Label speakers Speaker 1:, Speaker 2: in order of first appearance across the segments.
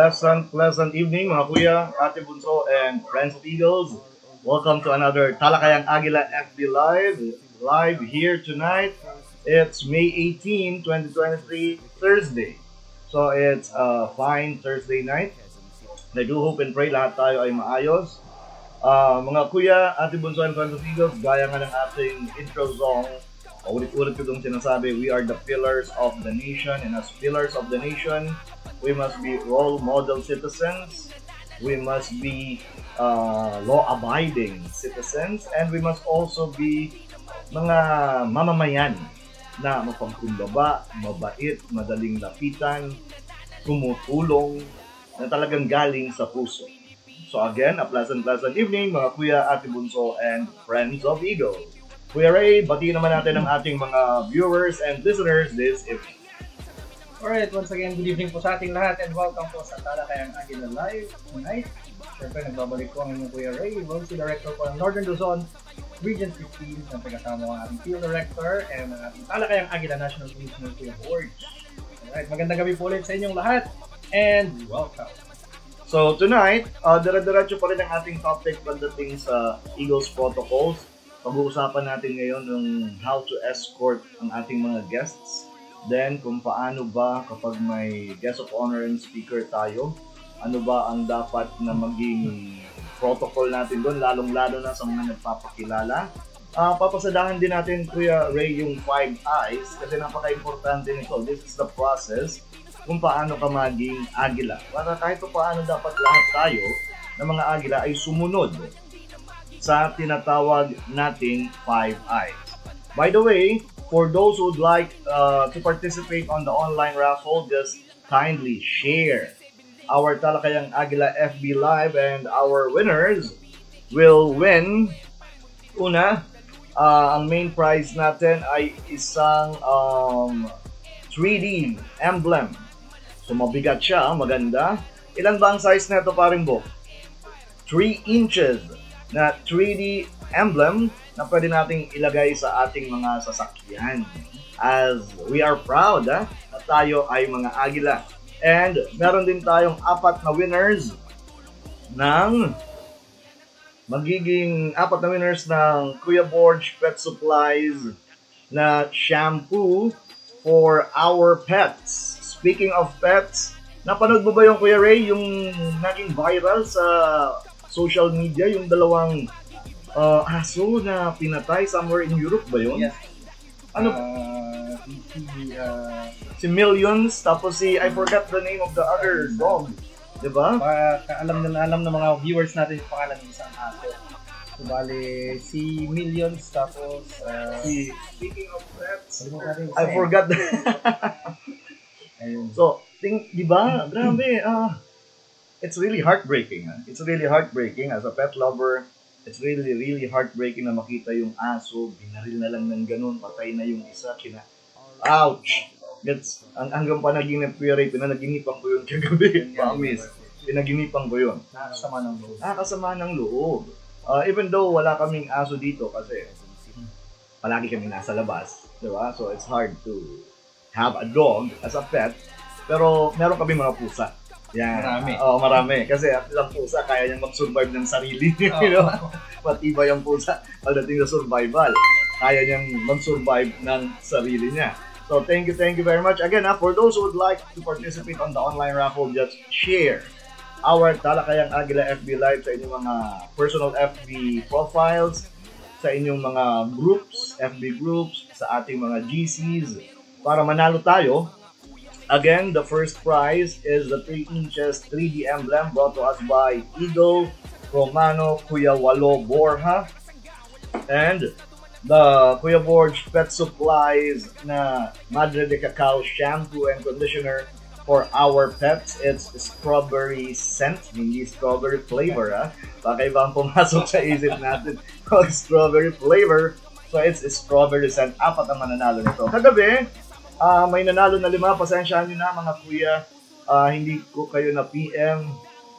Speaker 1: pleasant, pleasant evening mga kuya, ate bunso, and friends of Eagles. Welcome to another Talakayang Agila FB Live. Live here tonight. It's May 18, 2023, Thursday. So it's a fine Thursday night. I do hope and pray lahat tayo ay maayos. Ah, mga kuya, ate bunso, and friends of Eagles, gaya nga ng ating intro song, ulit-ulit ko itong sinasabi, we are the pillars of the nation, and as pillars of the nation, we must be role model citizens, we must be uh, law-abiding citizens, and we must also be mga mamamayan na mapagkumbaba, mabait, madaling lapitan, tumutulong, na talagang galing sa puso. So again, a pleasant, pleasant evening mga kuya, ate bunso, and friends of Eagle. Kuya Ray, batiin naman natin ang ating mga viewers and listeners this evening.
Speaker 2: Alright, once again, good evening po sa ating lahat and welcome po sa Talakayang Agila Live tonight. Siyempre, nagbabalik po ang inyong Kuya Ray, Emergency Director po ng Northern Luzon, Region 15, na kasama ko ang ating Field Director and ang ating Talakayang Agila National Commissioner Kuya Borge. Alright, magandang gabi po ulit sa inyong lahat and welcome.
Speaker 1: So tonight, uh, dire-diretso pa rin ang ating topic pagdating sa Eagles protocols. Pag-uusapan natin ngayon ng how to escort ang ating mga guests. Then, kung paano ba kapag may guest of honor and speaker tayo, ano ba ang dapat na maging protocol natin doon, lalong-lalo na sa mga nagpapakilala. Ah, papasadahan din natin, Kuya Ray, yung five eyes kasi napaka-importante nito. This is the process kung paano ka maging agila. Para kahit pa paano dapat lahat tayo ng mga agila ay sumunod sa tinatawag nating five eyes. By the way, for those who would like uh, to participate on the online raffle, just kindly share our Talakayang Agila FB Live and our winners will win. Una, uh, ang main prize natin ay isang um, 3D emblem. So mabigat siya, maganda. Ilan ba ang size nito paring Bo? 3 inches na 3D emblem na pwede nating ilagay sa ating mga sasakyan. As we are proud ah, na tayo ay mga agila. And meron din tayong apat na winners ng magiging apat na winners ng Kuya Borge Pet Supplies na shampoo for our pets. Speaking of pets, napanood mo ba yung Kuya Ray, yung naging viral sa social media, yung dalawang uh, aso na pinatay somewhere in Europe ba yun?
Speaker 2: Yes.
Speaker 1: Ano?
Speaker 2: Uh, si, uh,
Speaker 1: Si Millions, tapos si, I forgot the name of the other dog. Diba?
Speaker 2: para alam na alam ng mga viewers natin yung pangalan ng isang aso. So, bali, si Millions, tapos, uh,
Speaker 1: Si, speaking of pets, I forgot
Speaker 2: ayun.
Speaker 1: So, ting, di ba? Grabe, ah. it's really heartbreaking. ah. It's really heartbreaking as a pet lover. It's really, really heartbreaking na makita yung aso, binaril na lang ng ganun, patay na yung isa, kina... Ouch! That's, ang hanggang panaginip ko yun, pinanaginipan ko yun kagabi, promise. Pinaginipan ko yun.
Speaker 2: Nakakasama ng loob.
Speaker 1: Nakakasama ng loob. Ah, even though wala kaming aso dito kasi palagi kami nasa labas, di ba? So it's hard to have a dog as a pet. Pero meron kami mga pusa. Yan.
Speaker 2: Marami.
Speaker 1: Oo, marami. Kasi at ilang pusa, kaya niyang mag-survive ng sarili. you know? Matibay ang pusa pagdating sa survival. Kaya niyang mag-survive ng sarili niya. So thank you, thank you very much. Again, ah, for those who would like to participate on the online raffle, just share our Talakayang Agila FB Live sa inyong mga personal FB profiles, sa inyong mga groups, FB groups, sa ating mga GCs, para manalo tayo. Again, the first prize is the 3 inches 3D emblem brought to us by Eagle Romano Kuya Walo Borja. And the Kuya Borge Pet Supplies na Madre de Cacao shampoo and conditioner for our pets. It's strawberry scent, hindi strawberry flavor ah. Iba ang pumasok sa isip natin. Strawberry flavor, so it's strawberry scent. Apat ang mananalo nito. Kagabi, ah, may nanalo na lima. Pasensyahan nyo na mga kuya. Ah, hindi ko kayo na PM.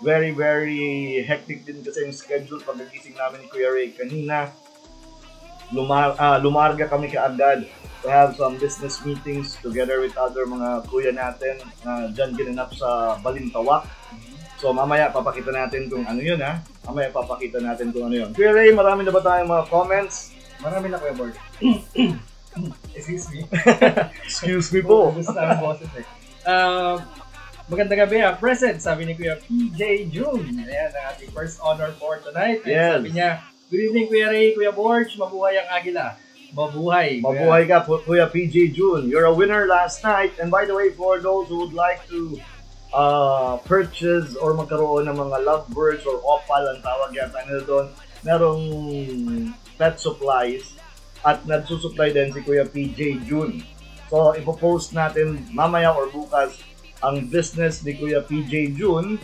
Speaker 1: Very, very hectic din kasi yung schedule pag nagising namin ni Kuya Ray kanina lumar ah, lumarga kami kaagad to have some business meetings together with other mga kuya natin na dyan ginanap sa Balintawak. So mamaya papakita natin kung ano yun ha. Mamaya papakita natin kung ano yun. Kuya Ray, marami na ba tayong mga comments?
Speaker 2: Marami na Kuya Borg. Excuse me.
Speaker 1: Excuse me po.
Speaker 2: Gusto ang boses eh. Uh, magandang gabi ha. Present, sabi ni Kuya PJ June. Ayan, ang ating first honor for tonight. And
Speaker 1: Yes.
Speaker 2: Sabi niya, Good evening Kuya Ray, Kuya Borge, mabuhay ang agila. Mabuhay.
Speaker 1: Mabuhay ka, Pu- Kuya PJ June. You're a winner last night. And by the way, for those who would like to uh, purchase or magkaroon ng mga lovebirds or opal ang tawag yata nila doon, merong pet supplies at nagsusupply din si Kuya PJ June. So, ipopost natin mamaya or bukas ang business ni Kuya PJ June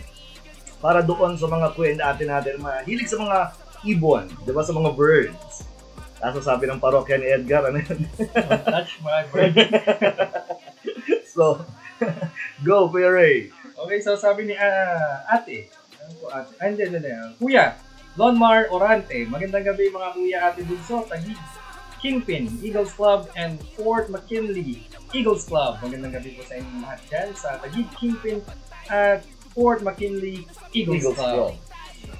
Speaker 1: para doon sa mga kuya natin natin mga hilig sa mga ibon, di ba sa mga birds. Kaso sabi ng parokya ni Edgar, ano yun?
Speaker 2: Touch my bird.
Speaker 1: so, go Kuya Ray.
Speaker 2: Okay, so sabi ni ah, ate. Ano po ate? Ah, hindi, hindi, hindi. Kuya, Lonmar Orante. Magandang gabi mga kuya ate Bunso, Tagig, Kingpin, Eagles Club, and Fort McKinley, Eagles Club. Magandang gabi po sa inyong lahat dyan sa Tagig, Kingpin, at Fort McKinley, Eagles,
Speaker 1: Eagles
Speaker 2: Club.
Speaker 1: Club.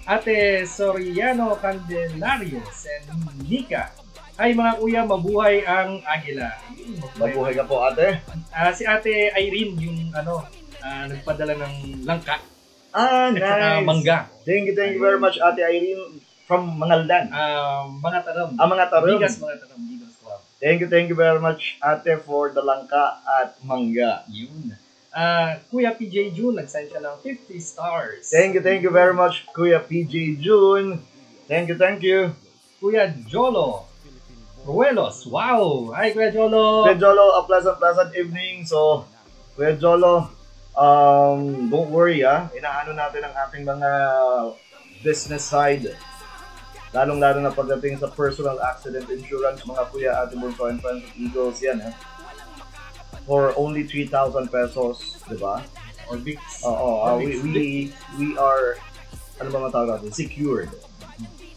Speaker 2: Ate Soriano Candelarios and Nika. Ay mga kuya, mabuhay ang agila.
Speaker 1: Mabuhay ka po ate.
Speaker 2: Ah, si Ate Irene yung ano, ah, nagpadala ng langka
Speaker 1: Ah,
Speaker 2: at saka
Speaker 1: nice.
Speaker 2: mangga.
Speaker 1: Thank you, thank you very much Ate Irene from Mangaldan.
Speaker 2: Ah, mga taram.
Speaker 1: Ah, mga tarum.
Speaker 2: Bigas mga taram, Eagles Club.
Speaker 1: Thank you, thank you very much Ate for the langka at mangga.
Speaker 2: Yun. Ah, Kuya PJ June, nag-send siya ng 50 stars.
Speaker 1: Thank you, thank you very much Kuya PJ June. Thank you, thank you.
Speaker 2: Kuya Jolo. Ruelos. Wow! Hi, Kuya Jolo.
Speaker 1: Kuya Jolo, a pleasant, pleasant evening. So, Kuya Jolo, um, don't worry ah. Inaano natin ang ating mga business side. Lalong-lalo na pagdating sa personal accident insurance, mga kuya, ate Bunso and friends of Eagles, yan eh. For only 3,000 pesos, di ba?
Speaker 2: Or Bix.
Speaker 1: Oo, uh, we, we, we are, ano ba matawag natin? Secured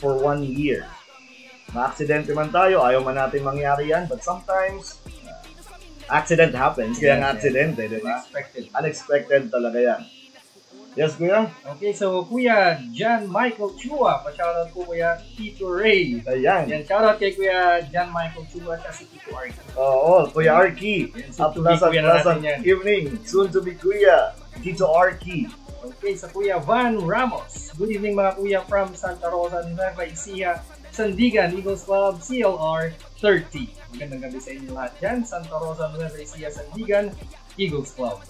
Speaker 1: for one year. Ma-aksidente man tayo, ayaw man natin mangyari yan, but sometimes, uh, accident happens, kaya nga
Speaker 2: Yes, yes.
Speaker 1: aksidente, di ba?
Speaker 2: Unexpected.
Speaker 1: Unexpected talaga yan. Yes, kuya?
Speaker 2: Okay, so Kuya John Michael Chua. Pa-shoutout po Kuya Tito Ray.
Speaker 1: Ayan.
Speaker 2: Yan, shoutout kay Kuya John Michael Chua siya si Tito Arky.
Speaker 1: Oo, Kuya Arky.
Speaker 2: Yan,
Speaker 1: A
Speaker 2: soon to be
Speaker 1: pleasant,
Speaker 2: kuya na
Speaker 1: evening. Soon to be kuya. Tito Arky.
Speaker 2: Okay, sa Kuya Van Ramos. Good evening mga kuya from Santa Rosa, Nueva Ecija, Sandigan, Eagles Club, CLR 30. Magandang gabi sa inyo lahat dyan. Santa Rosa, Nueva Ecija, Sandigan, Eagles Club.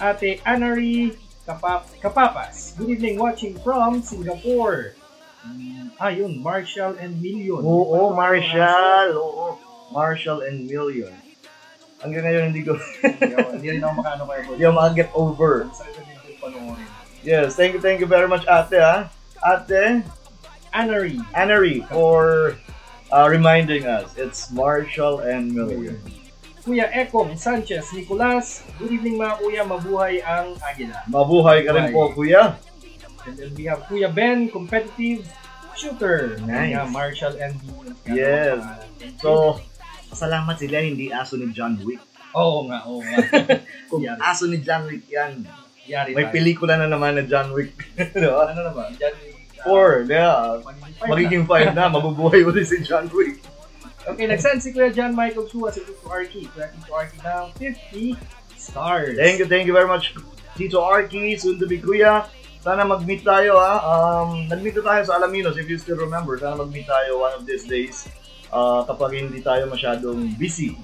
Speaker 2: Ate Anari Kapap Kapapas. Good evening watching from Singapore. Mm, ah, yun, Marshall and Million.
Speaker 1: Oo, Marshall. Oo, Marshall and Million. Hanggang ngayon hindi ko,
Speaker 2: Hindi rin ako makaano kayo.
Speaker 1: hindi ako makaget over.
Speaker 2: Sa ito din ko panoorin.
Speaker 1: Yes, thank you, thank you very much ate ha. Ate,
Speaker 2: Anari.
Speaker 1: Annery for uh, reminding us. It's Marshall and Million.
Speaker 2: Kuya Ekong Sanchez Nicolas. Good evening mga kuya, mabuhay ang Agila.
Speaker 1: Mabuhay ka rin po, kuya.
Speaker 2: And then we have Kuya Ben, competitive shooter.
Speaker 1: Nice.
Speaker 2: Kaya Marshall and.
Speaker 1: Yes. So, salamat sila, hindi aso ni John Wick.
Speaker 2: Oo nga, oo nga.
Speaker 1: Kung
Speaker 2: Yari.
Speaker 1: aso ni John Wick yan,
Speaker 2: Yari
Speaker 1: may
Speaker 2: tayo.
Speaker 1: pelikula na naman na John Wick. diba?
Speaker 2: Ano na ba? Diyan, uh,
Speaker 1: Four, yeah.
Speaker 2: Magiging five
Speaker 1: na, mabubuhay ulit si John Wick.
Speaker 2: Okay, nag-send si Kuya John Michael Chua si Tito Arky. Kuya Tito Arky ng 50 stars.
Speaker 1: Thank you, thank you very much, Tito Arky, soon to be kuya. Sana mag-meet tayo ha. Um, nag-meet na tayo sa Alaminos, if you still remember. Sana mag-meet tayo one of these days. Uh, kapag hindi tayo masyadong busy.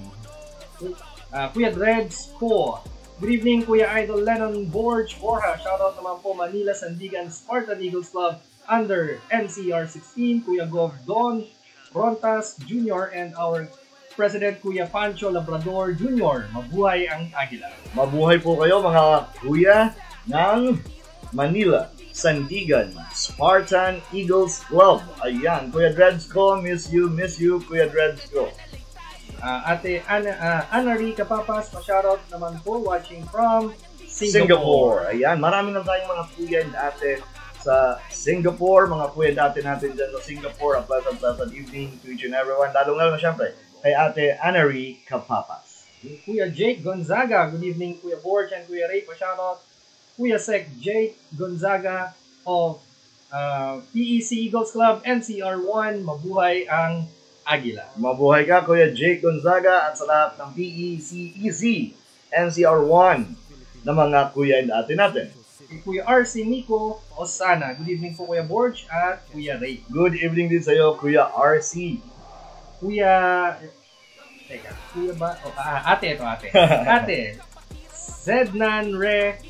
Speaker 2: Ah, Kuya Dreads po. Good evening, Kuya Idol Lennon Borge Borja. Shoutout naman po Manila Sandigan Spartan Eagles Club under NCR 16. Kuya Gov Don Frontas Jr. and our President Kuya Pancho Labrador Jr. Mabuhay ang Agila.
Speaker 1: Mabuhay po kayo mga kuya ng Manila, Sandigan, Spartan Eagles Club. Ayan, Kuya Dreads ko, miss you, miss you, Kuya Dreads ko.
Speaker 2: Ah, ate Ana, uh, Anari Kapapas, pa-shoutout naman po watching from Singapore.
Speaker 1: Singapore. Ayan, marami na tayong mga kuya and ate sa Singapore, mga kuya dati natin dyan sa Singapore. A pleasant, pleasant evening to each and everyone. Lalo nga na syempre, kay ate Anari Kapapas.
Speaker 2: Kuya Jake Gonzaga, good evening Kuya Borge and Kuya Ray, pa-shoutout. Kuya Sec Jake Gonzaga of uh, PEC Eagles Club, NCR1, mabuhay ang Agila.
Speaker 1: Mabuhay ka, Kuya Jake Gonzaga at sa lahat ng PECEC, NCR1 na mga kuya and ate natin.
Speaker 2: Kay Kuya RC Nico Osana, good evening po Kuya Borge at Kuya Ray.
Speaker 1: Good evening din sa iyo, Kuya RC.
Speaker 2: Kuya... Teka, Kuya ba? O, ah, ate ito, ate. ate, Zednan Re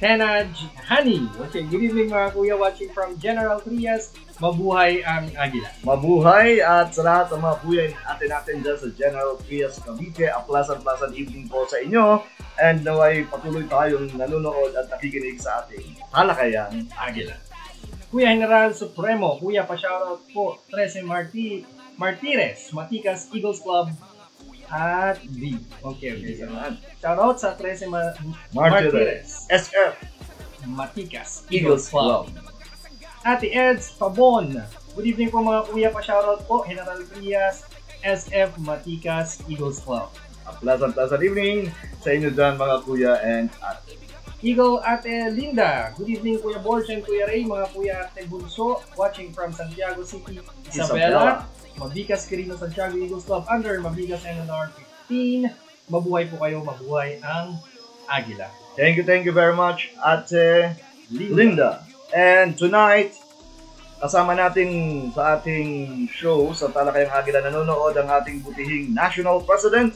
Speaker 2: Tenaj Hani. Okay, good evening mga kuya watching from General Trias. Mabuhay ang Agila.
Speaker 1: Mabuhay at sa lahat ng mga and ate natin dyan sa General Trias Cavite, a pleasant, pleasant evening po sa inyo. And naway patuloy tayong nanonood at nakikinig sa ating talakayang
Speaker 2: Agila. Kuya General Supremo, Kuya pa-shoutout po, 13 Marti, Martires, Matikas Eagles Club, at B. Okay, okay. So, shoutout sa 13 Ma-
Speaker 1: Martires. SF
Speaker 2: Matikas
Speaker 1: Eagles Club.
Speaker 2: Ate Eds Pabon. Good evening po mga kuya pa shoutout po. General Trias, SF Matikas Eagles Club.
Speaker 1: A pleasant, pleasant evening sa inyo dyan mga kuya and ate.
Speaker 2: Eagle Ate Linda. Good evening Kuya Borge and Kuya Ray, mga Kuya Ate Bunso, watching from Santiago City,
Speaker 1: Isabela.
Speaker 2: Mabigas Quirino Santiago Eagles Club under Mabigas NNR 15. Mabuhay po kayo, mabuhay ang Agila.
Speaker 1: Thank you, thank you very much, Ate Linda. And tonight, kasama natin sa ating show sa Talakayang Agila nanonood ang ating butihing National President,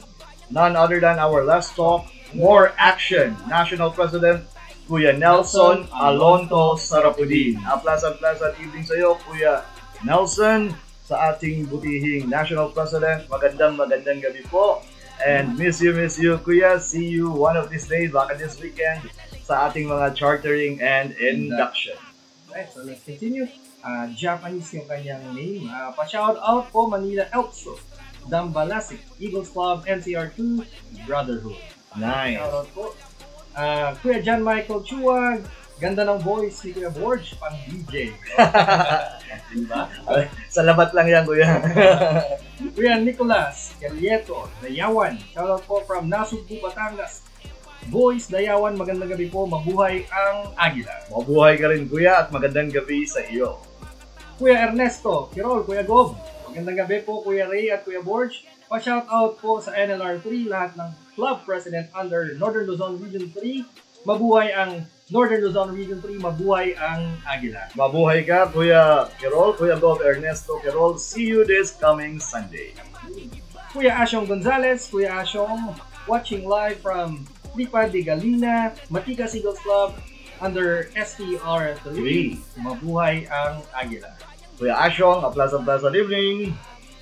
Speaker 1: none other than our last talk, More Action, National President, Kuya Nelson Alonto Sarapudin. A pleasant, pleasant evening sa iyo, Kuya Nelson, sa ating butihing National President. Magandang, magandang gabi po. And miss you, miss you, Kuya. See you one of these days, baka this weekend, sa ating mga chartering and induction.
Speaker 2: Right, so let's continue. Ah, Japanese yung kanyang name. Uh, pa-shout out po Manila Elkso, Dambalasik, Eagles Club, NCR2, Brotherhood.
Speaker 1: Nice.
Speaker 2: Shout out po. Ah, Kuya John Michael Chuag, ganda ng voice ni Kuya Borge, pang DJ. diba?
Speaker 1: Sa labat lang yan, Kuya.
Speaker 2: Kuya Nicolas Galieto, Dayawan. Shoutout po from Nasugbu, Batangas. Boys, Dayawan, magandang gabi po. Mabuhay ang Agila.
Speaker 1: Mabuhay ka rin, Kuya, at magandang gabi sa iyo.
Speaker 2: Kuya Ernesto, Kirol, Kuya Gob. Magandang gabi po, Kuya Ray at Kuya Borge. Pa-shoutout po sa NLR 3, lahat ng club president under Northern Luzon Region 3. Mabuhay ang Northern Luzon Region 3, mabuhay ang Agila.
Speaker 1: Mabuhay ka, Kuya Kerol, Kuya Bob Ernesto Kerol. See you this coming Sunday.
Speaker 2: Kuya Asyong Gonzalez, Kuya Asyong, watching live from Lipa de Galina, Matikas Eagles Club, under STR 3. Mabuhay ang Agila.
Speaker 1: Kuya Ashong, a pleasant, pleasant evening.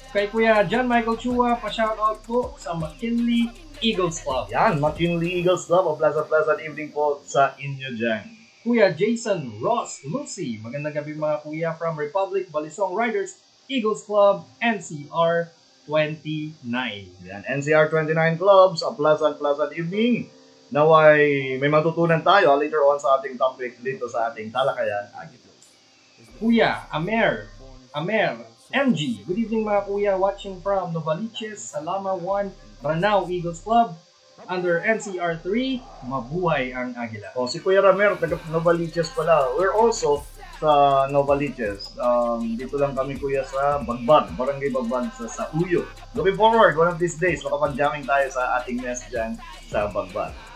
Speaker 2: Kay Kuya John Michael Chua, pa-shoutout po sa McKinley Eagles Club.
Speaker 1: Yan, McKinley Eagles Club, a pleasant, pleasant evening po sa inyo dyan.
Speaker 2: Kuya Jason Ross Lucy, magandang gabi mga kuya from Republic Balisong Riders Eagles Club NCR 29.
Speaker 1: Yan, NCR 29 Clubs, a pleasant, pleasant evening. Naway may matutunan tayo later on sa ating topic dito sa ating talakayan.
Speaker 2: Kuya Amer, Amer, MG, good evening mga kuya watching from Novaliches, Salama 1, Ranao Eagles Club under NCR 3, mabuhay ang Agila.
Speaker 1: O, si Kuya Ramer, taga Novaliches pala. We're also sa Novaliches. Um, dito lang kami kuya sa Bagbag, Barangay Bagbag sa, sa Uyo. Looking forward, one of these days, makapag-jamming tayo sa ating mess dyan sa Bagbag.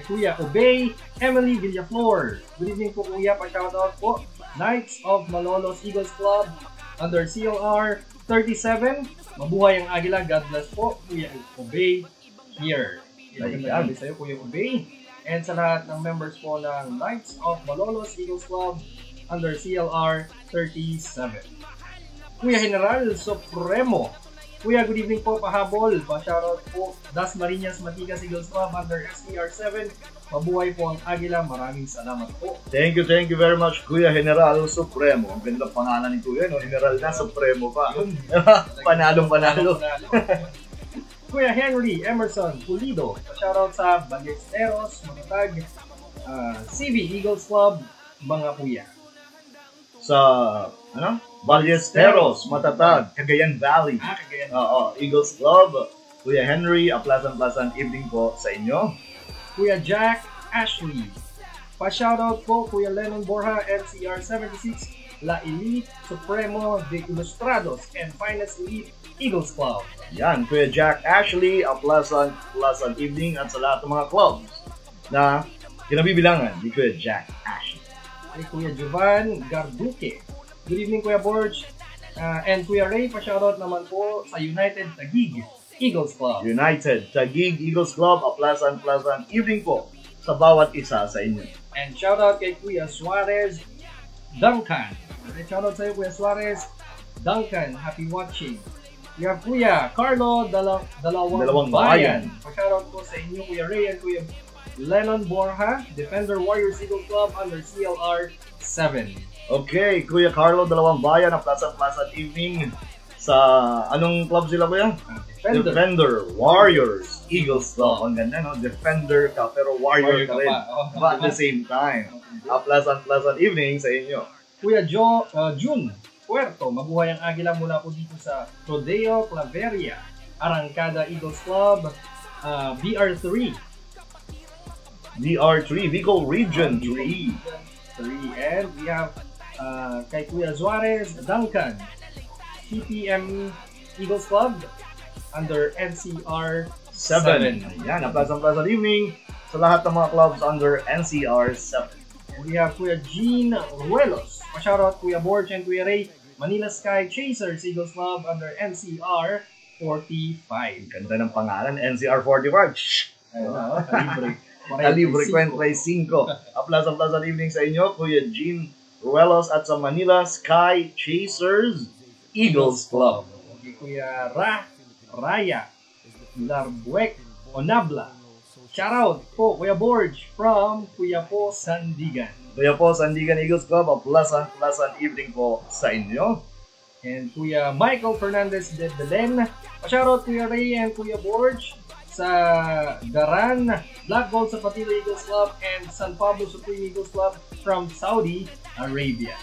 Speaker 2: Kay Kuya Obey, Emily Villaflor. Good evening po kuya, pa-shoutout po. Knights of Malolos Eagles Club under CLR 37. Mabuhay ang Agila. God bless po. Kuya Obey here. Magandang gabi sa'yo, Kuya Obey. And sa lahat ng members po ng Knights of Malolos Eagles Club under CLR 37. Kuya General Supremo. Kuya, good evening po, pahabol. Pa-shoutout po, Das Marinas Matigas Eagles Club under STR7. Mabuhay po ang Agila. Maraming salamat po.
Speaker 1: Thank you, thank you very much, Kuya General Supremo. Ang gandang pangalan ni Kuya, no? General na Supremo pa. Panalong panalo.
Speaker 2: Kuya Henry Emerson Pulido. Pa-shoutout sa Ballesteros, Matatag, ah, CV Eagles Club, mga kuya.
Speaker 1: Sa, ano? Ballesteros, Matatag, Cagayan Valley.
Speaker 2: Ah, kagayan.
Speaker 1: Oo, Eagles Club. Kuya Henry, a pleasant-pleasant evening po sa inyo.
Speaker 2: Kuya Jack Ashley. Pa-shoutout po Kuya Lennon Borja, NCR 76, La Elite, Supremo de Ilustrados, and Finest Elite Eagles Club.
Speaker 1: Yan, Kuya Jack Ashley, a pleasant, pleasant evening at sa lahat ng mga clubs na kinabibilangan ni Kuya Jack Ashley.
Speaker 2: Kay Kuya Jovan Garduque. Good evening Kuya Borge. Ah, and Kuya Ray, pa-shoutout naman po sa United Taguig Eagles Club.
Speaker 1: United, Taguig Eagles Club, a pleasant, pleasant evening po sa bawat isa sa inyo.
Speaker 2: And shoutout kay Kuya Suarez Duncan. Okay, shoutout sa'yo Kuya Suarez Duncan. Happy watching. We have Kuya Carlo Dala Dalawang,
Speaker 1: Dalawang
Speaker 2: Bayan.
Speaker 1: Bayan.
Speaker 2: Pa-shoutout po sa inyo Kuya Ray and Kuya Lennon Borja, Defender Warriors Eagle Club under CLR 7.
Speaker 1: Okay, Kuya Carlo, dalawang bayan, a pleasant, pleasant evening sa anong club sila kuya?
Speaker 2: Defender.
Speaker 1: Defender, Warriors, Eagles Club. Ang ganda, no? Defender ka, pero Warrior,
Speaker 2: Warrior
Speaker 1: ka
Speaker 2: ka
Speaker 1: rin.
Speaker 2: pa. Oh.
Speaker 1: Diba? At the same time. A pleasant, pleasant evening sa inyo.
Speaker 2: Kuya Jo, uh, June Puerto, mabuhay ang Agila mula po dito sa Rodeo Claveria, Arangkada Eagles Club, uh, BR3.
Speaker 1: DR3, Bicol Region 3.
Speaker 2: 3. And we have uh, kay Kuya Suarez Duncan, CPM Eagles Club, under NCR
Speaker 1: 7. Yan, a pleasant, pleasant evening sa lahat ng mga clubs under NCR 7.
Speaker 2: And we have Kuya Gene Ruelos. Pa-shoutout Kuya Borge and Kuya Ray, Manila Sky Chasers Eagles Club under NCR 45.
Speaker 1: Ganda ng pangalan, NCR 45. Shh!
Speaker 2: Ayun na, kalibre.
Speaker 1: Kalibre
Speaker 2: 45.
Speaker 1: 45. A pleasant, pleasant evening sa inyo, Kuya Jean Ruelos at sa Manila Sky Chasers Eagles Club.
Speaker 2: Okay, Kuya Ra, Raya, Larbuek, Onabla. Shoutout po, Kuya Borge from Kuya po Sandigan.
Speaker 1: Kuya po, Sandigan Eagles Club, a pleasant, pleasant evening po sa inyo.
Speaker 2: And Kuya Michael Fernandez de Belen. Shoutout Kuya Ray and Kuya Borge sa Daran, Black Gold sa Patila Eagles Club and San Pablo Supreme Eagles Club from Saudi Arabia.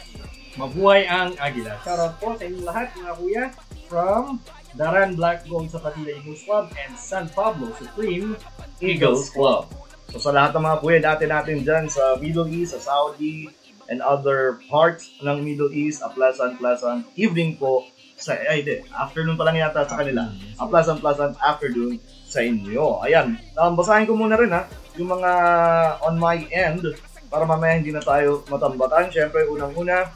Speaker 2: Mabuhay ang Agila. Shoutout po sa inyo lahat mga kuya from Daran Black Gold sa Patila Eagles Club and San Pablo Supreme
Speaker 1: Eagles Club. So sa lahat ng mga kuya dati natin dyan sa Middle East, sa Saudi, and other parts ng Middle East, a pleasant, pleasant evening po sa, ay di, afternoon pa lang yata sa kanila. A pleasant, pleasant afternoon sa inyo. Ayan, um, basahin ko muna rin ha, yung mga on my end, para mamaya hindi na tayo matambatan. Siyempre, unang-una,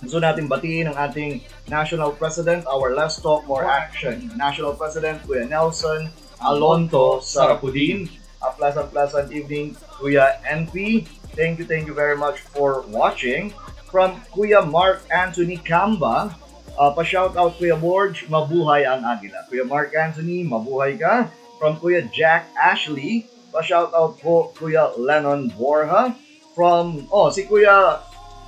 Speaker 1: gusto natin batiin ang ating National President, our Last Talk, More Action. National President, Kuya Nelson Alonto Sarapudin. A pleasant, pleasant evening, Kuya NP. Thank you, thank you very much for watching. From Kuya Mark Anthony Camba, uh, pa-shout out Kuya Borge, mabuhay ang Agila. Kuya Mark Anthony, mabuhay ka. From Kuya Jack Ashley, pa-shout out po Kuya Lennon Borja. From, oh, si Kuya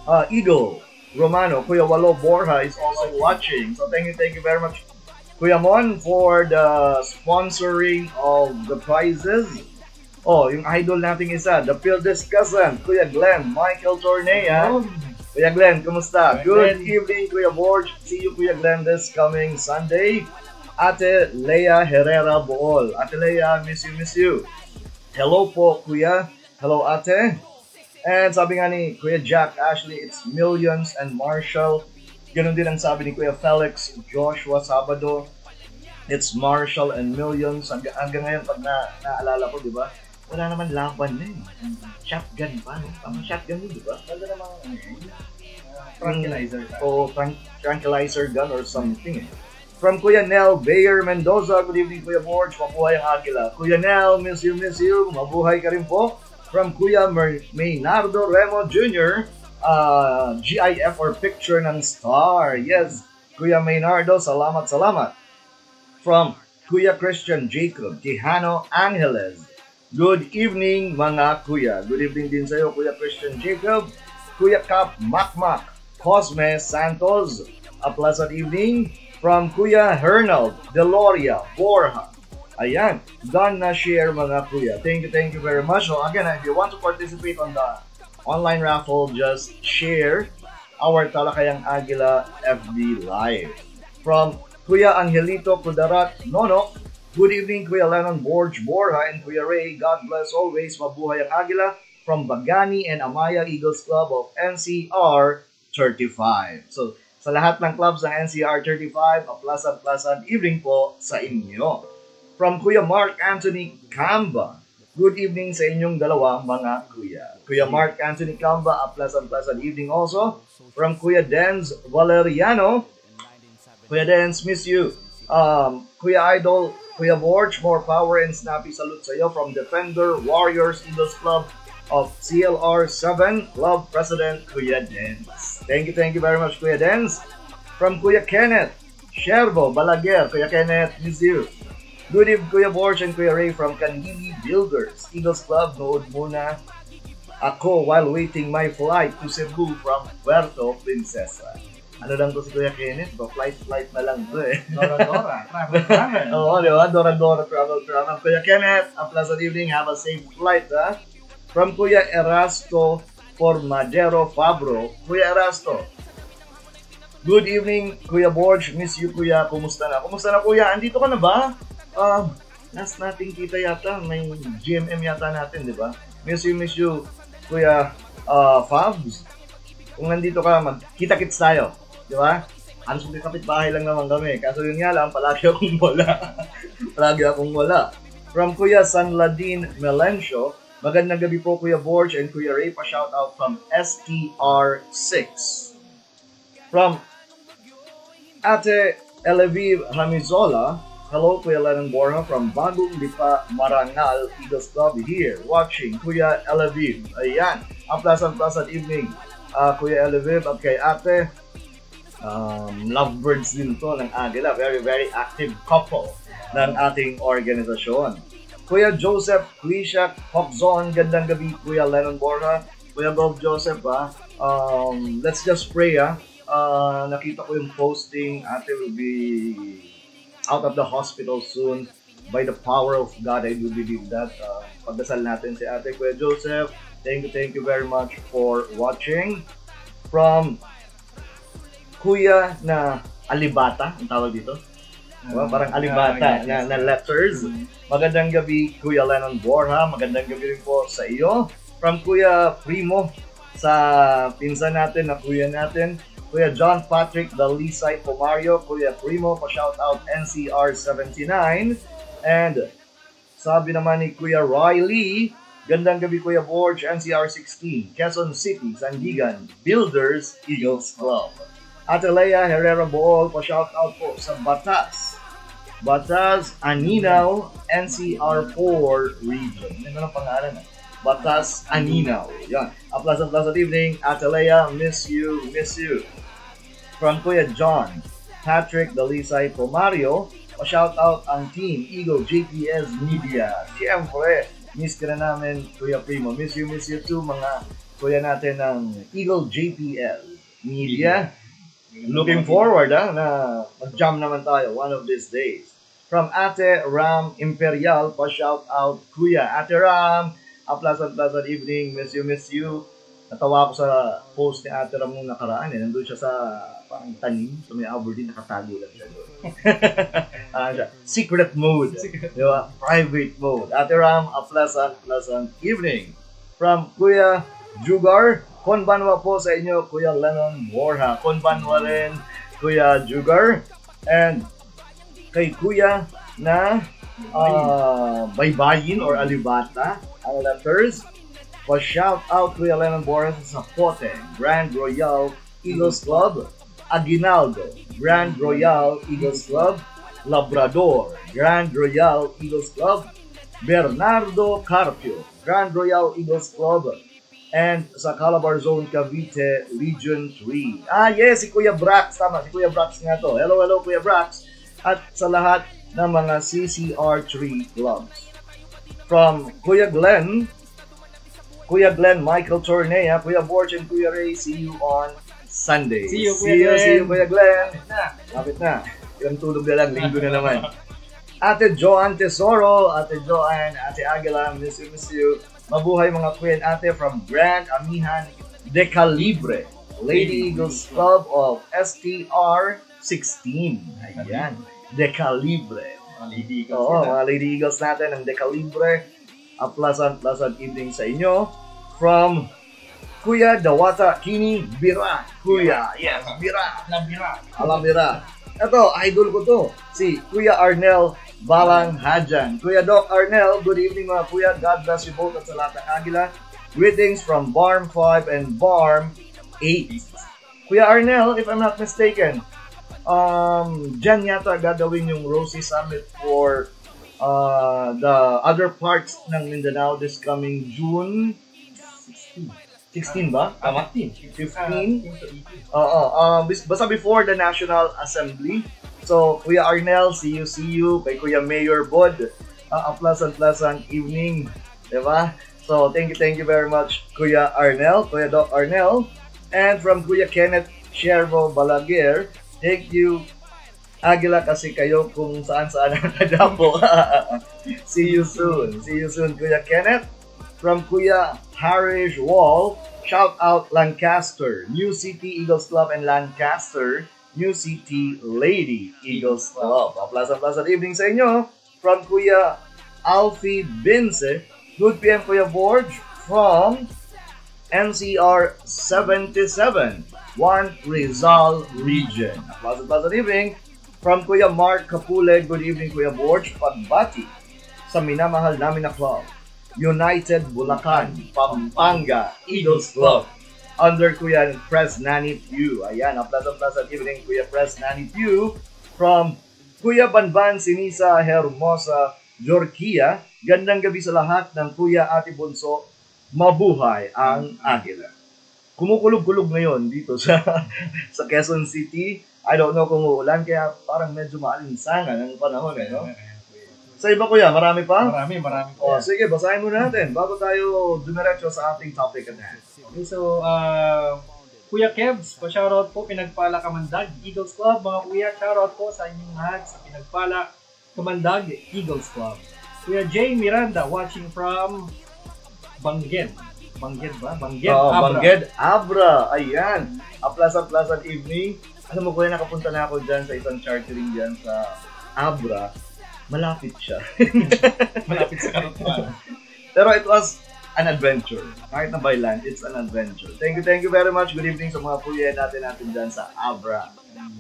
Speaker 1: uh, Eagle Romano, Kuya Walo Borja is also watching. So thank you, thank you very much, Kuya Mon, for the sponsoring of the prizes. Oh, yung idol nating isa, the field discussant, Kuya Glenn, Michael Tornea. Kuya Glenn, kumusta?
Speaker 2: Kuya
Speaker 1: Good
Speaker 2: Glenn.
Speaker 1: evening, Kuya Borge. See you, Kuya Glenn, this coming Sunday. Ate Leia Herrera Bool. Ate Leia, miss you, miss you. Hello po, Kuya. Hello, Ate. And sabi nga ni Kuya Jack Ashley, it's Millions and Marshall. Ganun din ang sabi ni Kuya Felix Joshua Sabado. It's Marshall and Millions. Hanggang, hanggang ngayon, pag na, naalala ko, di ba? Wala naman laban na eh. Shotgun pa. no? Tama, shotgun yun, di ba?
Speaker 2: Ganda namang uh, tranquilizer.
Speaker 1: O tran- tranquilizer gun or something eh. From Kuya Nel Bayer Mendoza, good evening Kuya Borge, mabuhay ang Agila. Kuya Nel, miss you, miss you, mabuhay ka rin po. From Kuya Maynardo Remo Jr., uh, GIF or picture ng star. Yes, Kuya Maynardo, salamat, salamat. From Kuya Christian Jacob, Tijano Angeles. Good evening mga kuya. Good evening din sa iyo, Kuya Christian Jacob. Kuya Cap Makmak, Cosme Santos. A pleasant evening from Kuya Hernald Deloria Borja. Ayan, done na share mga kuya. Thank you, thank you very much. So again, if you want to participate on the online raffle, just share our Talakayang Agila FB Live. From Kuya Angelito Kudarat Nono, good evening Kuya Lennon Borge Borja and Kuya Ray. God bless always. Mabuhay ang Agila from Bagani and Amaya Eagles Club of NCR 35. So, sa lahat ng clubs ng NCR 35, a pleasant-pleasant evening po sa inyo. From Kuya Mark Anthony Camba, good evening sa inyong dalawa mga kuya. Kuya Mark Anthony Camba, a pleasant-pleasant evening also. From Kuya Denz Valeriano, Kuya Denz, miss you. Um, Kuya Idol, Kuya Borge, more power and snappy salute sa iyo from Defender Warriors Eagles Club of CLR 7 Club President Kuya Denz. Thank you, thank you very much Kuya Denz. From Kuya Kenneth, Sherbo, Balaguer, Kuya Kenneth, miss you. Good evening Kuya Borge and Kuya Ray from Kanili Builders Eagles Club. Nood muna ako while waiting my flight to Cebu from Puerto Princesa. Ano lang to si Kuya Kenneth? Ba, flight, flight na lang to eh.
Speaker 2: Dora Dora, travel travel.
Speaker 1: Oo, di ba? Dora Dora Travel Travel. Kuya Kenneth, a pleasant evening. Have a safe flight, ha? From Kuya Erasto Formadero Fabro. Kuya Erasto, good evening, Kuya Borge. Miss you, Kuya. Kumusta na? Kumusta na, Kuya? Andito ka na ba? Um, last nating kita yata, may GMM yata natin, di ba? Miss you, miss you, Kuya uh, Fabs. Kung nandito ka, magkita-kits tayo. Di ba? Halos may kapitbahay lang naman kami. Kaso yun nga lang, palagi akong wala. palagi akong wala. From Kuya Sanladin Melencio, magandang gabi po Kuya Borge and Kuya Ray. Pa-shout out from STR6. From Ate Eleviv Hamizola, hello Kuya Lennon Borja from Bagong Lipa, Marangal, Eagles here, watching Kuya Eleviv. Ayan, a pleasant, pleasant evening. Uh, Kuya Eleviv at kay Ate, um, lovebirds din to ng Agila. Very, very active couple ng ating organisasyon. Kuya Joseph Quisha Hopzon, gandang gabi Kuya Lennon Borja. Kuya Bob Joseph, ah, um, let's just pray, ah. Uh, nakita ko yung posting, ate will be out of the hospital soon. By the power of God, I do believe that. Uh, pagdasal natin si ate Kuya Joseph. Thank you, thank you very much for watching. From Kuya na Alibata, ang tawag dito. Diba? Parang alibata na, na letters. Magandang gabi, Kuya Lennon Borja. Magandang gabi rin po sa iyo. From Kuya Primo, sa pinsan natin na kuya natin, Kuya John Patrick Dalisay Pomario, Kuya Primo, pa-shout out NCR79. And sabi naman ni Kuya Roy Lee, gandang gabi Kuya Borge, NCR16, Quezon City, Sandigan, Builders, Eagles Club. Ate Leia Herrera Bool, pa-shout out po sa Batas. Batas Aninaw, NCR4 Region. Ano ang pangalan? Batas Aninaw. Yan. A pleasant, pleasant evening. Ate miss you, miss you. From Kuya John, Patrick Dalisay Pomario, pa-shout out ang team Eagle JPS Media. Siyempre, miss ka na namin, Kuya Primo. Miss you, miss you too, mga kuya natin ng Eagle JPL Media. Looking forward ah, na mag-jam naman tayo one of these days. From Ate Ram Imperial, pa-shout out Kuya. Ate Ram, a pleasant, pleasant evening. Miss you, miss you. Natawa ako sa post ni Ate Ram nung nakaraan. Eh. Nandun siya sa parang tanim. So may Aberdeen, nakatago lang siya doon. ano siya? Secret mode. Di ba? Private mode. Ate Ram, a pleasant, pleasant evening. From Kuya Jugar, konbanwa po sa inyo, Kuya Lennon Borja. Konbanwa rin, Kuya Jugar. And kay Kuya na uh, baybayin or alibata ang letters. Pa-shout out Kuya Lennon Borja sa Zapote, Grand Royal Eagles Club, Aguinaldo, Grand Royal Eagles Club, Labrador, Grand Royal Eagles Club, Bernardo Carpio, Grand Royal Eagles Club, And sa Calabar Zone, Cavite, Region 3. Ah, yes, si Kuya Brax. Tama, si Kuya Brax nga to. Hello, hello, Kuya Brax. At sa lahat ng mga CCR3 clubs. From Kuya Glenn, Kuya Glenn, Michael Tornea, Kuya Borch, and Kuya Ray, see you on Sunday.
Speaker 2: See you, Kuya
Speaker 1: see you,
Speaker 2: Glenn.
Speaker 1: see you, Kuya Glenn.
Speaker 2: Na.
Speaker 1: Lapit na. Ilang tulog na lang, linggo na naman. Ate Joanne Tesoro, Ate Joanne, Ate Aguila, miss you, miss you. Mabuhay mga queen ate from Grand Amihan de Calibre, Lady Eagles Club of STR 16. Ayan, de Calibre.
Speaker 2: Mga Lady Eagles
Speaker 1: Oo,
Speaker 2: sila.
Speaker 1: mga Lady Eagles natin ng de Calibre. A pleasant, pleasant evening sa inyo. From Kuya Dawata Kini Bira. Kuya, yes, Bira.
Speaker 2: Nabira.
Speaker 1: Alamira. Ito, idol ko to. Si Kuya Arnel Balang Hadjan. Kuya Doc Arnel, good evening mga kuya. God bless you both at sa lahat ng Agila. Greetings from Barm 5 and Barm 8. Kuya Arnel, if I'm not mistaken, um, dyan yata gagawin yung Rosie Summit for uh, the other parts ng Mindanao this coming June 16 ba? Tama? 15. 15? Oo, um, bis- basta before the National Assembly. So, Kuya Arnel, see you, see you. Kay Kuya Mayor Bod, uh, a pleasant, pleasant evening. Diba? So, thank you, thank you very much, Kuya Arnel, Kuya Doc Arnel. And from Kuya Kenneth Shervo Balaguer, thank you, Agila kasi kayo kung saan-saan ang nadapo. see you soon. See you soon, Kuya Kenneth. From Kuya Harish Wall, shout out Lancaster, New City Eagles Club and Lancaster, New City Lady Eagles Club. A pleasant, pleasant evening sa inyo. From Kuya Alfie Binse, good PM Kuya Borge from NCR 77, 1 Rizal Region. A pleasant, pleasant evening. From Kuya Mark Kapule, good evening Kuya Borge, pagbati sa minamahal namin na club. United Bulacan, Pampanga Eagles Club. Under Kuya Press Nani Pew. Ayan, a pleasant, pleasant evening Kuya Press Nani Pew. From Kuya Banban Sinisa Hermosa Jorkia. Gandang gabi sa lahat ng Kuya Ate Bunso. Mabuhay ang Agila. Kumukulog-kulog ngayon dito sa sa Quezon City. I don't know kung uulan, kaya parang medyo maalinsangan ang panahon eh, no? Sa iba kuya, marami pa?
Speaker 2: Marami, marami.
Speaker 1: O, sige, basahin muna natin bago tayo dumiretso sa ating topic at hand.
Speaker 2: Okay, so, uh, Kuya Kevs, pa-shoutout po, Pinagpala Kamandag, Eagles Club. Mga kuya, shoutout po sa inyong lahat sa Pinagpala Kamandag, Eagles Club. Kuya Jay Miranda, watching from Bangged. Bangged ba? Bangged,
Speaker 1: Oo,
Speaker 2: Abra.
Speaker 1: Bangged Abra. Ayan. A pleasant, pleasant evening. Alam mo kuya, nakapunta na ako dyan sa isang chartering dyan sa Abra. Malapit siya.
Speaker 2: Malapit sa karutuan.
Speaker 1: Pero it was an adventure. Kahit na by land, it's an adventure. Thank you, thank you very much. Good evening sa mga kuya natin natin dyan sa Abra.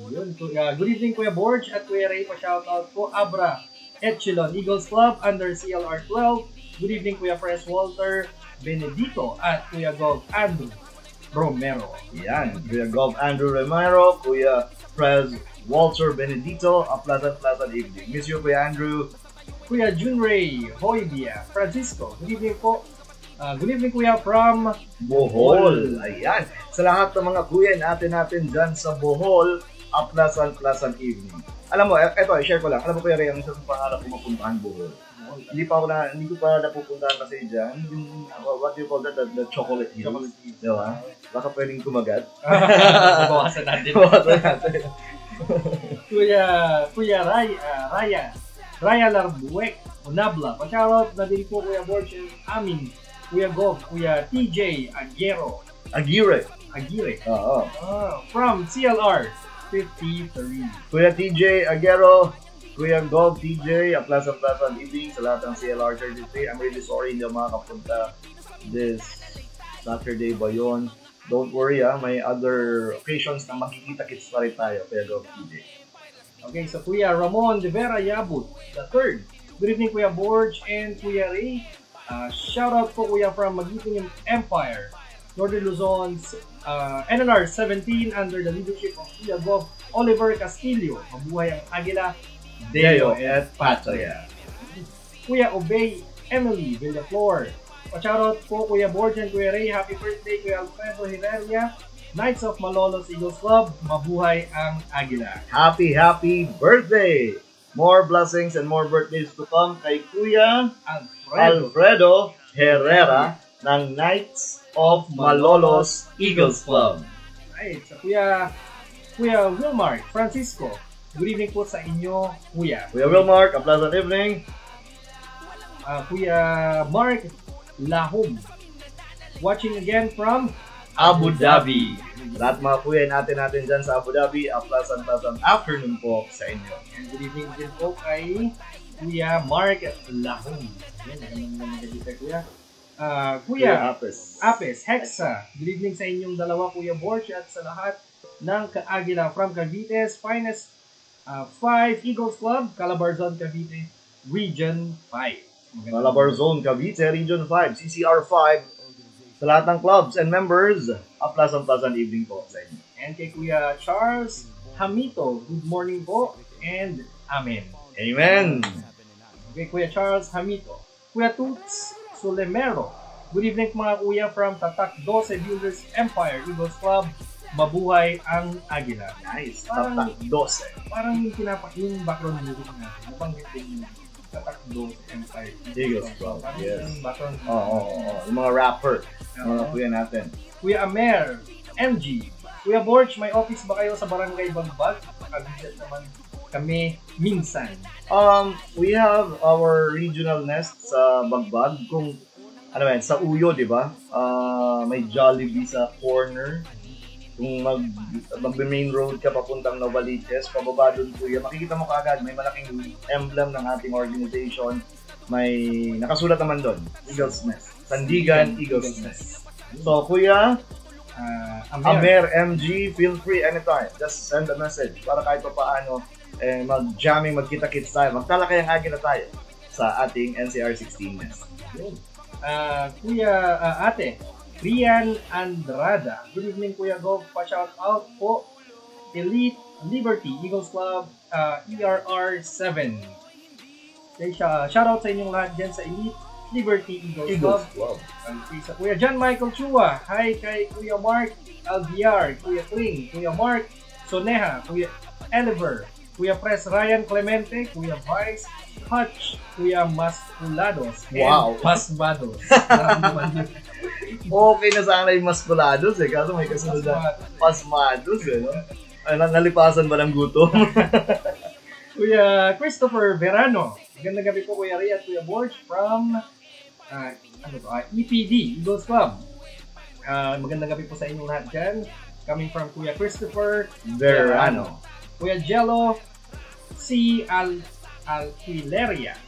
Speaker 2: Yun, kuya. Good evening, Kuya Borge at Kuya Ray. Pa-shoutout po, Abra. Echelon Eagles Club under CLR 12. Good evening, Kuya Fresh Walter Benedito at Kuya Gov Andrew Romero.
Speaker 1: Yan, Kuya Gov Andrew Romero, Kuya Prez Walter Benedito, a pleasant, pleasant evening. Miss you, Kuya Andrew.
Speaker 2: Kuya Junray Hoybia Francisco. Good evening po. Ah, good evening, Kuya, from
Speaker 1: Bohol. Ayan. Sa lahat ng mga kuya natin natin dyan sa Bohol, a pleasant, pleasant evening. Alam mo, e- eto, i-share ko lang. Alam mo, Kuya Ray, ang isang pangarap ko mapuntahan Bohol. Hindi pa ako na, hindi ko pa napupuntahan kasi dyan. Yung, uh, what do you call that? The, the chocolate hills. Di ba? Baka pwedeng kumagat.
Speaker 2: Bawasan natin.
Speaker 1: Bawasan natin.
Speaker 2: Kuya, Kuya Ray, ah, Raya, Raya Larbuek, Unabla. Pa-shoutout na din po Kuya and amin, Kuya Gov, Kuya TJ Aguero,
Speaker 1: Aguirre.
Speaker 2: Aguirre.
Speaker 1: Oo.
Speaker 2: Ah, from CLR 53.
Speaker 1: Kuya TJ Aguero, Kuya Gold TJ, a pleasant pleasant evening sa lahat ng CLR 33. I'm really sorry hindi ako makakapunta this Saturday ba yun? Don't worry ah, may other occasions na makikita-kits pa rin tayo, Gold TJ.
Speaker 2: Okay, so Kuya Ramon de Vera Yabut, the third. Good evening, Kuya Borge and Kuya Ray. Uh, shout out po Kuya from Magiting Empire, Northern Luzon's uh, NNR 17 under the leadership of Kuya Gov Oliver Castillo. Mabuhay ang Agila,
Speaker 1: Deo at Patria.
Speaker 2: Kuya Obey Emily Villaflor, Pa-shoutout po Kuya Borge and Kuya Ray. Happy birthday Kuya Alfredo Hilaria. Knights of Malolos Eagles Club. Mabuhay ang Agila.
Speaker 1: Happy, happy birthday! More blessings and more birthdays to come kay Kuya
Speaker 2: Alfredo.
Speaker 1: Alfredo Herrera ng Knights of Malolos Eagles Club.
Speaker 2: Right. Sa Kuya, Kuya Wilmar Francisco. Good evening po sa inyo, Kuya.
Speaker 1: Kuya Wilmark, a pleasant evening.
Speaker 2: Ah, Kuya Mark Lahom. Watching again from
Speaker 1: Abu Dhabi. Lahat mga kuya natin natin dyan sa Abu Dhabi, a pleasant, pleasant afternoon po sa inyo.
Speaker 2: And good evening din po kay Kuya Mark Lahom. Yan, magandang gabi kay Kuya. Ah, Kuya,
Speaker 1: Apes.
Speaker 2: Apes, Hexa. Good evening sa inyong dalawa, Kuya Borch, at sa lahat ng Kaagila from Cavites, finest 5 Eagles Club, Calabarzon, Cavite, Region 5.
Speaker 1: Malabar Zone, Cavite, Region 5, CCR 5. Sa lahat ng clubs and members, a pleasant, pleasant evening po sa inyo.
Speaker 2: And kay Kuya Charles Hamito, good morning po, and Amen.
Speaker 1: Amen!
Speaker 2: Kay Kuya Charles Hamito. Kuya Toots Solemero. Good evening mga kuya from Tatak 12 Builders Empire Eagles Club. Mabuhay ang Agila.
Speaker 1: Nice.
Speaker 2: Parang-
Speaker 1: Tatak 12.
Speaker 2: Parang yung pinapa yung background music natin. Mukhang yung Tatak 12 Empire
Speaker 1: Eagles Club,
Speaker 2: Parang
Speaker 1: yes.
Speaker 2: yung
Speaker 1: Oo, oo, oo. Yung mga rapper, mga
Speaker 2: Oo.
Speaker 1: kuya natin.
Speaker 2: Kuya Amer, MG. Kuya Borch, may office ba kayo sa Barangay Bagbag? Nakabisit naman kami minsan.
Speaker 1: Um, we have our regional nest sa Bagbag. Kung, ano yan, sa Uyo, di ba? Ah, may Jollibee sa corner. Kung mag, mag-main road ka papuntang Novaliches, pababa doon kuya, makikita mo kaagad, may malaking emblem ng ating organization. May nakasulat naman doon, Eagles Nest. Sandigan Eagles Nest. So, kuya,
Speaker 2: Ah, Amer.
Speaker 1: Amer MG, feel free anytime. Just send a message para kahit pa paano eh, mag-jamming, magkita-kits tayo. Magtalakayang agi na tayo sa ating NCR 16 Nest.
Speaker 2: Ah, kuya, ah, ate, Rian Andrada. Good evening, Kuya Gov. Pa-shout out po. Elite Liberty Eagles Club ah, ERR7. Okay, siya, shout out sa inyong lahat dyan sa Elite Liberty Eagles,
Speaker 1: Eagles
Speaker 2: Club.
Speaker 1: Club.
Speaker 2: Okay, sa Kuya John Michael Chua. Hi kay Kuya Mark Alviar, Kuya Kling, Kuya Mark Soneha, Kuya Oliver, Kuya Pres Ryan Clemente, Kuya Vice Hutch, Kuya Masculados, and
Speaker 1: Wow.
Speaker 2: Pasmados.
Speaker 1: Okay na sana yung maskulados eh, kaso may kasunod na pasmados eh, no? Ay, na- nalipasan ba ng gutom?
Speaker 2: Kuya Christopher Verano. Magandang gabi po Kuya Ray at Kuya Borge from ah, ano to, ah, EPD, Eagles Club. Ah, magandang gabi po sa inyong lahat dyan. Coming from Kuya Christopher
Speaker 1: Verano.
Speaker 2: Kuya Jello C. Al Alquileria.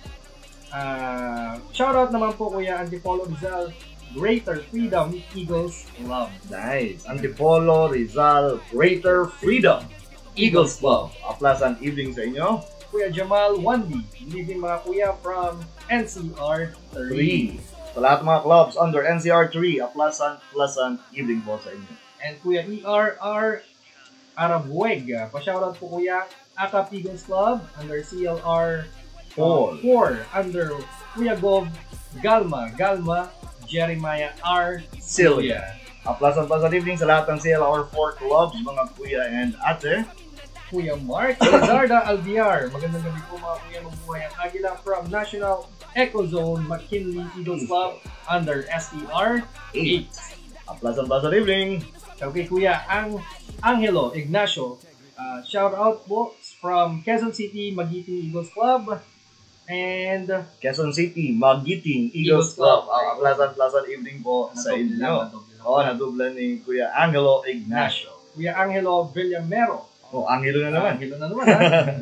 Speaker 2: Uh, shoutout naman po Kuya Antipolo Rizal Greater Freedom Eagles Club.
Speaker 1: Nice. Antipolo, Rizal, Greater Freedom. Eagles Club. A pleasant evening sa inyo.
Speaker 2: Kuya Jamal Wandi. Evening mga kuya from NCR 3.
Speaker 1: 3. Sa lahat mga clubs under NCR 3, a pleasant, pleasant evening po sa inyo.
Speaker 2: And Kuya ERR Arabuega. Pa-shoutout po Kuya Akap Eagles Club under CLR
Speaker 1: Four.
Speaker 2: 4 under Kuya Gov Galma. Galma Jeremiah R.
Speaker 1: Silvia. A pleasant, pleasant evening sa lahat ng CLR 4 clubs, mga kuya and ate.
Speaker 2: Kuya Mark Lizarda Alviar. Magandang gabi po mga kuya mabuhay ang Agila from National Eco Zone McKinley Eagles Club under STR 8.
Speaker 1: A pleasant, pleasant evening.
Speaker 2: Okay kuya, ang Angelo Ignacio. Uh, shout out po from Quezon City Magiting Eagles Club. And
Speaker 1: Quezon City, Magiting Eagles
Speaker 2: Club.
Speaker 1: Club. A pleasant, pleasant evening po sa inyo. Oo, nadubla ni Kuya Angelo Ignacio.
Speaker 2: Kuya Angelo Villamero.
Speaker 1: Oh, Angelo na naman.
Speaker 2: Angelo na naman ha.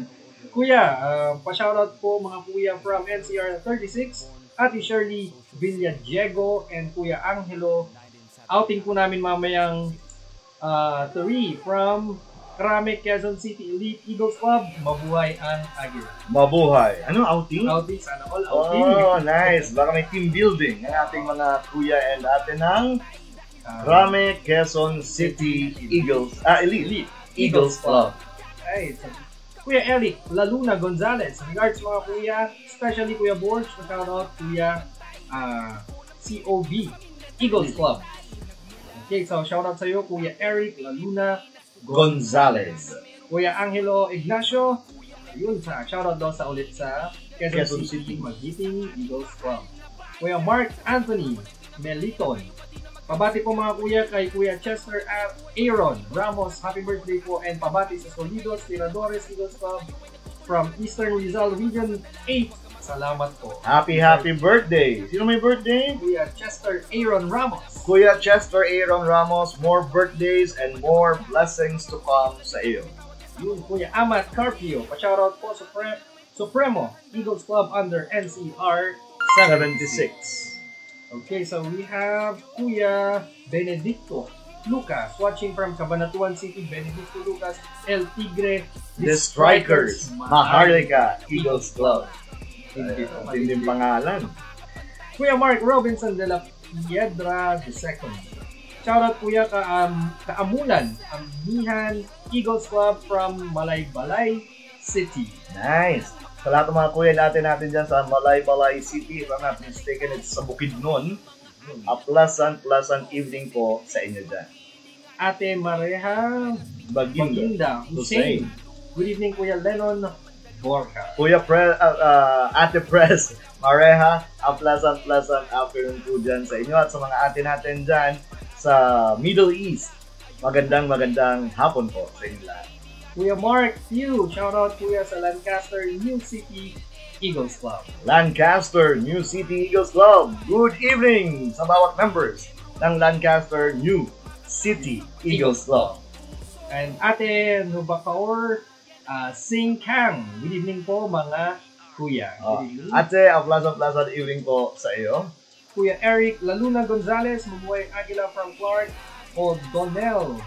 Speaker 2: kuya, uh, pa-shoutout po mga kuya from NCR 36, Ate Shirley Villadiego and Kuya Angelo. Outing po namin mamayang uh, 3 from Krame Quezon City Elite Eagles Club. Mabuhay ang Agila.
Speaker 1: Mabuhay. Ano, outing?
Speaker 2: Outing, sana all outing.
Speaker 1: Oh, nice. Baka may team building ng ating mga kuya and ate ng
Speaker 2: Uh,
Speaker 1: Rame Quezon City Eagles, ah, Elite,
Speaker 2: Elite
Speaker 1: Eagles Club.
Speaker 2: So, Kuya Eric Laluna Gonzalez. Regards mga kuya, especially Kuya Borge, shout out Kuya ah COB Eagles Club. Okay, so shoutout sa iyo, Kuya Eric Laluna
Speaker 1: Gonzales.
Speaker 2: Kuya Angelo Ignacio. Yun sa shoutout daw sa ulit sa Quezon, City, Magiting Eagles Club. Kuya Mark Anthony Meliton. Pabati po mga kuya kay Kuya Chester A- Aaron Ramos. Happy birthday po and pabati sa Solidos Tiradores Eagles Club from Eastern Rizal Region 8. Salamat po.
Speaker 1: Happy, happy birthday! Sino may birthday?
Speaker 2: Kuya Chester Aaron Ramos.
Speaker 1: Kuya Chester Aaron Ramos, more birthdays and more blessings to come sa iyo.
Speaker 2: Yun, Kuya Amat Carpio. Pa-shoutout po sa Pre- Supremo Eagles Club under NCR 76.
Speaker 1: 76.
Speaker 2: Okay, so we have Kuya Benedicto Lucas watching from Cabanatuan City. Benedicto Lucas, El Tigre,
Speaker 1: The Strikers, Maharlika Eagles Club.
Speaker 2: Hindi
Speaker 1: Hindi pangalan.
Speaker 2: Kuya Mark Robinson de la Piedra II. Shoutout Kuya ka, um, Kaamulan, Amihan Eagles Club from Malaybalay City.
Speaker 1: Nice. Sa lahat ng mga kuya natin natin dyan sa Malay-Balay City, if I'm not mistaken, it's sa Bukidnon. A pleasant, pleasant evening po sa inyo dyan.
Speaker 2: Ate Mareha
Speaker 1: Baginda.
Speaker 2: Baginda
Speaker 1: Hussein.
Speaker 2: Hussein. Good evening Kuya Lennon Borja.
Speaker 1: Kuya Pre, uh, uh, Ate Pres, Mareha, a pleasant, pleasant afternoon po dyan sa inyo at sa mga ate natin dyan sa Middle East. Magandang, magandang hapon po sa inyo lahat.
Speaker 2: Kuya Mark Few, shout out Kuya sa Lancaster New City Eagles Club.
Speaker 1: Lancaster New City Eagles Club. Good evening sa bawat members ng Lancaster New City Eagles Club.
Speaker 2: And Ate Nubacaor uh, Sing Kang. Good evening po mga kuya.
Speaker 1: Oh, ate, a pleasant, pleasant evening po sa iyo.
Speaker 2: Kuya Eric Laluna Gonzalez, Mabuhay Aguila from Clark. O'Donnell,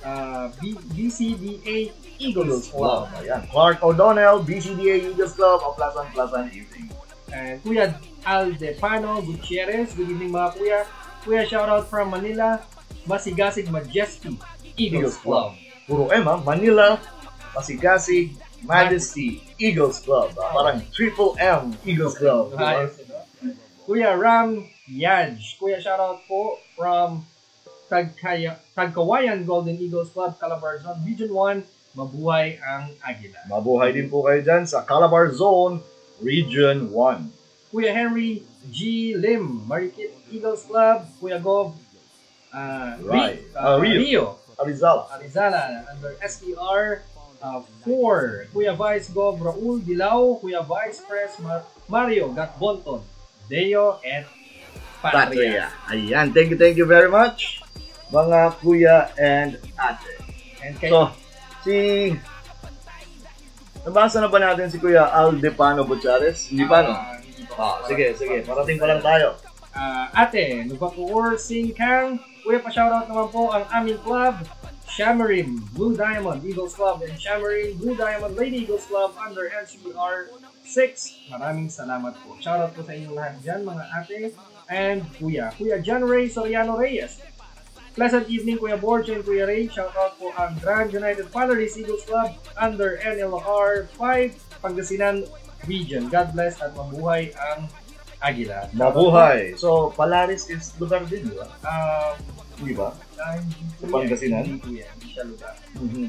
Speaker 2: uh, B- BCDA Eagles Club.
Speaker 1: Ayan. Clark O'Donnell, BCDA Eagles Club, a pleasant, pleasant evening.
Speaker 2: And Kuya Aldepano Gutierrez, good evening mga kuya. Kuya shoutout from Manila, Masigasig Majesty Eagles Club.
Speaker 1: Puro M, ha? Manila, Pasigasig, Majesty, Eagles Club. ah. Parang triple M Eagles Club. di ba?
Speaker 2: Ayos, ano? Kuya Ram Yaj. Kuya shoutout po from Tagkaya, Tagkawayan Golden Eagles Club, Calabarzon, Region 1. Mabuhay ang Agila.
Speaker 1: Mabuhay din po kayo dyan sa Calabar Zone, Region 1.
Speaker 2: Kuya Henry G. Lim, Marikit Eagles Club, Kuya Gov, uh,
Speaker 1: Right.
Speaker 2: Ri- uh,
Speaker 1: Uh, Rio.
Speaker 2: Rio,
Speaker 1: Arizala.
Speaker 2: Arizala, under SPR uh, 4. Kuya Vice Gov Raul Dilaw, Kuya Vice Press Mar- Mario Gatbonton, Deo, and Patria.
Speaker 1: Ayan, thank you, thank you very much, mga kuya and ate.
Speaker 2: And kay,
Speaker 1: So, si... Nabasa na ba natin si Kuya Aldepano Buchares? Hindi pa, no?
Speaker 2: Ah.
Speaker 1: Ah, sige, sige. Parating pa lang tayo.
Speaker 2: Ah, ate, Nubakuor Sing Kang, Kuya pa-shoutout naman po ang aming club, Shamarim Blue Diamond Eagles Club and Shamarim Blue Diamond Lady Eagles Club under NCR 6. Maraming salamat po. Shoutout po sa inyong lahat dyan, mga ate and kuya. Kuya John Ray Soriano Reyes. Pleasant evening, Kuya Borge and Kuya Ray. Shoutout po ang Grand United Palaris Eagles Club under NLR 5 Pangasinan Region. God bless at mabuhay ang Agila.
Speaker 1: Mabuhay. So, Palaris is lugar din, di ba?
Speaker 2: Um,
Speaker 1: Di ba?
Speaker 2: Ah, hindi po yan.
Speaker 1: Pangasinan?
Speaker 2: Hindi po yan. Hindi siya lugar.
Speaker 1: Mhm.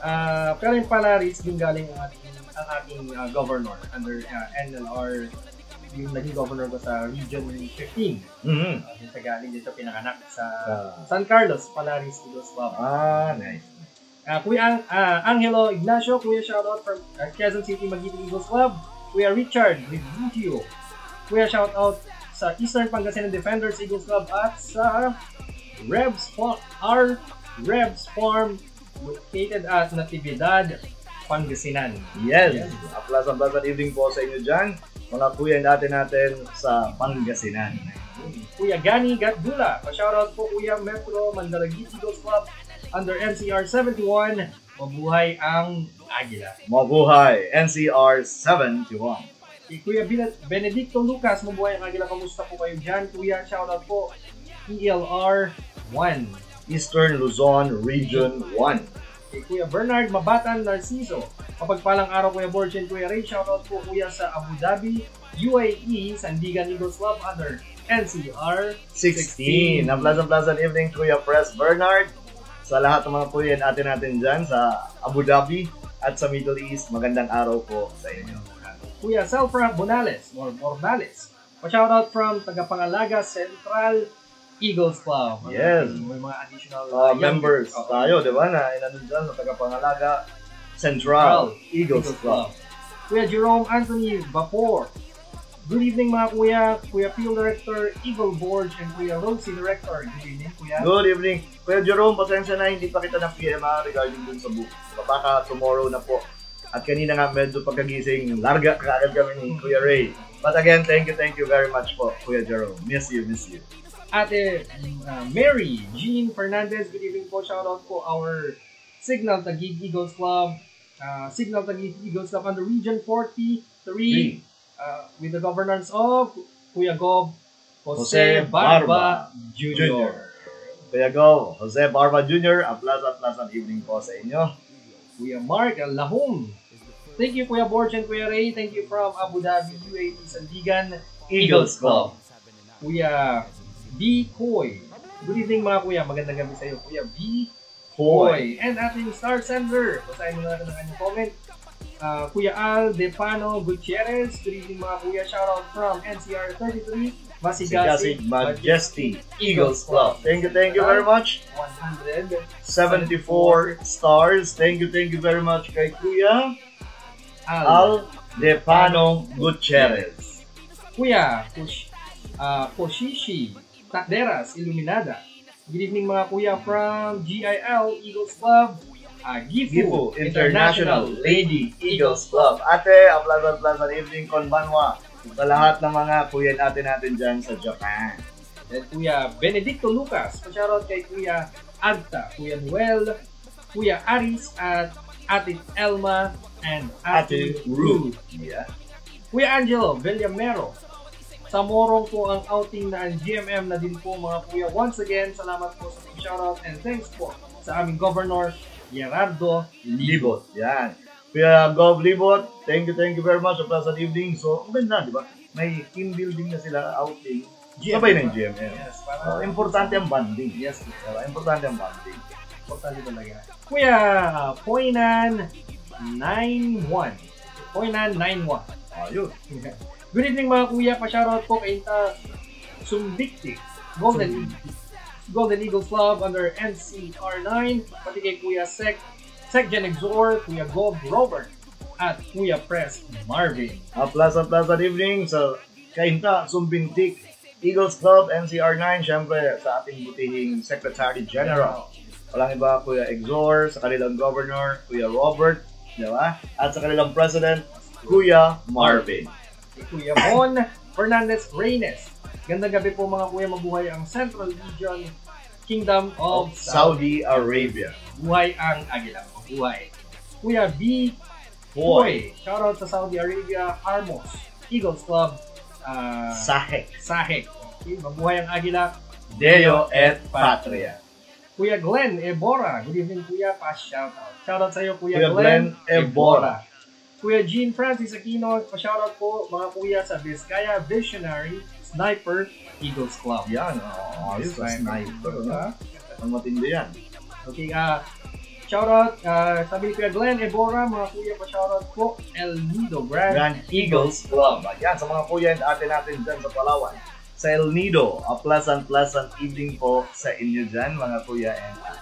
Speaker 2: Ah, pero yung Palaris, din galing ang ating, ang ating ah, governor under ah, NLR yung naging governor ko sa Region 15.
Speaker 1: Mhm.
Speaker 2: Uh, yung sa galing dito pinanganak sa
Speaker 1: Ah.
Speaker 2: San Carlos, Palaris Eagles Club.
Speaker 1: Ah, nice.
Speaker 2: Ah, Kuya Ang- ah, Angelo Ignacio, Kuya shoutout from ah, Quezon City Magiting Eagles Club. Kuya Richard Refugio. Kuya shoutout sa Eastern Pangasinan Defenders Eagles Club at sa Rebs Farm, our Rebs Farm located at Natividad, Pangasinan.
Speaker 1: Yes.
Speaker 2: Yes.
Speaker 1: A pleasant, pleasant evening po sa inyo dyan. Mga kuya natin natin sa Pangasinan.
Speaker 2: Kuya Gani Gatdula. Pa-shoutout po Kuya Metro Mandalagit Eagles Club under NCR 71. Mabuhay ang Agila.
Speaker 1: Mabuhay, NCR 71.
Speaker 2: Kay Kuya Benedicto Lucas, mabuhay ang Agila. Kamusta po kayo dyan? Kuya, shoutout po ELR 1.
Speaker 1: Eastern Luzon Region 1.
Speaker 2: Kay Kuya Bernard Mabatan Narciso. Kapagpalang araw Kuya Borgen, Kuya Ray, shoutout po Kuya sa Abu Dhabi, UAE, Sandigan Eagles Club under NCR
Speaker 1: 16. Ang pleasant-pleasant evening, Kuya Press Bernard. Sa lahat ng mga kuya natin natin dyan sa Abu Dhabi at sa Middle East, magandang araw po sa inyo.
Speaker 2: Kuya Selfra Bonales or Morales. Pa-shoutout from Tagapangalaga Central Eagles Club.
Speaker 1: Yes.
Speaker 2: May mga additional
Speaker 1: Uh,
Speaker 2: uh,
Speaker 1: members
Speaker 2: Oo.
Speaker 1: tayo, di ba, na inanong dyan sa tagapangalaga Central Eagles Club.
Speaker 2: Kuya Jerome Anthony Vapor. Good evening mga kuya. Kuya Field Director Eagle Board and Kuya Rosie Director. Good evening kuya.
Speaker 1: Good evening. Kuya Jerome, pasensya na, hindi pa kita ng PM ha, regarding dun sa book. Baka tomorrow na po. At kanina nga medyo pagkagising, larga kaagad kami ni Kuya Ray. But again, thank you, thank you very much po, Kuya Jerome. Miss you, miss you.
Speaker 2: Ate uh, Mary Jean Fernandez. Good evening po. Shoutout po our Signal Taguig Eagles Club. Uh, Signal Taguig Eagles Club under Region 43 uh, with the governance of Kuya Gob Jose,
Speaker 1: Jose
Speaker 2: Barba,
Speaker 1: Barba
Speaker 2: Jr.
Speaker 1: Jr. Kuya Go, Jose Barba Jr., a pleasant, pleasant evening po sa inyo.
Speaker 2: Kuya Mark Lahum. Thank you Kuya Borch and Kuya Ray. Thank you from Abu Dhabi, UAE, Sandigan, Eagles Club. Kuya B. Koy. Good evening mga kuya. Magandang gabi sa iyo. Kuya B. Koy. And ating star sender. Basahin mo natin ang kanyang comment. Uh, kuya Al Depano Gutierrez. Good evening mga kuya. Shoutout from NCR 33. Masigasig
Speaker 1: Sigasig Majesty Eagles Club. Thank you, thank you very much. 174 stars. Thank you, thank you very much kay Kuya
Speaker 2: Al.
Speaker 1: Al Depano Gutierrez.
Speaker 2: Kuya Kush, uh, Koshishi Takderas Iluminada. Good evening mga kuya from GIL Eagles Club. Uh, Gifu,
Speaker 1: Gifu International Lady Eagles Club. Ate, a pleasant, pleasant evening, konbanwa. Sa lahat ng mga kuya natin natin dyan sa Japan.
Speaker 2: Then Kuya Benedicto Lucas. Pa-shoutout kay Kuya Agta, Kuya Noel, Kuya Aris, at Ate Elma, and Ate,
Speaker 1: Ate
Speaker 2: Ruth.
Speaker 1: Ruth. Yeah.
Speaker 2: Kuya Angelo Villamero. Sa Morong po ang outing na ang GMM na din po mga kuya. Once again, salamat po sa shoutout and thanks po sa aming Governor Gerardo
Speaker 1: Libot. Yan. Kuya Gov Libot, thank you, thank you very much. A pleasant evening. So, ang ganda, di ba? May team building na sila outing. Sabay ng GMM.
Speaker 2: Yes, para
Speaker 1: importante ang bonding.
Speaker 2: Yes,
Speaker 1: Diba? Importante ang bonding.
Speaker 2: importante talaga. Kuya Poinan 91. Poinan 91.
Speaker 1: Ayun.
Speaker 2: Good evening mga kuya. Pa-shoutout po kay Ta Sumbikti. Golden Golden Eagles Club under NCR9. Pati kay Kuya Sec Secgen Exor, Kuya Gob Robert, at Kuya Press Marvin.
Speaker 1: A pleasant, pleasant evening sa Kainta, Sumbintik, Eagles Club, NCR9, syempre sa ating butihing Secretary General. Walang iba, Kuya Exor, sa kanilang Governor, Kuya Robert, di ba? At sa kanilang President, Kuya Marvin.
Speaker 2: Kay Kuya Bon Fernandez Reynes. Gandang gabi po mga kuya, mabuhay ang Central Region Kingdom of
Speaker 1: Of Saudi Arabia.
Speaker 2: Buhay ang Agila. Buhay. Kuya B. Boy. Shoutout sa Saudi Arabia, Armos, Eagles Club, uh,
Speaker 1: Sahek,
Speaker 2: Sahek. Okay, mabuhay ang Agila.
Speaker 1: Deo et Patria.
Speaker 2: Kuya Glenn Ebora. Good evening, Kuya. Pa-shoutout. Shoutout sa iyo, Kuya,
Speaker 1: Kuya Glenn Ebora.
Speaker 2: Kuya Jean Francis Aquino. Pa-shoutout po, mga kuya, sa Vizcaya Visionary Sniper Eagles Club.
Speaker 1: Yan, oh, ayos, sniper.
Speaker 2: Diba?
Speaker 1: Ang matindi yan.
Speaker 2: Okay, ah, shoutout, ah, sabi ni Kuya Glenn Ebora, mga kuya, pa-shoutout po, El Nido Grand,
Speaker 1: Grand Eagles Club. Ayan, sa mga kuya and ate natin dyan sa Palawan. Sa El Nido, a pleasant, pleasant evening po sa inyo dyan, mga kuya and ate.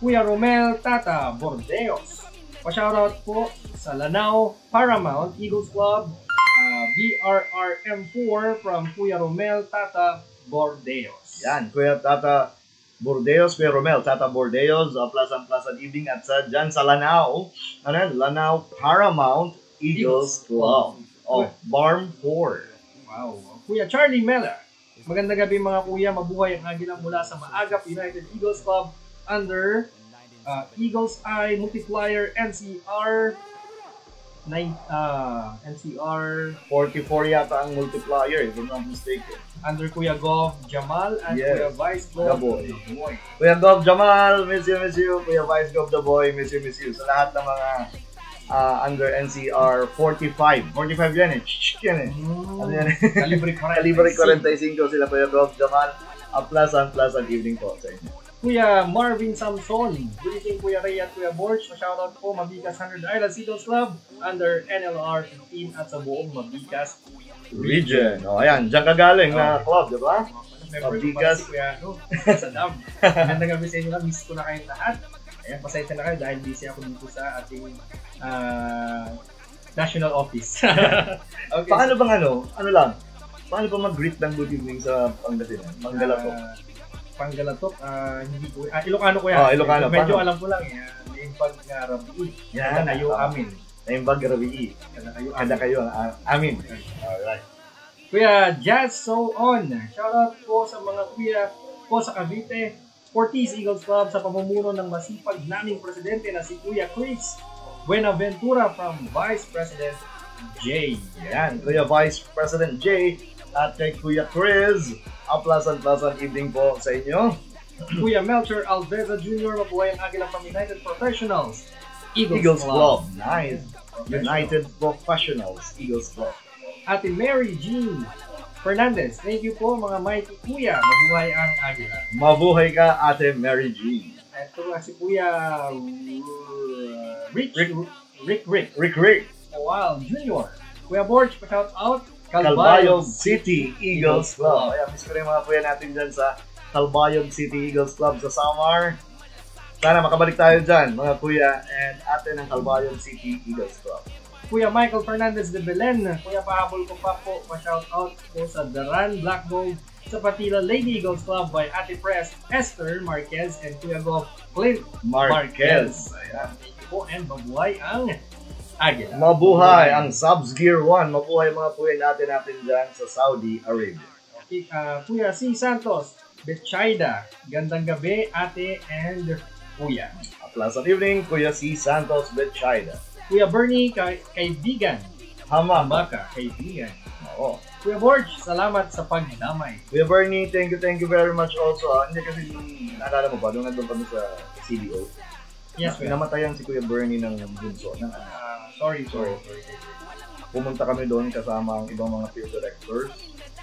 Speaker 2: Kuya Romel Tata Bordeos. Pa-shoutout po sa Lanao Paramount Eagles Club, ah, BRRM4 from Kuya Romel Tata Bordeos.
Speaker 1: Yan, Kuya Tata Bordeos, Kuya Romel, Tata Bordeos, a pleasant, pleasant evening at sa dyan sa Lanao, ano yan, Lanao Paramount Eagles Club of Barm 4.
Speaker 2: Wow. Kuya Charlie Mella. Magandang gabi mga kuya. Mabuhay ang Agila mula sa Maagap United Eagles Club under uh, Eagles Eye Multiplier NCR 9 uh, NCR
Speaker 1: 44 yata ang multiplier, if I'm not mistaken.
Speaker 2: under Kuya Gov Jamal and
Speaker 1: Yes.
Speaker 2: Kuya Vice Gov
Speaker 1: Gaboy.
Speaker 2: Gaboy.
Speaker 1: Kuya Gov Jamal, miss you, miss you. Kuya Vice Gov the Boy, miss you, miss you. Sa lahat ng mga uh, under NCR 45. 45 yan eh. Shh, yan eh. Ano yan eh?
Speaker 2: Calibre 45.
Speaker 1: Calibre 45 sila Kuya Rob Jamal. A pleasant, pleasant evening po sa inyo.
Speaker 2: Kuya Marvin Samson. Good evening, Kuya Ray at Kuya Borch. Shoutout po, Mabigas 100 Island Seagulls Club under NLR 15 at sa buong Mabigas.
Speaker 1: Region. O, ayan. Diyan ka galing na club, di ba? Mabigas.
Speaker 2: si Kuya ano, sa dam. Magandang gabi sa inyo. Miss ko na kayong lahat. Ayan, pasensya na kayo dahil busy ako dito sa ating ah, national office. okay.
Speaker 1: Paano bang ano? Ano lang? Paano pa mag-greet ng good evening sa Pangasinan? Manggalato.
Speaker 2: Ah, Panggalatok, ah, hindi ko, ah, Ilocano ko yan.
Speaker 1: Oh, Ilocano,
Speaker 2: Medyo
Speaker 1: paano?
Speaker 2: alam ko lang eh. Yung pag uh, rabi,
Speaker 1: Yan,
Speaker 2: yan, kayo
Speaker 1: tama.
Speaker 2: amin.
Speaker 1: Naimbag Rabii.
Speaker 2: Kada kayo
Speaker 1: Kada
Speaker 2: amin.
Speaker 1: kayo. ah, amin. Alright.
Speaker 2: Kuya Jazz So On. Shoutout po sa mga kuya po sa Cavite. Ortiz Eagles Club sa pamumuno ng masipag naming presidente na si Kuya Chris Buenaventura from Vice President Jay.
Speaker 1: Yan. Kuya Vice President Jay at kay Kuya Chris. A pleasant, pleasant evening po sa inyo.
Speaker 2: Kuya Melcher Alveza Jr. Mabuhay ang Agilang from United Professionals. Eagles,
Speaker 1: Eagles
Speaker 2: Club.
Speaker 1: Club. Nice. United Professionals. Eagles Club.
Speaker 2: Ate Mary Jean Fernandez. Thank you po mga mighty kuya. Mabuhay ang Agila.
Speaker 1: Mabuhay ka, Ate Mary Jean.
Speaker 2: Ito nga si Kuya Rich,
Speaker 1: Rick.
Speaker 2: Rick Rick.
Speaker 1: Rick Rick.
Speaker 2: Wow, Junior. Kuya Borch, shout out.
Speaker 1: Calbayog City Eagles Club. Ayan, miss ko yung mga kuya natin dyan sa Calbayog City Eagles Club sa Samar. Sana makabalik tayo dyan, mga kuya and ate ng Calbayog City Eagles Club.
Speaker 2: Kuya Michael Fernandez de Belen. Kuya pahabol ko pa po. Pa-shout out po sa Daran Black Gold sa Patila Lady Eagles Club by Ate Press, Esther Marquez, and Kuya Golf Clint
Speaker 1: Marquez. Ayan.
Speaker 2: Thank you po and mabuhay ang Agila.
Speaker 1: Mabuhay ang Subs Gear 1. Mabuhay mga kuya natin natin dyan sa Saudi Arabia.
Speaker 2: Okay, ah, Kuya C. Santos, Betchaida, gandang gabi, ate and kuya.
Speaker 1: A pleasant evening, Kuya C. Santos Betchaida.
Speaker 2: Kuya Bernie, kay kaibigan.
Speaker 1: Hama.
Speaker 2: Amaka, kaibigan.
Speaker 1: Oo.
Speaker 2: Kuya Borge, salamat sa pagdamay.
Speaker 1: Kuya Bernie, thank you, thank you very much also. Ah, hindi kasi, naalala mo ba, nung nandun kami sa CDO,
Speaker 2: Yes, kuya.
Speaker 1: pinamatayan si Kuya Bernie ng bunso. Ng,
Speaker 2: Ah, sorry, sorry, sorry.
Speaker 1: pumunta kami doon kasama ang ibang mga field directors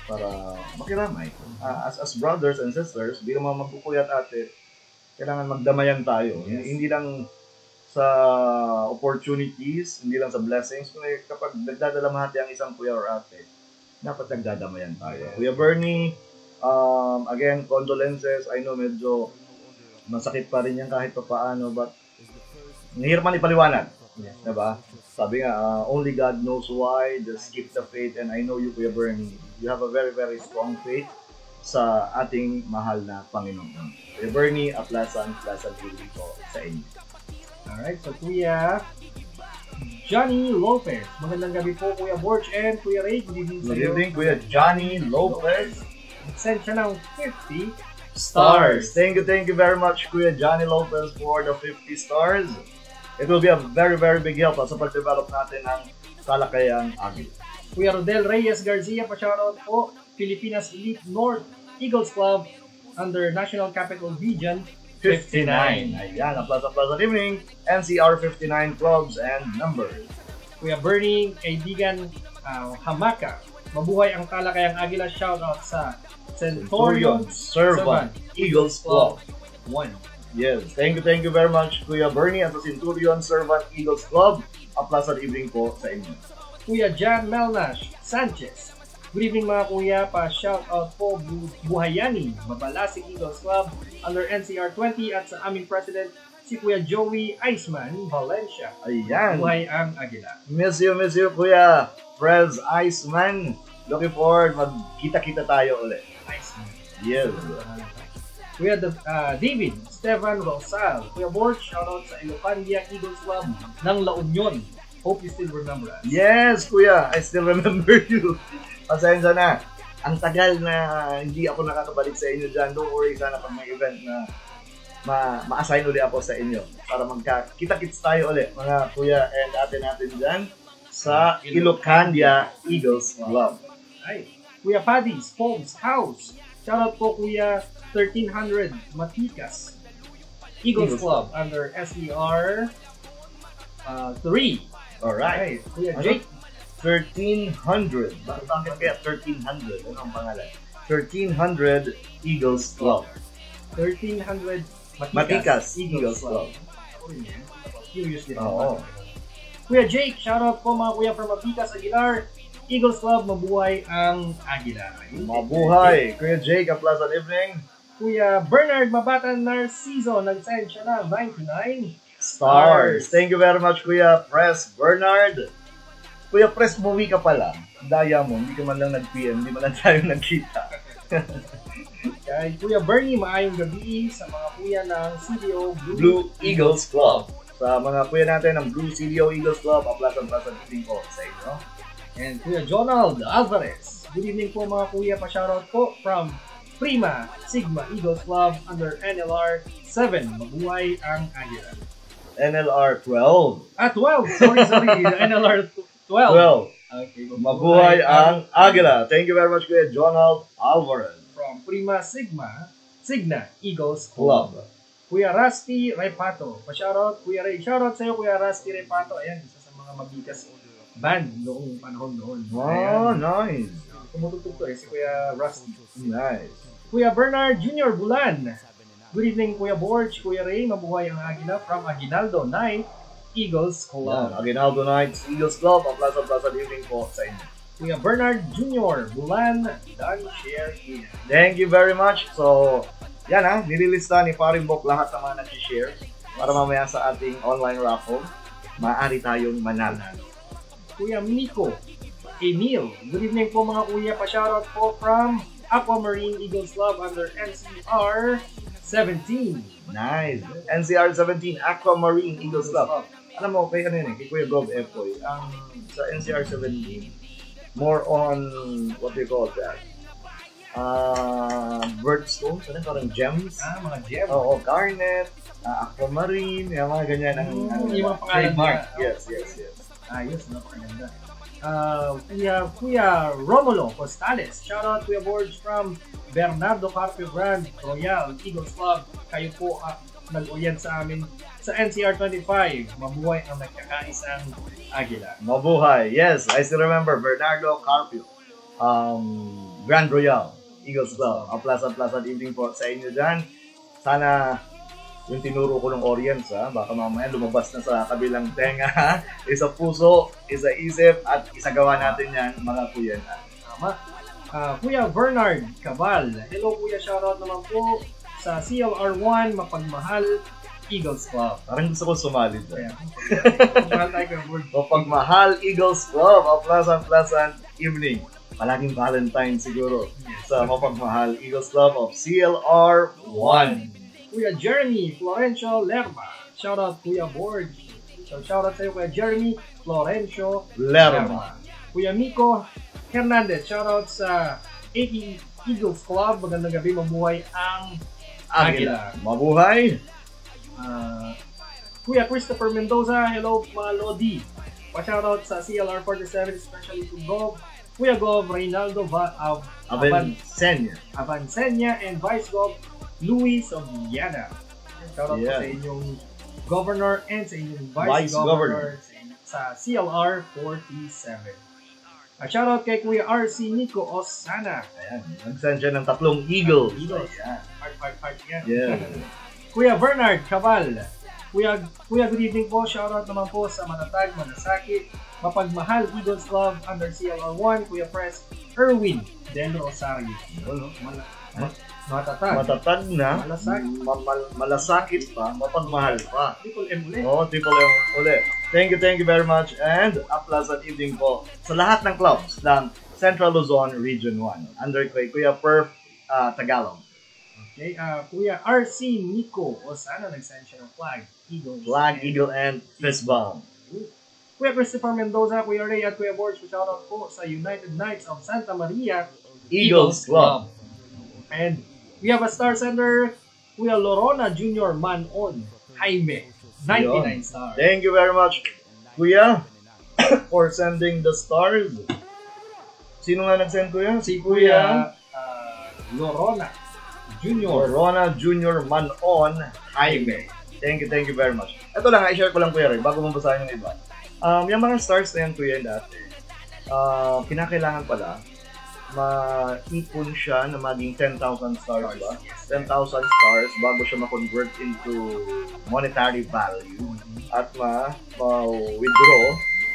Speaker 1: para makiramay. Ah, as as brothers and sisters, di naman magpupuyat ate, kailangan magdamayan tayo.
Speaker 2: Yes.
Speaker 1: Hindi lang sa opportunities, hindi lang sa blessings, kundi kapag nagdadalamhati ang isang kuya or ate, dapat nagdadamayan tayo.
Speaker 2: Yes.
Speaker 1: Kuya Bernie, um, again, condolences. I know medyo masakit pa rin yan kahit pa paano, but nahirap man ipaliwanag.
Speaker 2: Yes.
Speaker 1: Diba? Sabi nga, uh, only God knows why, just keep the faith, and I know you, Kuya Bernie, you have a very, very strong faith sa ating mahal na Panginoon. Kuya Bernie, a pleasant, pleasant evening po sa inyo.
Speaker 2: Alright, so Kuya Johnny Lopez. Magandang gabi po, Kuya Borge and Kuya Ray. Good evening sa
Speaker 1: Good evening, Kuya Johnny Lopez.
Speaker 2: Send siya ng 50
Speaker 1: Stars. Thank you, thank you very much, Kuya Johnny Lopez, for the 50 stars. It will be a very, very big help sa pag-develop natin ng Talakayang Agil.
Speaker 2: Kuya Rodel Reyes Garcia, pa-shoutout po. Pilipinas Elite North Eagles Club under National Capital Region 59.
Speaker 1: Ayan, a pleasant, pleasant evening. NCR 59 clubs and numbers.
Speaker 2: Kuya Bernie, kaibigan ah, Hamaka. Mabuhay ang talakayang Agila. Shoutout sa Centurion
Speaker 1: Servant Eagles Club.
Speaker 2: 1.
Speaker 1: Yes, thank you, thank you very much, Kuya Bernie at sa Centurion Servant Eagles Club. A pleasant evening po sa inyo.
Speaker 2: Kuya Jan Melnash Sanchez. Good evening mga kuya, pa-shoutout po Bu- Buhayani, Mabalasik Eagles Club under NCR 20 at sa aming president si Kuya Joey Iceman Valencia.
Speaker 1: Ayan.
Speaker 2: Buhay ang Agila.
Speaker 1: Miss you, miss you, Kuya. Prez Iceman. Looking forward, magkita-kita tayo ulit. Yes.
Speaker 2: Kuya ah, David Stefan Rosal. Kuya Borch, shoutout sa Ilocandia Eagles Club ng La Union. Hope you still remember us.
Speaker 1: Yes, Kuya. I still remember you. Pasensya na. Ang tagal na hindi ako nakakabalik sa inyo dyan. Don't worry, sana pag may event na ma ma-assign uli ako sa inyo para magka-kita-kits tayo uli mga kuya and ate natin dyan sa Ilocandia Eagles Club.
Speaker 2: Ay, Kuya Paddy's Folks House. Shoutout po Kuya 1300 Matikas. Eagles
Speaker 1: Eagles
Speaker 2: Club under SER uh, 3.
Speaker 1: Alright.
Speaker 2: Kuya
Speaker 1: Ano?
Speaker 2: Jake,
Speaker 1: 1300. Ba- Bakit kaya 1300? Ano ang pangalan? 1300 Eagles Club.
Speaker 2: 1300 Matikas,
Speaker 1: Matikas Eagles Club.
Speaker 2: Ako rin yan. Curious din
Speaker 1: Oo.
Speaker 2: Kuya Jake, shoutout po mga kuya from Matikas Aguilar. Eagles Club, mabuhay ang Agila.
Speaker 1: Mabuhay! Kuya Jake, a pleasant evening.
Speaker 2: Kuya Bernard Mabatan Narciso, nag-send siya ng 99.
Speaker 1: Stars. Thank you very much, Kuya Press Bernard. Kuya Press, movie ka pala. Daya mo, hindi ka man lang nag-PM, hindi man lang tayo nagkita.
Speaker 2: Kay Kuya Bernie, maayong gabi sa mga kuya ng CDO Blue,
Speaker 1: Blue Eagles Club. Sa mga kuya natin ng Blue CDO Eagles Club, a pleasant, pleasant evening po sa inyo.
Speaker 2: And Kuya Jonald Alvarez. Good evening po mga kuya, pa-shoutout po from Prima Sigma Eagles Club under NLR 7. Mabuhay ang Agila.
Speaker 1: NLR 12.
Speaker 2: Ah, 12! Sorry, sorry. NLR 12.
Speaker 1: 12.
Speaker 2: Okay,
Speaker 1: Mabuhay ang Agila. Thank you very much, Kuya Jonald Alvarez.
Speaker 2: From Prima Sigma, Signa Eagles Club.
Speaker 1: Club.
Speaker 2: Kuya Rusty Repato. Pa-shoutout, Kuya Ray. Shoutout sa'yo, Kuya Rusty Repato. Ayan, isa sa mga mabigas band noong panahon noon.
Speaker 1: Oh,
Speaker 2: Ayan.
Speaker 1: nice.
Speaker 2: Tumutugtog to eh, si Kuya Rusty.
Speaker 1: Nice.
Speaker 2: Kuya Bernard Jr. Bulan. Good evening, Kuya Borge, Kuya Ray. Mabuhay ang Agila from Aguinaldo Night Eagles
Speaker 1: Yan,
Speaker 2: Club.
Speaker 1: Aguinaldo Knights Eagles Club, a pleasant, pleasant evening po sa inyo.
Speaker 2: Kuya Bernard Jr. Bulan. Done share here.
Speaker 1: Thank you very much. So, yan ha, nililista ni Paring Bok lahat ng mga nag-share para mamaya sa ating online raffle, maaari tayong manalo.
Speaker 2: Kuya Miko Emil. Good evening po mga kuya. Pa-shoutout po from Aquamarine Eagles Club under NCR 17.
Speaker 1: Nice. NCR 17 Aquamarine Eagles Club. Alam mo, kay ano yun eh, kay Kuya Gov Epoy, ang sa NCR 17, more on, what do you call that? Uh, birdstones, ano, parang gems.
Speaker 2: Ah, mga gem.
Speaker 1: Oo, garnet, uh, aquamarine, yung mga ganyan ang
Speaker 2: Mm,
Speaker 1: ang-
Speaker 2: yung mga
Speaker 1: trademark. Yes, yes, yes.
Speaker 2: Ayos, napakaganda. Uh, Kuya, Kuya Romulo Costales. Shoutout Kuya Borge from Bernardo Carpio Brand Royal Eagles Club. Kayo po uh, nag-orient sa amin sa NCR 25. Mabuhay ang nagkakaisang Agila.
Speaker 1: Mabuhay. Yes, I still remember Bernardo Carpio. Um, Grand Royal, Eagles Club. A pleasant, pleasant evening po sa inyo dyan. Sana yung tinuro ko ng audience, ha? baka mamaya lumabas na sa kabilang tenga. ha? isa puso, isa isip, at isagawa natin yan, mga kuya na.
Speaker 2: Tama. Ah, Kuya Bernard Cabal. Hello Kuya, shoutout naman po sa CLR1 Mapagmahal Eagles Club.
Speaker 1: Parang gusto ko sumali dyan.
Speaker 2: mahal tayo Kuya.
Speaker 1: Mapagmahal Eagles Club, a pleasant, pleasant evening. Palaging Valentine siguro sa Mapagmahal Eagles Club of CLR 1.
Speaker 2: Kuya Jeremy Florencio Lerma. Shoutout Kuya Borg. So shoutout sa iyo Kuya Jeremy Florencio
Speaker 1: Lerma.
Speaker 2: Kuya Miko Hernandez. Shoutout sa 80 Eagles Club. Magandang gabi, mabuhay ang
Speaker 1: Agila. Mabuhay.
Speaker 2: ah, Kuya Christopher Mendoza. Hello mga Lodi. Pa-shoutout sa CLR 47, especially to Gov. Kuya Gov, Reynaldo Va Av Avan
Speaker 1: Avencenia.
Speaker 2: Avancenia and Vice Gov Luis of Viana. Shoutout po
Speaker 1: Yeah.
Speaker 2: sa inyong governor and sa inyong vice,
Speaker 1: Vice
Speaker 2: governor, sa CLR 47. At shoutout kay Kuya RC Nico Osana.
Speaker 1: Ayan. Nag-send siya ng tatlong Eagles.
Speaker 2: Eagles.
Speaker 1: Ayan.
Speaker 2: Heart, heart, heart yan.
Speaker 1: Yeah.
Speaker 2: Kuya Bernard Cabal. Kuya, Kuya, good evening po. Shoutout naman po sa Matatag, Manasakit, Mapagmahal Eagles Club under CLR1. Kuya Press Erwin Del Rosario.
Speaker 1: Ano? Ma-
Speaker 2: matatag.
Speaker 1: Matatag na.
Speaker 2: Malasakit.
Speaker 1: ma- mal- malasakit pa. Mapagmahal pa.
Speaker 2: Triple M ulit.
Speaker 1: Oo, triple M ulit. Thank you, thank you very much. And a pleasant evening po sa lahat ng clubs ng Central Luzon Region 1. Under kay Kuya Perf ah, Tagalog.
Speaker 2: Okay, ah Kuya RC Nico o sana nag-send siya ng flag. Eagles.
Speaker 1: Flag, Eagle, and Fist Bump.
Speaker 2: Kuya Christopher Mendoza, Kuya Ray at Kuya Borge, shoutout po sa United Knights of Santa Maria
Speaker 1: Eagles Club.
Speaker 2: And we have a star sender, Kuya Lorona Jr. Manon Jaime. 99 stars.
Speaker 1: Thank you very much, Kuya, for sending the stars. Sino nga nag-send, Kuya?
Speaker 2: Si Kuya ah, Lorona Jr.
Speaker 1: Corona Junior Manon Jaime. Thank you, thank you very much. Ito lang, i-share ko lang, Kuya Ray, bago mo basahin yung iba. Um, yung mga stars na yan, kuya, dati, uh, kinakailangan pala, maipon siya na maging 10,000 stars ba? 10,000 stars bago siya ma-convert into monetary value at ma- ma-withdraw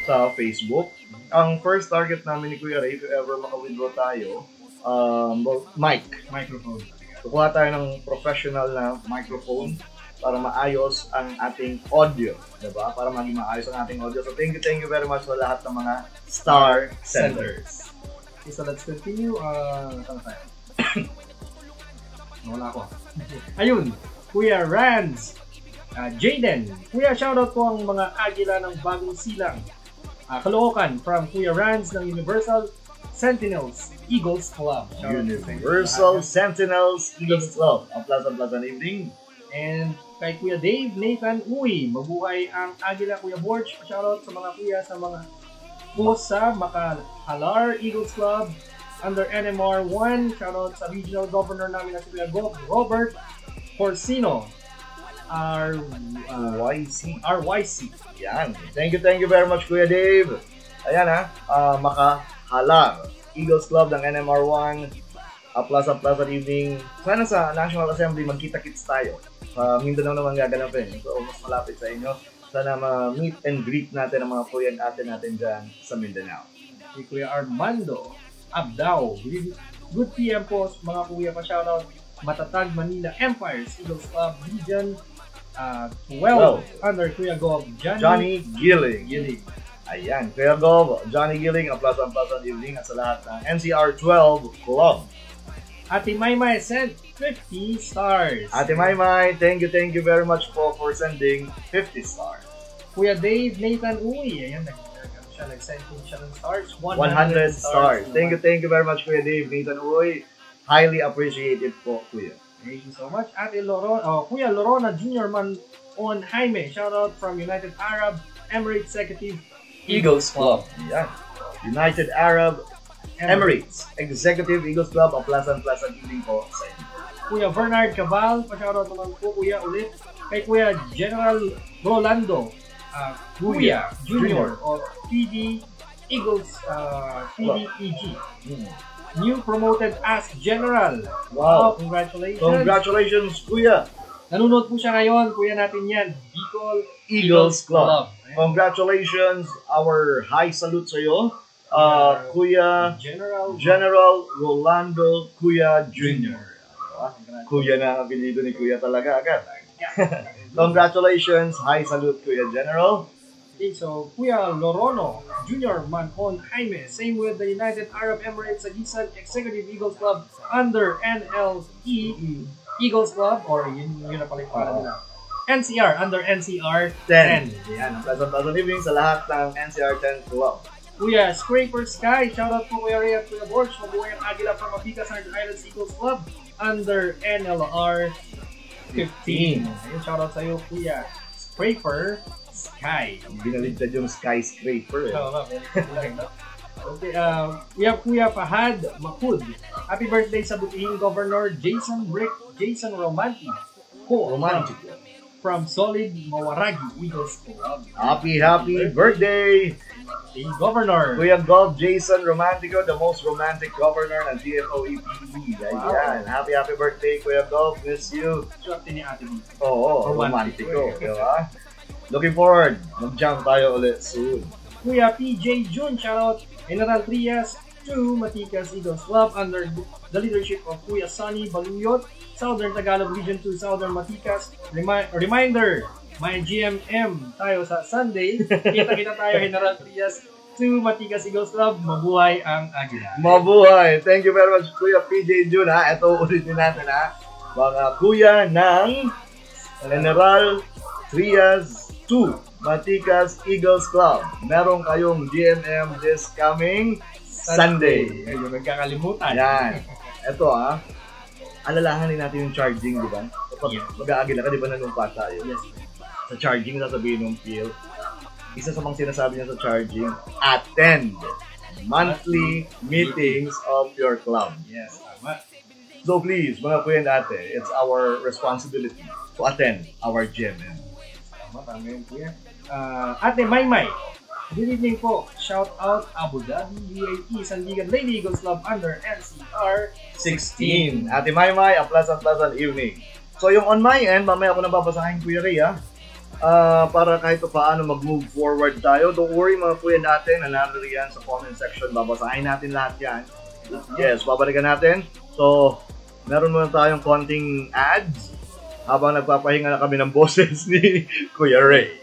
Speaker 1: sa Facebook. Ang first target namin ni Kuya Ray, if ever maka-withdraw tayo, um, mic.
Speaker 2: Microphone.
Speaker 1: Kukuha tayo ng professional na microphone para maayos ang ating audio, 'di ba? Para maging maayos ang ating audio. So thank you, thank you very much sa lahat ng mga star senders.
Speaker 2: Okay, so let's continue. Uh, saan tayo? Nawala ako. Ayun, Kuya Rands, uh, Jaden. Kuya, shoutout po ang mga agila ng bagong silang. Uh, Caloocan from Kuya Rands ng Universal Sentinels Eagles Club. Inyo
Speaker 1: Universal. Sentinels Eagles Club. Ang pleasant, pleasant evening.
Speaker 2: And kay Kuya Dave, Nathan, uy, mabuhay ang Agila, Kuya Borch. Shoutout sa mga kuya, sa mga host sa Makahalar Eagles Club under NMR 1. Shoutout sa regional governor namin na si Robert Porcino. R, uh,
Speaker 1: YC.
Speaker 2: RYC.
Speaker 1: Yan. Thank you, thank you very much, Kuya Dave. Ayan ha, uh, makahalar. Eagles Club ng NMR1. A plus, a plus at evening. Sana sa National Assembly, magkita-kits tayo. Sa Mindanao naman gaganapin. So, mas malapit sa inyo. Sana ma-meet and greet natin ang mga kuya at ate natin dyan sa Mindanao.
Speaker 2: Si Kuya Armando Abdao. Good, good PM po mga kuya pa shoutout. Matatag Manila Empires Eagles Club Region uh, 12 under Kuya Gob Johnny,
Speaker 1: Johnny Gilling.
Speaker 2: Gillig.
Speaker 1: Ayan, Kuya Gov, Johnny Gilling, a plus, a plus at evening at sa lahat ng NCR 12 Club.
Speaker 2: Ate Maymay sent 50 stars.
Speaker 1: Ate Maymay, thank you, thank you very much po for sending 50 stars.
Speaker 2: Kuya Dave Nathan Uy. Ayan, nag, nag, siya, nag-send din siya ng stars. 100,
Speaker 1: 100 stars. Thank you, thank you very much, Kuya Dave. Nathan Uy, highly appreciated po, Kuya.
Speaker 2: Thank you so much. Ate Loron, oh, Kuya Lorona Jr. Man on Jaime. Shout out from United Arab Emirates Executive
Speaker 1: Eagles Club. Yan. United Arab Emirates Executive Eagles Club, a pleasant, pleasant evening po sa inyo.
Speaker 2: Kuya Bernard Cabal, pa-shoutout naman po Kuya ulit kay Kuya General Rolando uh, Kuya Junior o PD Eagles uh, PDEG.
Speaker 1: Hmm.
Speaker 2: New promoted as General.
Speaker 1: Wow.
Speaker 2: congratulations.
Speaker 1: Congratulations, Kuya.
Speaker 2: Nanonood po siya ngayon, kuya natin yan, Bicol
Speaker 1: Eagles Club.
Speaker 2: Ayan.
Speaker 1: Congratulations, our high salute sa iyo. Uh, Kuya
Speaker 2: General
Speaker 1: General Rolando Kuya Jr. Kuya na ang apelido ni Kuya talaga agad. Congratulations, high salute Kuya General.
Speaker 2: Okay, so Kuya Lorono Jr. Mancon Jaime, same with the United Arab Emirates Agisan Executive Eagles Club under NLE Eagles Club or yun, yun na pala yung pangalan nila. NCR under NCR 10.
Speaker 1: 10. Yan, pleasant pleasant evening sa lahat ng NCR 10 Club.
Speaker 2: Kuya Scraper Sky, shoutout po Kuya Ray at Kuya Borch, mabuhay ang Agila from Abicas Hard Islands Eagles Club under NLR 15. Ayun, shoutout sa iyo Kuya Scraper Sky.
Speaker 1: Binaligtad yung skyscraper eh.
Speaker 2: Oo good. Okay, uh, we have Kuya Fahad Makud. Happy birthday sa butihin Governor Jason Brick, Jason Romanti. Ko,
Speaker 1: Romantic.
Speaker 2: From Solid Mawaragi, Eagles Club.
Speaker 1: Happy, happy birthday!
Speaker 2: Hey, Governor.
Speaker 1: Kuya Gov Jason Romantico, the most romantic governor ng DFO EPD.
Speaker 2: Wow.
Speaker 1: Ayan. Happy, happy birthday, Kuya Gov. Miss you.
Speaker 2: Swerte ni Ate B.
Speaker 1: Oo,
Speaker 2: Romantic.
Speaker 1: romantico. Di ba? Looking forward. Mag-jump tayo ulit soon.
Speaker 2: Kuya PJ Jun, shoutout General Trias to Matikas Eagles Club under the leadership of Kuya Sonny Baluyot, Southern Tagalog Region 2, Southern Matikas. Remi- reminder, may GMM tayo sa Sunday. Kita-kita tayo, General Trias to Matikas Eagles Club. Mabuhay ang Agila.
Speaker 1: Mabuhay! Thank you very much, Kuya PJ Jun, ha? Ito ulitin natin, ha? Mga kuya ng General Trias 2, Matikas Eagles Club. Meron kayong GMM this coming Sunday.
Speaker 2: Medyo nagkakalimutan.
Speaker 1: Yan. Ito ah. Alalahanin natin yung charging, di ba? Kapag
Speaker 2: Yeah.
Speaker 1: mag-aagila ka, di ba nanumpa tayo?
Speaker 2: Yes.
Speaker 1: Sa charging, sasabihin ng Phil, isa sa mga sinasabi niya sa charging, attend monthly meetings of your club.
Speaker 2: Yes, tama.
Speaker 1: So please, mga kuya ate, it's our responsibility to attend our GMM.
Speaker 2: Tama, tama yun, kuya. Ah, Ate Maymay, Good evening po. Shout out Abu Dhabi, UAE, Sandigan Lady Eagles Club under NCR
Speaker 1: 16. Ate Maymay, a pleasant, pleasant evening. So yung on my end, mamaya ako nababasahin Kuya Ray ha. Ah, para kahit pa paano mag-move forward tayo. Don't worry mga kuya natin na naririyan sa comment section. Babasahin natin lahat yan. Yes, babalikan natin. So, meron muna tayong konting ads habang nagpapahinga na kami ng boses ni Kuya Ray.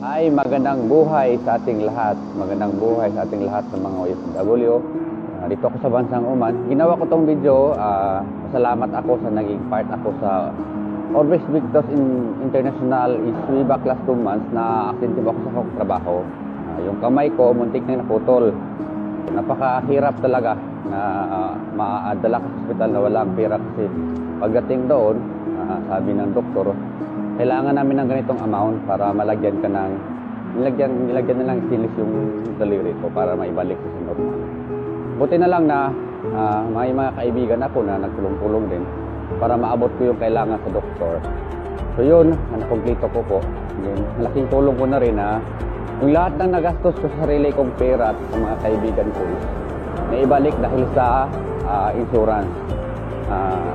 Speaker 3: Ay, magandang buhay sa ating lahat. Magandang buhay sa ating lahat ng mga OFW. Ah, dito ako sa Bansang Oman. Ginawa ko tong video, ah, salamat ako sa naging part ako sa Orbis Victos in International is back last two months na active ako sa trabaho. Ah, yung kamay ko, muntik na naputol. Napakahirap talaga na uh, maadala ka sa hospital na walang pera kasi pagdating doon, ah, sabi ng doktor, kailangan namin ng ganitong amount para malagyan ka ng nilagyan, nilagyan na lang stainless yung daliri ko para maibalik sa normal. Buti na lang na ah, may mga kaibigan ako na nagtulong-tulong din para maabot ko yung kailangan sa doktor. So yun, nakomplito ko po. Yun, malaking tulong ko na rin na yung lahat ng nagastos ko sa sarili kong pera at sa mga kaibigan ko naibalik dahil sa ah, insurance. Ah,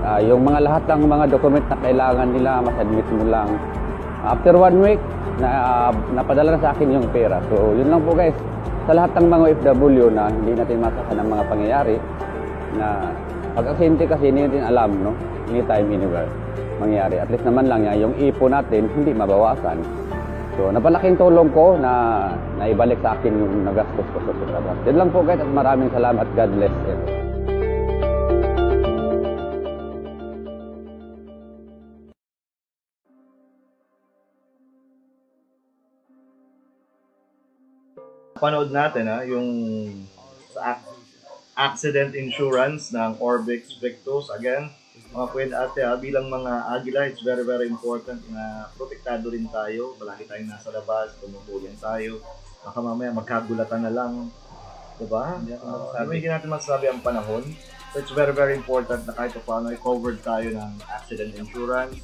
Speaker 3: Ah, yung mga lahat ng mga document na kailangan nila, mas-admit mo lang. After one week, na, ah, napadala na sa akin yung pera. So, yun lang po guys. Sa lahat ng mga OFW na hindi natin masaka ng mga pangyayari, na pag-aksidente kasi hindi natin alam, no? Anytime, anywhere mangyayari. At least naman lang yan, yung ipo natin, hindi mabawasan. So, napalaking tulong ko na naibalik sa akin yung nagastos ko sa trabaho. Yun lang po guys at maraming salamat. God bless everyone.
Speaker 1: Panood natin ha, yung sa ac- accident insurance ng Orbix Victus. Again, mga kwent ate ha, bilang mga agila, it's very very important na protektado rin tayo. Palagi tayong nasa labas, tumutulong tayo. Baka mamaya magkagulatan na lang. Diba? Uh, ano hindi natin masasabi ang panahon. So it's very very important na kahit pa paano i-covered tayo ng accident insurance.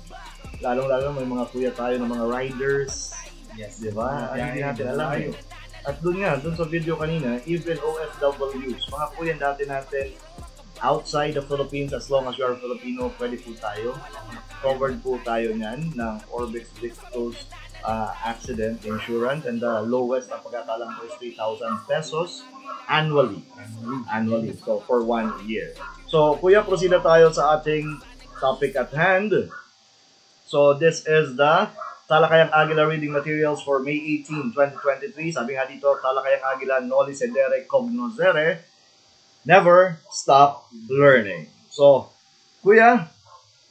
Speaker 1: Lalong-lalo may mga kuya tayo ng mga riders.
Speaker 2: Yes.
Speaker 1: Diba? Ang
Speaker 2: Yeah,
Speaker 1: hindi natin alam
Speaker 2: tayo.
Speaker 1: At doon nga, doon sa video kanina, even OFWs, mga kuya dati natin, outside the Philippines, as long as you are Filipino, pwede po tayo. Covered po tayo niyan ng Orbix Victus uh, accident insurance and the lowest na pagkakalang ko is 3,000 pesos annually. Annually. So, for one year. So, kuya, proceed na tayo sa ating topic at hand. So, this is the Talakayang Agila reading materials for May 18, 2023. Sabi nga dito, Talakayang Agila noli sedere cognoscere, never stop learning. So, kuya,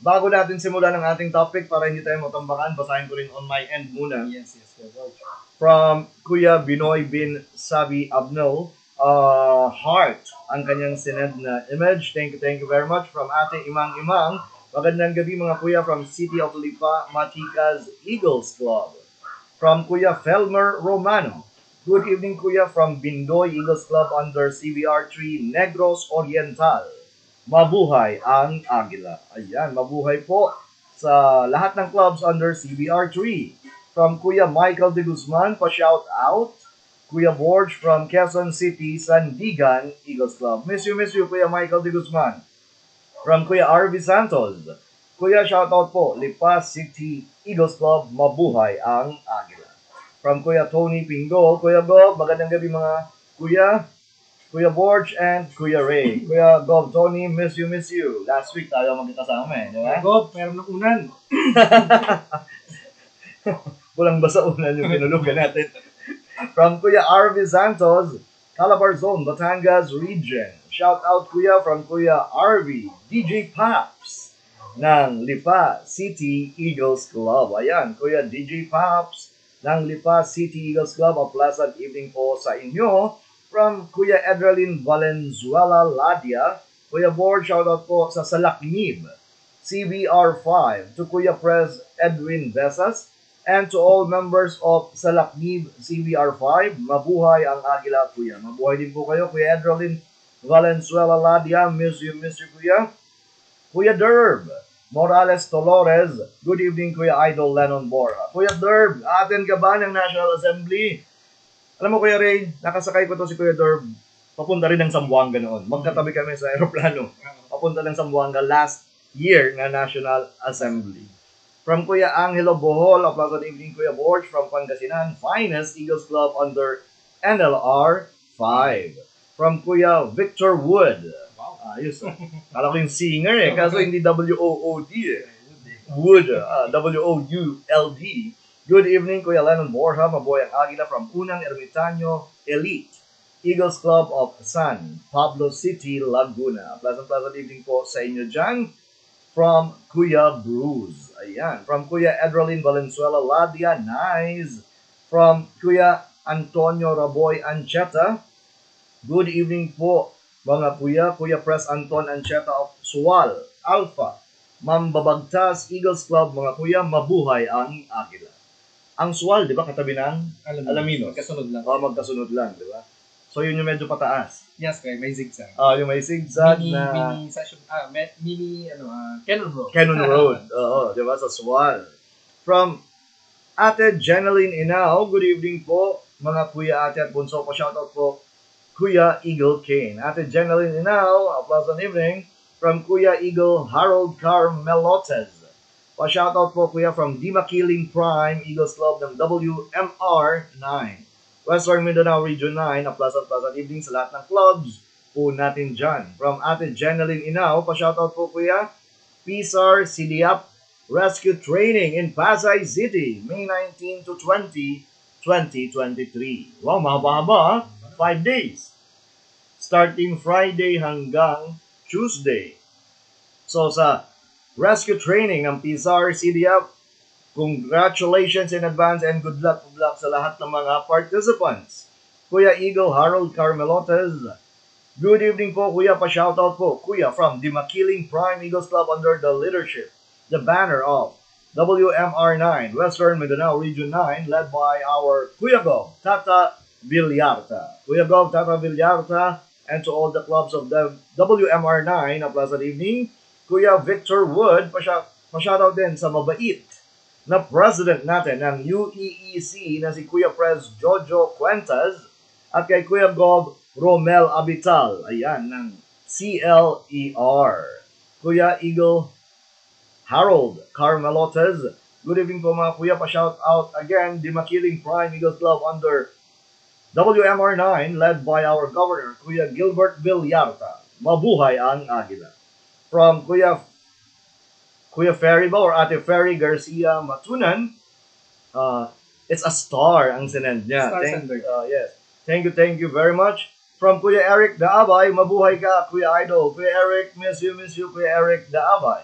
Speaker 1: bago natin simulan ang ating topic para hindi tayo matambakan, basahin ko rin on my end muna
Speaker 2: Yes, yes, yes. Well,
Speaker 1: from Kuya Binoy bin Sabi Abnel, uh, Heart, ang kanyang sinend na image. Thank you, thank you very much. From Ate Imang Imang, magandang gabi mga kuya from City of Lipa, Matikas Eagles Club. From Kuya Felmer Romano, good evening kuya from Bindoy Eagles Club under CBR3 Negros Oriental. Mabuhay ang Agila. Ayan, mabuhay po sa lahat ng clubs under CBR3 from Kuya Michael de Guzman, pa-shout out. Kuya Borge from Quezon City, Sandigan, Eagles Club. Miss you, miss you, Kuya Michael de Guzman. From Kuya RV Santos. Kuya, shout out po, Lipa City Eagles Club, mabuhay ang Agila. From Kuya Tony Pingo, Kuya Gov, magandang gabi mga Kuya. Kuya Borge and Kuya Ray. Kuya Gov Tony, miss you, miss you. Last week tayo magkakasama eh, di ba?
Speaker 2: Gob, meron ng unan.
Speaker 1: Walang basaunan yung pinulugan natin. From Kuya RV Santos, Calabar Zone, Batangas Region. Shout out Kuya from Kuya RV, DJ Pops ng Lipa City Eagles Club. Ayan, Kuya DJ Pops ng Lipa City Eagles Club. A pleasant evening po sa inyo. From Kuya Edralin Valenzuela Ladia. Kuya Board, shout out po sa Salaknib. CBR5 to Kuya Pres Edwin Besas and to all members of Salaknib CBR5. Mabuhay ang Agila, Kuya. Mabuhay din po kayo, Kuya Edralin Valenzuela Ladia. Miss you, Kuya. Kuya Derb, Morales Dolores. Good evening, Kuya Idol Lennon Bora. Kuya Derb, atin ka ba ng National Assembly? Alam mo, Kuya Ray, nakasakay ko to si Kuya Derb. Papunta rin ng Zamboanga noon. Magkatabi kami sa aeroplano. Papunta ng Zamboanga last year na National Assembly. From Kuya Angelo Bohol, a pleasant evening, Kuya Borge, from Pangasinan, finest Eagles Club under NLR 5. From Kuya Victor Wood.
Speaker 2: Wow.
Speaker 1: Ayos. ah. Kala ko yung singer eh, kaso hindi W-O-O-D eh. Wood, uh, W-O-U-L-D. Good evening, Kuya Lennon Borja, mabuhay ang Agila from Unang Ermitaño Elite. Eagles Club of San, Pablo City, Laguna. Pleasant, pleasant evening po sa inyo dyan. From Kuya Bruce. Ayan. From Kuya Edralin Valenzuela Ladia. Nice. From Kuya Antonio Raboy Ancheta. Good evening po mga kuya, Kuya Press Anton Ancheta of Suwal, Alpha, Ma'am Babagtas, Eagles Club, mga kuya, mabuhay ang Agila. Ang Suwal, di ba, katabi ng
Speaker 2: Alam
Speaker 1: Alaminos.
Speaker 2: Kasunod lang.
Speaker 1: oh, magkasunod lang, di ba? So, yun yung medyo pataas.
Speaker 2: Yes, kaya may zigzag.
Speaker 1: Ah, yung may zigzag
Speaker 2: mini,
Speaker 1: na
Speaker 2: mini session, ah, me- mini, ano, ah, Cannon Road.
Speaker 1: Cannon Road. Oo, di ba, sa Suwal. From Ate Jeneline Inao, good evening po, mga kuya, ate at bunso po. Shoutout po, Kuya Eagle Kane. Ate Jeneline Inao, a pleasant evening. From Kuya Eagle Harold Carmelotes. Pa-shoutout po kuya from Dimakiling Prime Eagles Club ng WMR 9. Western Mindanao Region 9, a pleasant pleasant evening sa lahat ng clubs po natin dyan. From Ate Jeneline Inao, pa-shoutout po kuya, PSAR CDAP Rescue Training in Pasay City, May 19 to 20, 2023. Wow, mahaba-haba, 5 days. Starting Friday hanggang Tuesday. So sa rescue training ng PSAR CDF, congratulations in advance and good luck, good luck sa lahat ng mga participants. Kuya Eagle Harold Carmelotes, good evening po Kuya, pa-shoutout po. Kuya from Dimakiling Prime Eagles Club under the leadership, the banner of WMR9, Western Mindanao Region 9, led by our Kuya Gov, Tata Villarta. Kuya Gov, Tata Villarta, and to all the clubs of the WMR9, a pleasant evening. Kuya Victor Wood, pa-shoutout din sa mabait na president natin ng UEEC na si Kuya Pres Jojo Cuentas at kay Kuya Gov Romel Abital, ayan, ng CLER. Kuya Eagle Harold Carmelotes. Good evening po mga kuya. Pa-shout out again, the Makiling Prime Eagles Club under WMR9 led by our governor, Kuya Gilbert Villarta. Mabuhay ang Agila. From Kuya Kuya Ferry ba or Ate Ferry Garcia Matunan, uh, it's a star ang sinend niya.
Speaker 2: Star
Speaker 1: Thank,
Speaker 2: sender.
Speaker 1: uh, yes. Thank you, thank you very much. From Kuya Eric Daabay, mabuhay ka, Kuya Idol. Kuya Eric, miss you, miss you, Kuya Eric Daabay.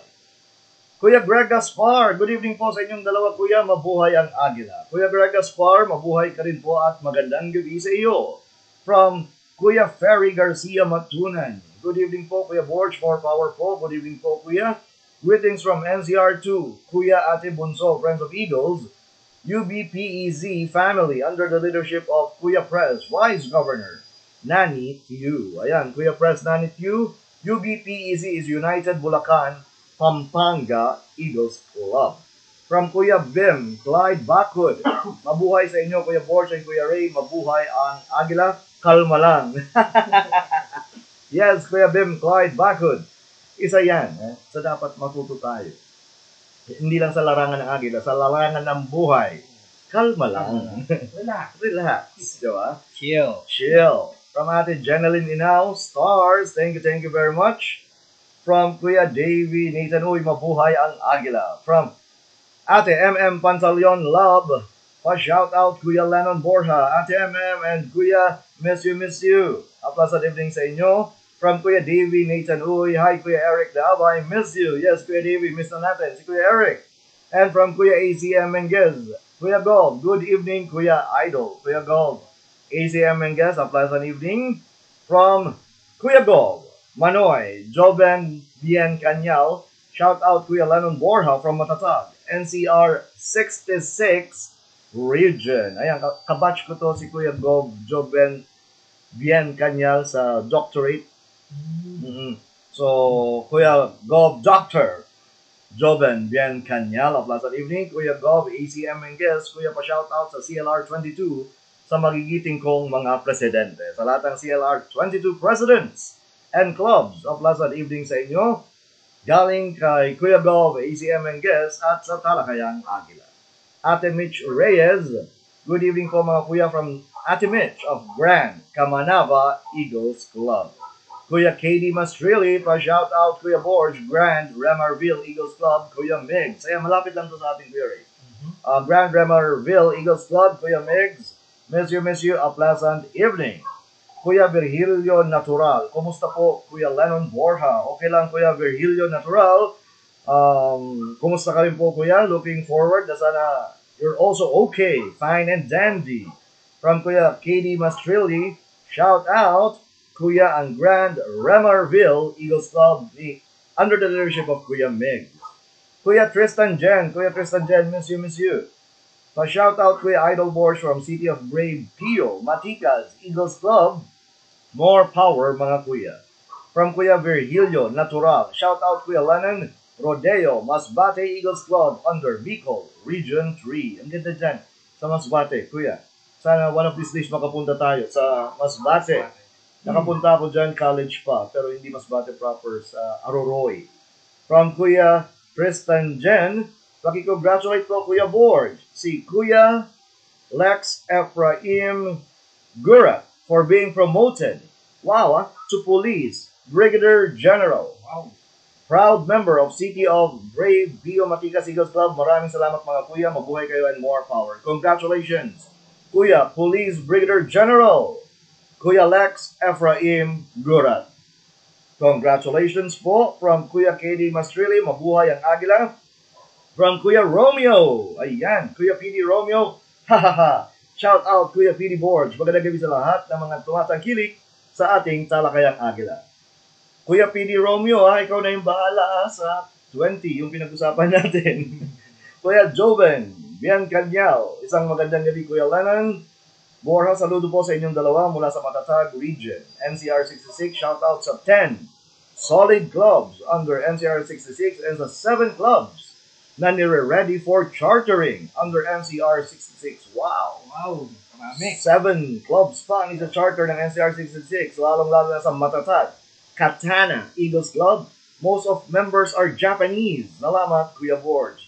Speaker 1: Kuya Greg Gaspar, good evening po sa inyong dalawa, Kuya. Mabuhay ang Agila. Kuya Greg Gaspar, mabuhay ka rin po at magandang gabi sa iyo. From Kuya Ferry Garcia Matunan. Good evening po, Kuya Borge, more power po. Good evening po, Kuya. Greetings from NCR2, Kuya Ate Bunso, Friends of Eagles, UBPEZ family under the leadership of Kuya Press, Vice Governor Nani Tiu. Ayan, Kuya Press Nani Tiu, UBPEZ is United Bulacan, Pampanga Eagles Club. From Kuya Bim, Clyde Backwood. Mabuhay sa inyo, Kuya Borge and Kuya Ray. Mabuhay ang Agila. Kalma lang. yes, Kuya Bim, Clyde Backwood. Isa yan. Eh? So dapat matuto tayo. Hindi lang sa larangan ng Agila, sa larangan ng buhay. Kalma lang.
Speaker 2: Relax.
Speaker 1: Relax. Di ba?
Speaker 2: Chill.
Speaker 1: Chill. From Ate Jeneline Inao, Stars, thank you, thank you very much. From Kuya Davey Nathan, uy, mabuhay ang Agila. From Ate MM Pantaleon Love, pa-shout out Kuya Lennon Borja, Ate MM and Kuya Miss You, Miss You. A pleasant evening sa inyo. From Kuya Davey Nathan, uy, hi Kuya Eric Daabay, miss you. Yes, Kuya Davey, miss na natin si Kuya Eric. And from Kuya ACM Menges, Kuya Gold, good evening Kuya Idol. Kuya Gold, ACM Menges, a pleasant evening. From Kuya Gold, Manoy, Joven Bien Canyal, shout out Kuya Lennon Borja from Matatag, NCR 66 region. Ayan, ka- kabatch ko to si Kuya Gob Joven Bien Canyal sa doctorate. Mhm. So, Kuya Gob Doctor, Joven Bien Canyala, pleasant evening. Kuya Gov, ACM guest. Kuya pa shoutout sa CLR 22 sa magigiting kong mga presidente. Sa lahat ng CLR 22 presidents and clubs, a pleasant evening sa inyo. Galing kay Kuya Gov, ACM and guest at sa Talakayang Agila. Ate Mitch Reyes, good evening po mga kuya from Ate Mitch of Grand Kamanava Eagles Club. Kuya KD Mastrili, pa-shout out Kuya Borge, Grand Remarville Eagles Club, Kuya Migs. Ayan, malapit lang to sa ating Kuya Ray. Uh, Grand Remarville Eagles Club, Kuya Migs. Miss you, miss you, a pleasant evening. Kuya Virgilio Natural, kumusta po Kuya Lennon Borja? Okay lang Kuya Virgilio Natural. Um, kumusta ka rin po Kuya? Looking forward na sana you're also okay, fine and dandy. From Kuya KD Mastrili, shout out Kuya ang Grand Remarville Eagles Club under the leadership of Kuya Migs. Kuya Tristan Jen, Kuya Tristan Jen, miss you, miss you. Pa-shout out Kuya Idol Boys from City of Brave Pio, Matikas, Eagles Club. More power mga kuya. From Kuya Virgilio, Natural. Shout out Kuya Lennon, Rodeo, Masbate Eagles Club under Bicol, Region 3. Ang ganda dyan sa Masbate, Kuya. Sana one of these days makapunta tayo sa Masbate. Nakapunta ako dyan, college pa, pero hindi Masbate proper sa Aroroy. From Kuya Tristan Jen, Paki-congratulate ko Kuya Board, si Kuya Lex Ephraim Gura for being promoted, wow, ah, to Police Brigadier General.
Speaker 2: Wow.
Speaker 1: Proud member of City of Brave Bio Matikas Eagles Club. Maraming salamat mga kuya. Mabuhay kayo and more power. Congratulations, Kuya Police Brigadier General, Kuya Lex Ephraim Gurat. Congratulations po from Kuya KD Mastrili. Mabuhay ang Agila. From Kuya Romeo. Ayan, Kuya PD Romeo. Ha ha ha. Shout out Kuya PD Boards. Magandang gabi sa lahat ng mga tumatangkilik sa ating Talakayang Agila. Kuya PD Romeo, ha, ikaw na yung bahala ha, sa 20, yung pinag-usapan natin. Kuya Joven, Bian Canyao, isang magandang gabi Kuya Lennon. Borja, saludo po sa inyong dalawa mula sa Matatag Region. NCR 66, shout out sa 10 solid clubs under NCR 66 and sa 7 clubs na nire-ready for chartering under NCR 66. Wow!
Speaker 2: Wow. Marami.
Speaker 1: Seven clubs pa ang isa-charter ng NCR 66, lalong-lalo na sa Matatag, Katana Eagles Club. Most of members are Japanese. Nalamat, Kuya Borge.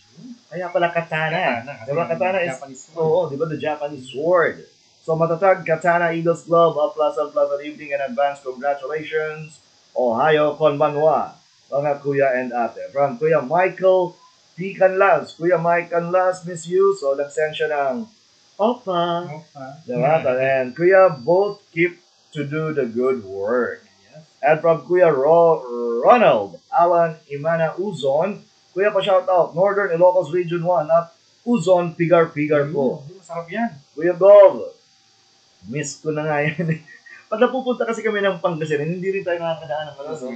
Speaker 1: Kaya pala Katana.
Speaker 2: Katana, kasi
Speaker 1: Di ba Katana is, oo, di ba the Japanese sword? So Matatag, Katana Eagles Club, a pleasant, pleasant evening and advance congratulations. Ohio, Konbanwa, mga kuya and ate. From Kuya Michael P. Canlas. Kuya Mike Canlas, miss you. So, nag-send siya ng Opa.
Speaker 2: Opa.
Speaker 1: Diba? And Kuya, both keep to do the good work.
Speaker 2: Yes.
Speaker 1: And from Kuya Ro- Ronald Alan Imana Uzon, Kuya pa shout out, Northern Ilocos Region 1 at Uzon Pigar-Pigar po.
Speaker 2: Mm, Masarap yan.
Speaker 1: Kuya Gov, miss ko na nga yan. Pag napupunta kasi kami ng Pangasinan, hindi rin tayo nakakadaan ng
Speaker 2: talaga.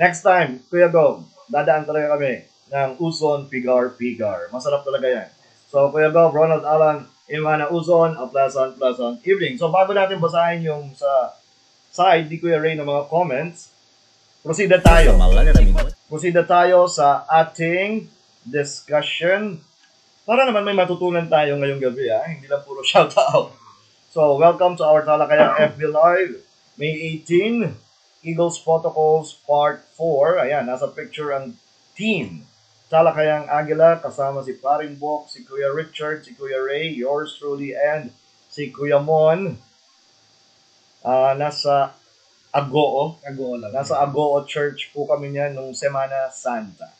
Speaker 1: Next time, Kuya Gov, dadaan talaga kami ng Uzon Pigar-Pigar. Masarap talaga yan. So, Kuya Gov, Ronald Alan, Imana Uzon, a pleasant, pleasant evening. So, bago natin basahin yung sa side ni Kuya Ray ng mga comments, proceed na tayo. Proceed na tayo sa ating discussion. Para naman may matutunan tayo ngayong gabi, ha? Hindi lang puro shoutout. So, welcome to our Talakayang FB Live, May 18, Eagles Protocols Part 4. Ayan, nasa picture ang team. Talakayang Agila, kasama si Paring Bok, si Kuya Richard, si Kuya Ray, yours truly, and si Kuya Mon. Ah, nasa Agoo.
Speaker 2: Agoo lang.
Speaker 1: Nasa Agoo Church po kami niyan nung Semana Santa.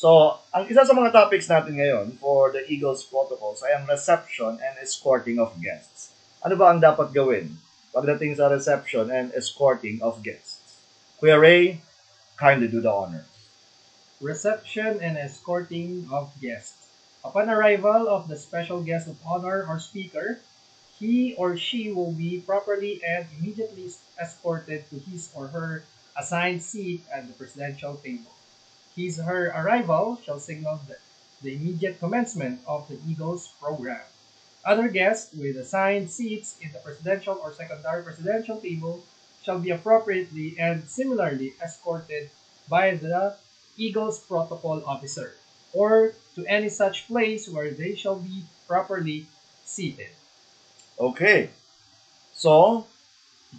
Speaker 1: So, ang isa sa mga topics natin ngayon for the Eagles protocols ay ang reception and escorting of guests. Ano ba ang dapat gawin pagdating sa reception and escorting of guests? Kuya Ray, kindly do the honor.
Speaker 2: Reception and escorting of guests. Upon arrival of the special guest of honor or speaker, he or she will be properly and immediately escorted to his or her assigned seat at the presidential table. His or her arrival shall signal the, the immediate commencement of the Eagles program. Other guests with assigned seats in the presidential or secondary presidential table shall be appropriately and similarly escorted by the Eagles Protocol Officer, or to any such place where they shall be properly seated.
Speaker 1: Okay. So,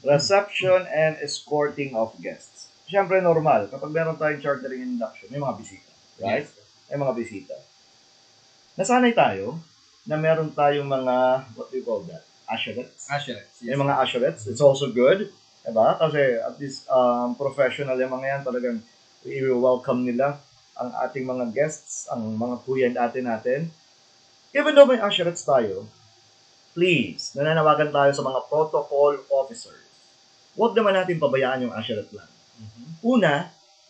Speaker 1: reception and escorting of guests. Siyempre normal, kapag meron tayong chartering induction, may mga bisita. Right?
Speaker 2: Yes.
Speaker 1: May mga bisita. Nasanay tayo na meron tayong mga, what do you call that? Usherettes.
Speaker 2: Assurance.
Speaker 1: May mga usherettes. It's also good. Diba? Kasi at least um, professional yung mga yan. Talagang i-welcome nila ang ating mga guests, ang mga kuya and ate natin. Even though may usherettes tayo, please, nananawagan tayo sa mga protocol officers. Huwag naman natin pabayaan yung usherette lang.
Speaker 2: Mhm.
Speaker 1: Una,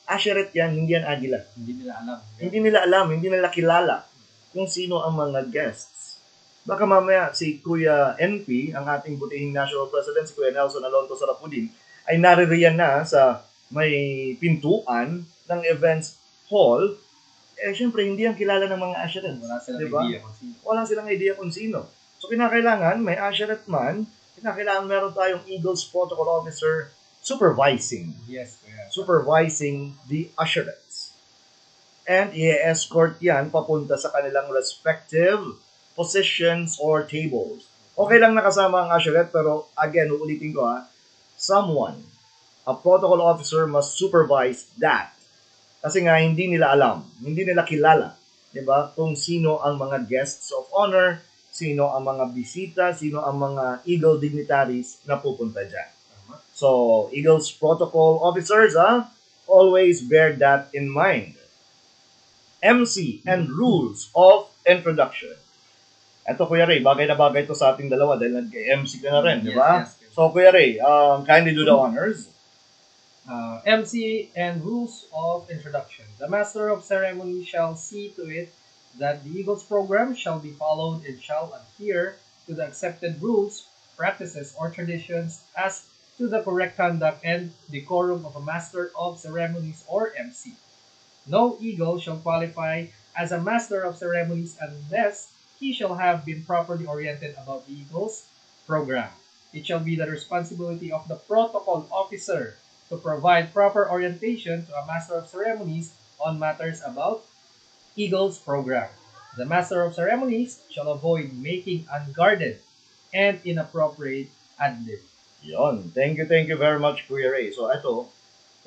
Speaker 1: usherette yan, hindi yan agila.
Speaker 2: Hindi nila alam.
Speaker 1: Hindi nila alam, hindi nila kilala kung sino ang mga guests. Baka mamaya si Kuya NP, ang ating butihing national president, si Kuya Nelson Alonto Sarapudin, ay naririyan na sa may pintuan ng events hall. Eh, syempre, hindi ang kilala ng mga usherettes.
Speaker 2: Wala silang
Speaker 1: Diba?
Speaker 2: idea kung sino.
Speaker 1: Wala silang idea kung sino. So, kinakailangan, may usherette man, kinakailangan meron tayong Eagles Protocol Officer supervising
Speaker 2: Yes, kuya.
Speaker 1: supervising the usherettes. And i-escort yan papunta sa kanilang respective positions or tables. Okay lang nakasama ang usherette, pero again, uulitin ko ha, someone, a protocol officer must supervise that. Kasi nga, hindi nila alam, hindi nila kilala, di ba, kung sino ang mga guests of honor, sino ang mga bisita, sino ang mga Eagle dignitaries na pupunta dyan.
Speaker 2: Tama.
Speaker 1: So, Eagles protocol officers, ah, always bear that in mind. MC and rules of introduction. Ito, Kuya Ray, bagay na bagay to sa ating dalawa dahil nag-MC ka na rin, di ba?
Speaker 2: yes, yes.
Speaker 1: So, Kuya Ray, um, kindly do the honors.
Speaker 2: Uh, MC and rules of introduction. The master of ceremony shall see to it that the Eagles program shall be followed and shall adhere to the accepted rules, practices, or traditions as to the correct conduct and decorum of a master of ceremonies or MC. No eagle shall qualify as a master of ceremonies unless he shall have been properly oriented about the Eagles program. It shall be the responsibility of the protocol officer to provide proper orientation to a master of ceremonies on matters about Eagles program. The master of ceremonies shall avoid making unguarded and inappropriate ad-lib.
Speaker 1: Yon. Thank you, thank you very much, Kuya Ray. So, ito,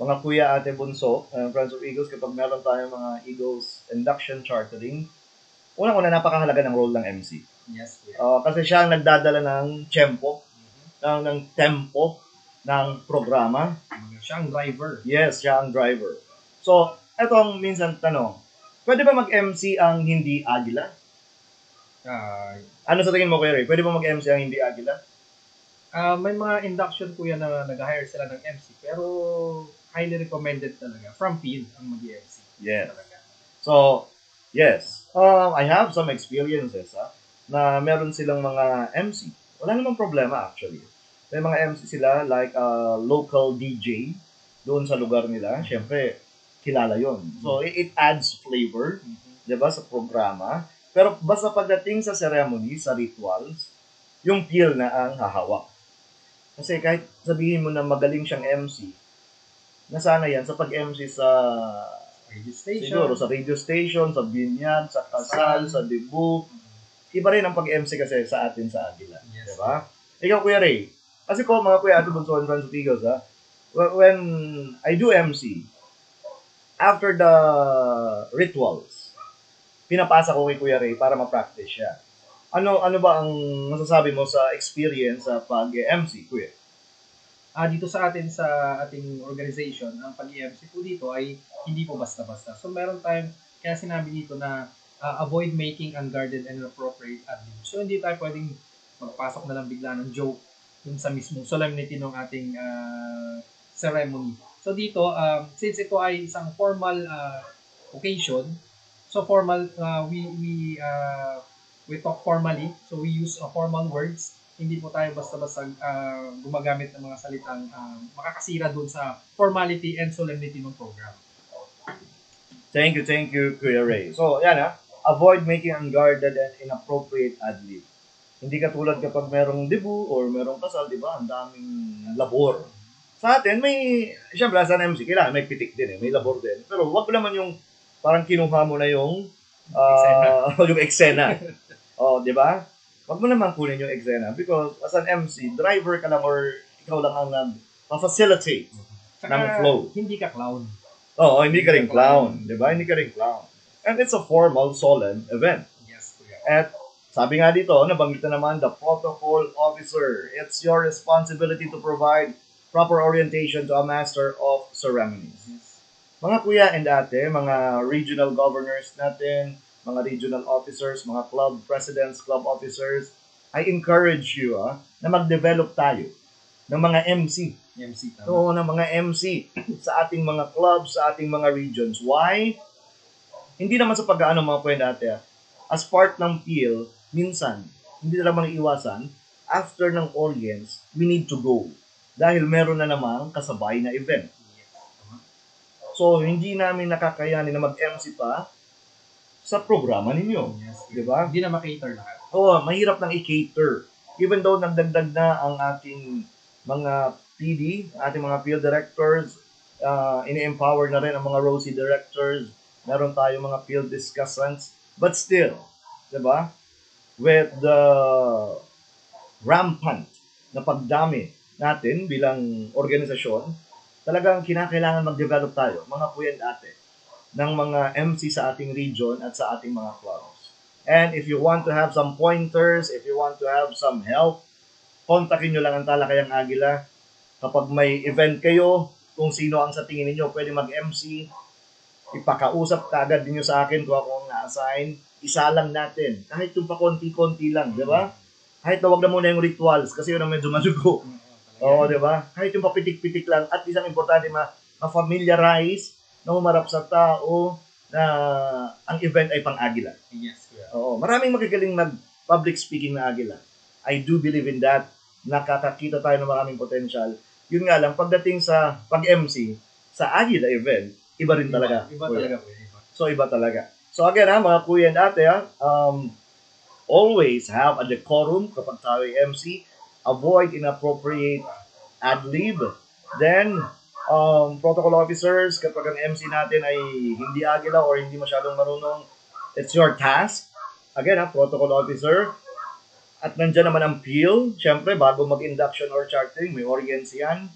Speaker 1: mga kuya ate bunso, uh, Friends of Eagles, kapag meron tayong mga Eagles induction chartering, unang-una, napakahalaga ng role ng MC.
Speaker 2: Yes, kuya.
Speaker 1: Uh, kasi siya ang nagdadala ng tempo, ng, ng tempo ng programa.
Speaker 2: Siya ang driver.
Speaker 1: Yes, siya ang driver. So, ito ang minsan tanong. Pwede ba mag-MC ang hindi agila?
Speaker 2: Ah,
Speaker 1: Ano sa tingin mo, Kuya Ray? Pwede ba mag-MC ang hindi agila?
Speaker 2: ah, may mga induction kuya na nag-hire sila ng MC pero highly recommended talaga from field ang mag-MC.
Speaker 1: Yes.
Speaker 2: Talaga.
Speaker 1: So, yes. Um, I have some experiences ha, na meron silang mga MC. Wala namang problema actually. May mga MC sila like a local DJ doon sa lugar nila. Siyempre, kilala yon. So, it, it adds flavor,
Speaker 2: Mhm.
Speaker 1: 'di ba, sa programa. Pero basta pagdating sa ceremony, sa rituals, yung feel na ang hahawak. Kasi kahit sabihin mo na magaling siyang MC, nasana yan sa pag-MC sa
Speaker 2: Radio station.
Speaker 1: Siguro sa radio station, sa binyag, sa kasal, sa debut. Iba rin ang pag-MC kasi sa atin sa Agila.
Speaker 2: Yes.
Speaker 1: Diba? Ikaw, Kuya Ray. Kasi ko, mga Kuya and Friends of Eagles, ha? wh- When I do MC, after the rituals, pinapasa ko kay Kuya Ray para ma-practice siya. Ano ano ba ang masasabi mo sa experience sa pag-MC, Kuya?
Speaker 2: Ah, dito sa atin sa ating organization, ang pag-EMC po dito ay hindi po basta-basta. So meron tayong kaya sinabi dito na ah, avoid making unguarded and inappropriate ad-lib. So hindi tayo pwedeng magpasok na lang bigla ng joke dun sa mismong solemnity ng ating ah, ceremony. So dito, um, since ito ay isang formal ah, occasion, so formal, ah, we we ah, we talk formally, so we use uh, formal words hindi po tayo basta-basta ah, gumagamit ng mga salitang ah, makakasira doon sa formality and solemnity ng program.
Speaker 1: Thank you, thank you, Kuya Ray. So, yan ha. Avoid making unguarded and inappropriate ad-lib. Hindi katulad kapag merong debut or merong kasal, di ba? Ang daming labor. sa atin, may, siyempre, sa MC, kailangan may pitik din eh, may labor din. Pero wag naman yung, parang kinuha mo na yung, ah, yung eksena. oh, di ba? Wag mo naman kunin yung eksena because as an MC, driver ka lang or ikaw lang ang nag-facilitate ng flow.
Speaker 2: hindi ka clown.
Speaker 1: Oo, hindi ka rin clown, di ba? Hindi ka rin clown. And it's a formal, solemn event.
Speaker 2: Yes, kuya.
Speaker 1: At sabi nga dito, nabanggit na naman, the protocol officer. It's your responsibility to provide proper orientation to a master of ceremonies.
Speaker 2: Yes.
Speaker 1: Mga kuya and ate, mga regional governors natin, mga regional officers, mga club presidents, club officers, I encourage you ah, na mag-develop tayo ng mga MC.
Speaker 2: MC tama.
Speaker 1: Oo, ng mga MC sa ating mga clubs, sa ating mga regions. Why? Hindi naman sa pag-ano mga kuya and ate, ah. as part ng PIL, minsan, hindi na naman iwasan, after ng audience, we need to go. Dahil meron na namang kasabay na event. So, hindi namin nakakayanin na mag-MC pa sa programa ninyo.
Speaker 2: Yes,
Speaker 1: Di ba?
Speaker 2: Hindi na makater lahat.
Speaker 1: Oo, mahirap nang i-cater. Even though nagdagdag na ang ating mga PD, ating mga field directors, uh, ini-empower na rin ang mga ROSI directors, meron tayo mga field discussants, but still, di ba? With the rampant na pagdami natin bilang organisasyon, talagang kinakailangan mag-develop tayo, mga kuya and ate, ng mga MC sa ating region at sa ating mga clubs. And if you want to have some pointers, if you want to have some help, kontakin nyo lang ang Talakayang Agila. Kapag may event kayo, kung sino ang sa tingin ninyo pwede mag-MC, ipakausap ka agad ninyo sa akin kung ako ang na-assign. Isa lang natin. Kahit yung pa konti-konti lang, di ba? Kahit na wag na muna yung rituals kasi yun ang medyo madugo. Oo, di ba? Kahit yung papitik-pitik lang. At isang importante, ma- ma-familiarize na humarap sa tao na ang event ay pang-agila.
Speaker 2: Yes, kuya.
Speaker 1: Oo, maraming magagaling mag-public speaking na agila. I do believe in that. Nakakakita tayo ng maraming potential. Yun nga lang, pagdating sa pag-MC, sa agila event, iba rin talaga.
Speaker 2: Iba, iba talaga, kuya. Iba.
Speaker 1: So, iba talaga. So, again ha, mga kuya and ate ha, um, always have a decorum kapag tayo ay MC. Avoid inappropriate ad-lib. Then, um, protocol officers, kapag ang MC natin ay hindi agila or hindi masyadong marunong, it's your task. Again ha, protocol officer. At nandyan naman ang PIL. Siyempre, bago mag-induction or chartering, may audience yan.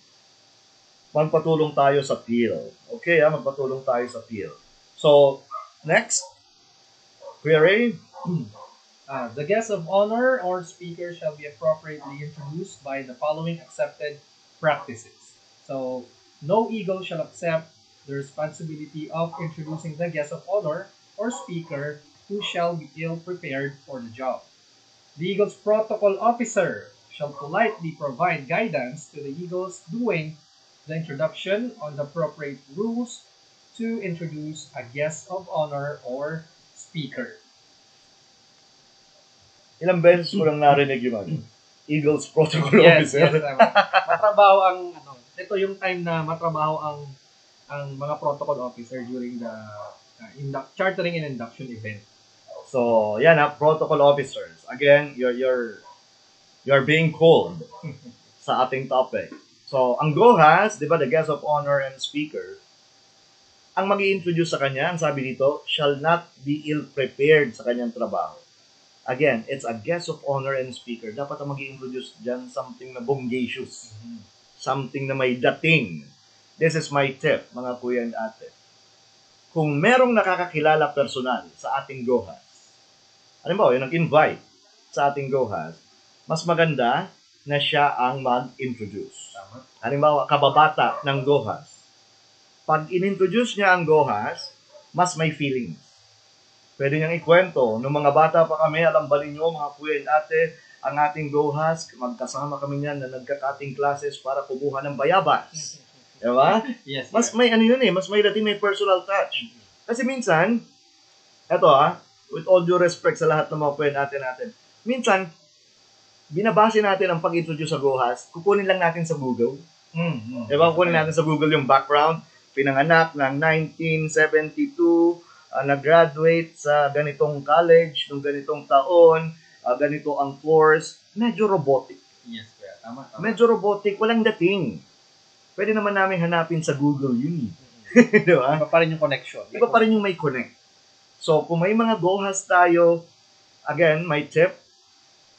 Speaker 1: Magpatulong tayo sa PIL. Okay ha, magpatulong tayo sa PIL. So, next. Kuya Ray,
Speaker 2: Ah, the guest of honor or speaker shall be appropriately introduced by the following accepted practices. So, no ego shall accept the responsibility of introducing the guest of honor or speaker who shall be ill prepared for the job. The Eagles protocol officer shall politely provide guidance to the Eagles doing the introduction on the appropriate rules to introduce a guest of honor or speaker.
Speaker 1: ilang beses ko lang narinig yung ano, Eagles Protocol
Speaker 2: yes,
Speaker 1: Officer.
Speaker 2: yes, tama. matrabaho ang ano, ito yung time na matrabaho ang ang mga protocol officer during the uh, induct, chartering and induction event.
Speaker 1: So, yan ha, protocol officers. Again, you're, you're, you're being called sa ating topic. So, ang GOHAS, di ba, the guest of honor and speaker, ang mag introduce sa kanya, ang sabi dito, shall not be ill-prepared sa kanyang trabaho. Again, it's a guest of honor and speaker. Dapat ang mag introduce dyan something na bongacious. Something na may dating. This is my tip, mga kuya and ate. Kung merong nakakakilala personal sa ating GOHAS, halimbawa, yung nag-invite sa ating GOHAS, mas maganda na siya ang mag-introduce. Halimbawa, kababata ng GOHAS. Pag in-introduce niya ang GOHAS, mas may feelings. Pwede niyang ikwento. Nung mga bata pa kami, alam ba ninyo, mga kuya and ate, ang ating GOHAS, magkasama kami niyan na nagka-cutting classes para kumuha ng bayabas. Diba?
Speaker 2: Yes.
Speaker 1: Mas may ano yun eh, mas may dating may personal touch. Kasi minsan, eto ah, with all due respect sa lahat ng mga kuya natin natin, minsan, binabase natin ang pag-introduce sa GoHas, kukunin lang natin sa Google.
Speaker 2: Mm, mm.
Speaker 1: Diba, kukunin natin sa Google yung background, pinanganak ng 1972, ah, nag-graduate sa ganitong college, nung ganitong taon, ah, ganito ang course, medyo robotic.
Speaker 2: Yes, kuya. Tama, tama.
Speaker 1: Medyo robotic, walang dating. pwede naman namin hanapin sa Google yun. eh. Di ba?
Speaker 2: Iba pa rin yung connection.
Speaker 1: Iba pa rin yung may connect. So, kung may mga GoHas tayo, again, my tip,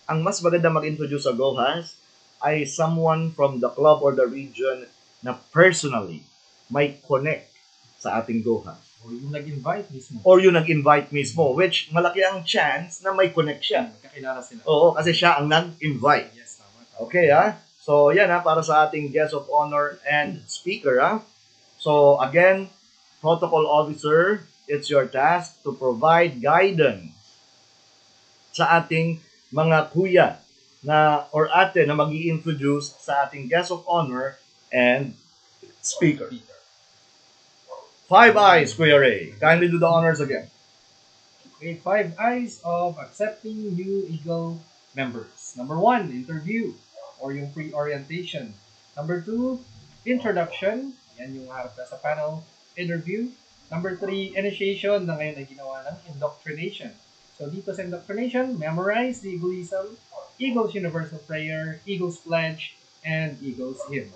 Speaker 1: ang mas maganda mag-introduce sa GoHas ay someone from the club or the region na personally may connect sa ating GoHas.
Speaker 2: O yung nag-invite mismo.
Speaker 1: Or yung nag-invite mismo, which malaki ang chance na may connect siya.
Speaker 2: Kakilala sila.
Speaker 1: Oo, kasi siya ang nag-invite.
Speaker 2: Yes, tama. tama.
Speaker 1: Okay, ha? So, yan ha, para sa ating guest of honor and speaker, ha? So, again, protocol officer, it's your task to provide guidance sa ating mga kuya na or ate na mag introduce sa ating guest of honor and speaker. Five eyes, Kuya Ray. Kindly do the honors again.
Speaker 2: Okay, five eyes of accepting new Eagle members. Number one, interview or yung pre-orientation. Number two, introduction. Yan yung harap na sa panel. Interview. Number three, initiation na ngayon ay ginawa ng indoctrination. So dito sa indoctrination, memorize the Eagleism, Eagles Universal Prayer, Eagles Pledge, and Eagles Hymn.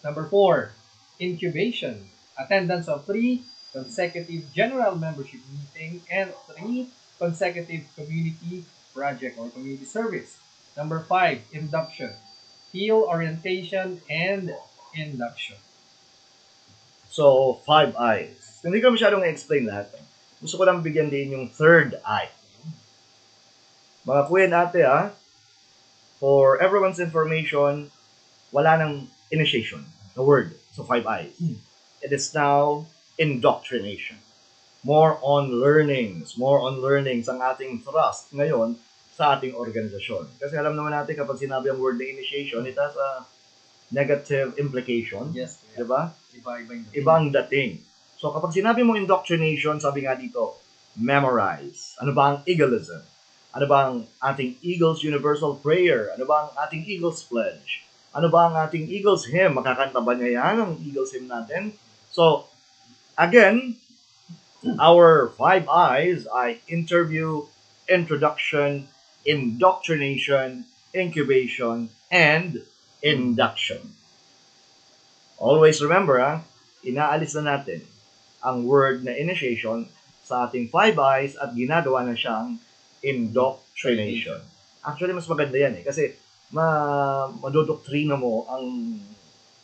Speaker 2: Number four, incubation. Attendance of three consecutive general membership meeting and three consecutive community project or community service. Number five, induction. Field orientation and induction.
Speaker 1: So, five eyes. Hindi ko masyadong explain lahat. Gusto ko lang bigyan din yung third eye. Mga kuya and ate, ah, for everyone's information, wala nang initiation, the word. So, five eyes. It is now indoctrination. More on learnings, more on learnings ang ating thrust ngayon sa ating organisasyon. Kasi alam naman natin kapag sinabi ang word na initiation, it has a negative implication.
Speaker 2: Yes.
Speaker 1: Di ba?
Speaker 2: Iba-iba yung
Speaker 1: ibang dating. So kapag sinabi mo indoctrination, sabi nga dito, memorize. Ano ba ang eagleism? Ano ba ang ating Eagles Universal Prayer? Ano ba ang ating Eagles Pledge? Ano ba ang ating Eagles Hymn? Makakanta ba niya yan ang Eagles Hymn natin? So, again, our five eyes ay interview, introduction, indoctrination, incubation, and induction. Always remember, ah, inaalis na natin ang word na initiation sa ating five eyes at ginagawa na siyang indoctrination. Actually, mas maganda yan eh. Kasi ma madodoktrina mo ang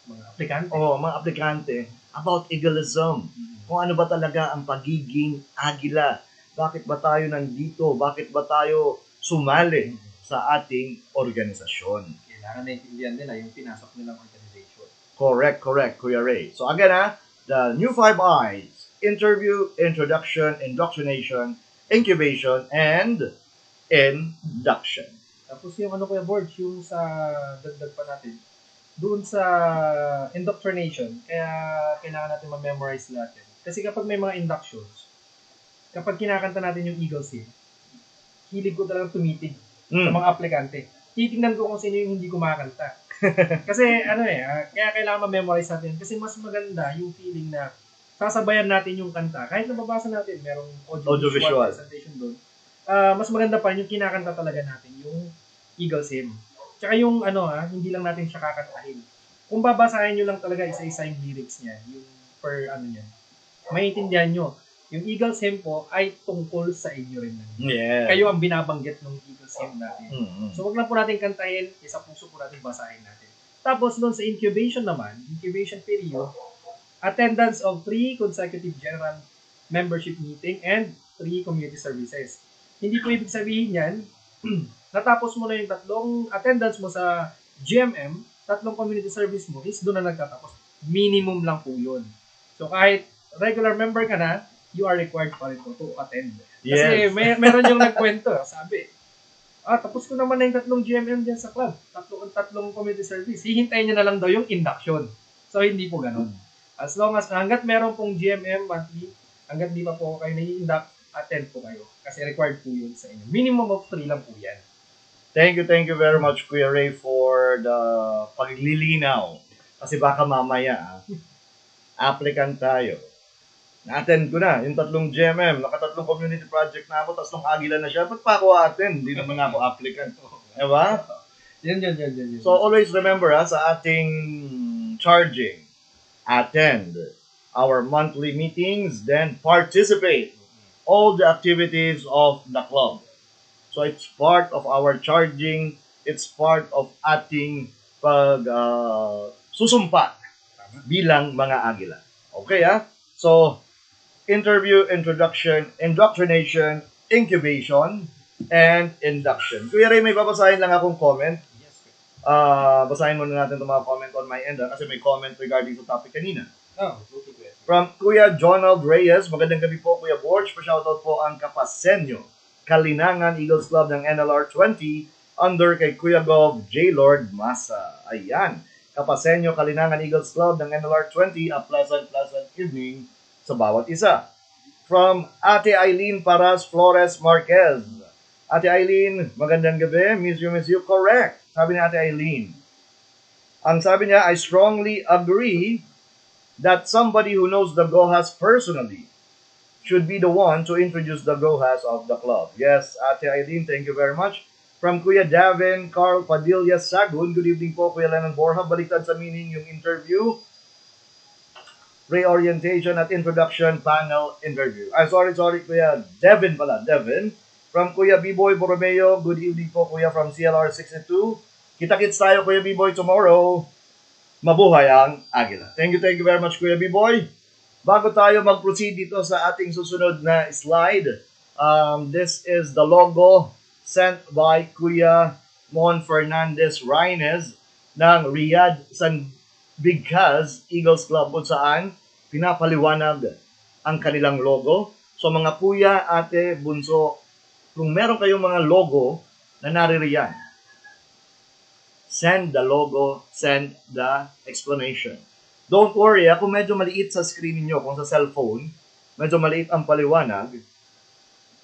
Speaker 2: mga aplikante.
Speaker 1: oh, mga aplikante about eagleism. Kung ano ba talaga ang pagiging agila. Bakit ba tayo nandito? Bakit ba tayo sumali sa ating organisasyon?
Speaker 2: Kailangan naintindihan nila yung pinasok nilang organization.
Speaker 1: Correct, correct, Kuya Ray. So again, ha, the new five eyes, interview, introduction, indoctrination, incubation, and induction.
Speaker 2: Tapos yung ano kuya board, yung sa dagdag pa natin, doon sa indoctrination, kaya kailangan natin ma-memorize natin. Kasi kapag may mga inductions, kapag kinakanta natin yung Eagles Hymn, hilig ko talagang tumitig sa
Speaker 1: Mm.
Speaker 2: mga aplikante. Titignan ko kung sino yung hindi kumakanta. kasi ano eh, ah, kaya kailangan ma-memorize natin. Kasi mas maganda yung feeling na sasabayan natin yung kanta. Kahit nababasa natin, merong audio,
Speaker 1: Audio
Speaker 2: visual presentation doon. Ah, mas maganda pa yung kinakanta talaga natin, yung Eagles Hymn. Tsaka yung ano ah, hindi lang natin siya kakantahin. Kung babasahin nyo lang talaga isa-isa yung lyrics niya, yung per ano niya, maintindihan nyo. Yung Eagles Hymn po ay tungkol sa inyo rin.
Speaker 1: Yeah.
Speaker 2: Kayo ang binabanggit ng Eagles Hymn natin.
Speaker 1: Mm-mm.
Speaker 2: So, wag lang po natin kantahin, isa puso po natin basahin natin. Tapos, doon sa incubation naman, incubation period, attendance of three consecutive general membership meeting and three community services. Hindi po ibig sabihin yan, natapos mo na yung tatlong attendance mo sa GMM, tatlong community service mo is doon na nagtatapos. Minimum lang po yun. So, kahit regular member ka na, you are required pa rin po to attend. Kasi
Speaker 1: Yes.
Speaker 2: may, meron yung nagkwento, sabi, ah, tapos ko naman na yung tatlong GMM dyan sa club. Tatlong, tatlong community service. Hihintayin nyo na lang daw yung induction. So, hindi po ganun. As long as, hanggat meron pong GMM monthly, hanggat di pa po kayo nai-induct, attend po kayo. Kasi required po yun sa inyo. Minimum of 3 lang po yan.
Speaker 1: Thank you, thank you very much, Kuya Ray, for the paglilinaw. Kasi baka mamaya, ah, applicant tayo. Na-attend ko na, yung tatlong GMM, nakatatlong community project na ako, tatlong agila na siya, ba't pa ako attend? Hindi naman ako applicant. Diba?
Speaker 2: Yan, yan, yan, yan. yan.
Speaker 1: So always remember ha, sa ating charging, attend our monthly meetings, then participate all the activities of the club. So it's part of our charging, it's part of ating pag uh, susumpa bilang mga agila. Okay ah? So interview, introduction, indoctrination, incubation, and induction. Kuya Ray, may babasahin lang akong comment.
Speaker 2: Yes, sir.
Speaker 1: Ah, basahin muna natin itong mga comment on my end ah, kasi may comment regarding sa topic kanina.
Speaker 2: Oh.
Speaker 1: From Kuya Jonald Reyes, magandang gabi po Kuya Borge. Pa-shoutout po ang Kapasenyo, Kalinangan Eagles Club ng NLR 20 under kay Kuya Gov J. Lord Masa. Ayan, Kapasenyo, Kalinangan Eagles Club ng NLR 20, a pleasant, pleasant evening sa bawat isa. From Ate Eileen Paras Flores Marquez. Ate Eileen, magandang gabi. Miss you, miss you. Correct. Sabi ni Ate Eileen. Ang sabi niya, I strongly agree that somebody who knows the Gohas personally should be the one to introduce the Gohas of the club. Yes, Ate Eileen, thank you very much. From Kuya Davin, Carl Padilla Sagun, good evening po Kuya Lennon Borja. Baliktad sa meaning yung interview, reorientation at introduction panel interview. Ay, sorry, sorry Kuya Devin pala, Devin. From Kuya B-Boy Borromeo, good evening po Kuya from CLR 62. Kita-kits tayo Kuya B-Boy tomorrow mabuhay ang Agila. Thank you, thank you very much, Kuya B-Boy. Bago tayo mag-proceed dito sa ating susunod na slide, um, this is the logo sent by Kuya Mon Fernandez Reynes ng Riyadh San Bigkaz Eagles Club kung saan pinapaliwanag ang kanilang logo. So mga kuya, ate, bunso, kung meron kayong mga logo na naririyan, send the logo, send the explanation. Don't worry, ah, kung medyo maliit sa screen niyo, kung sa cellphone, medyo maliit ang paliwanag,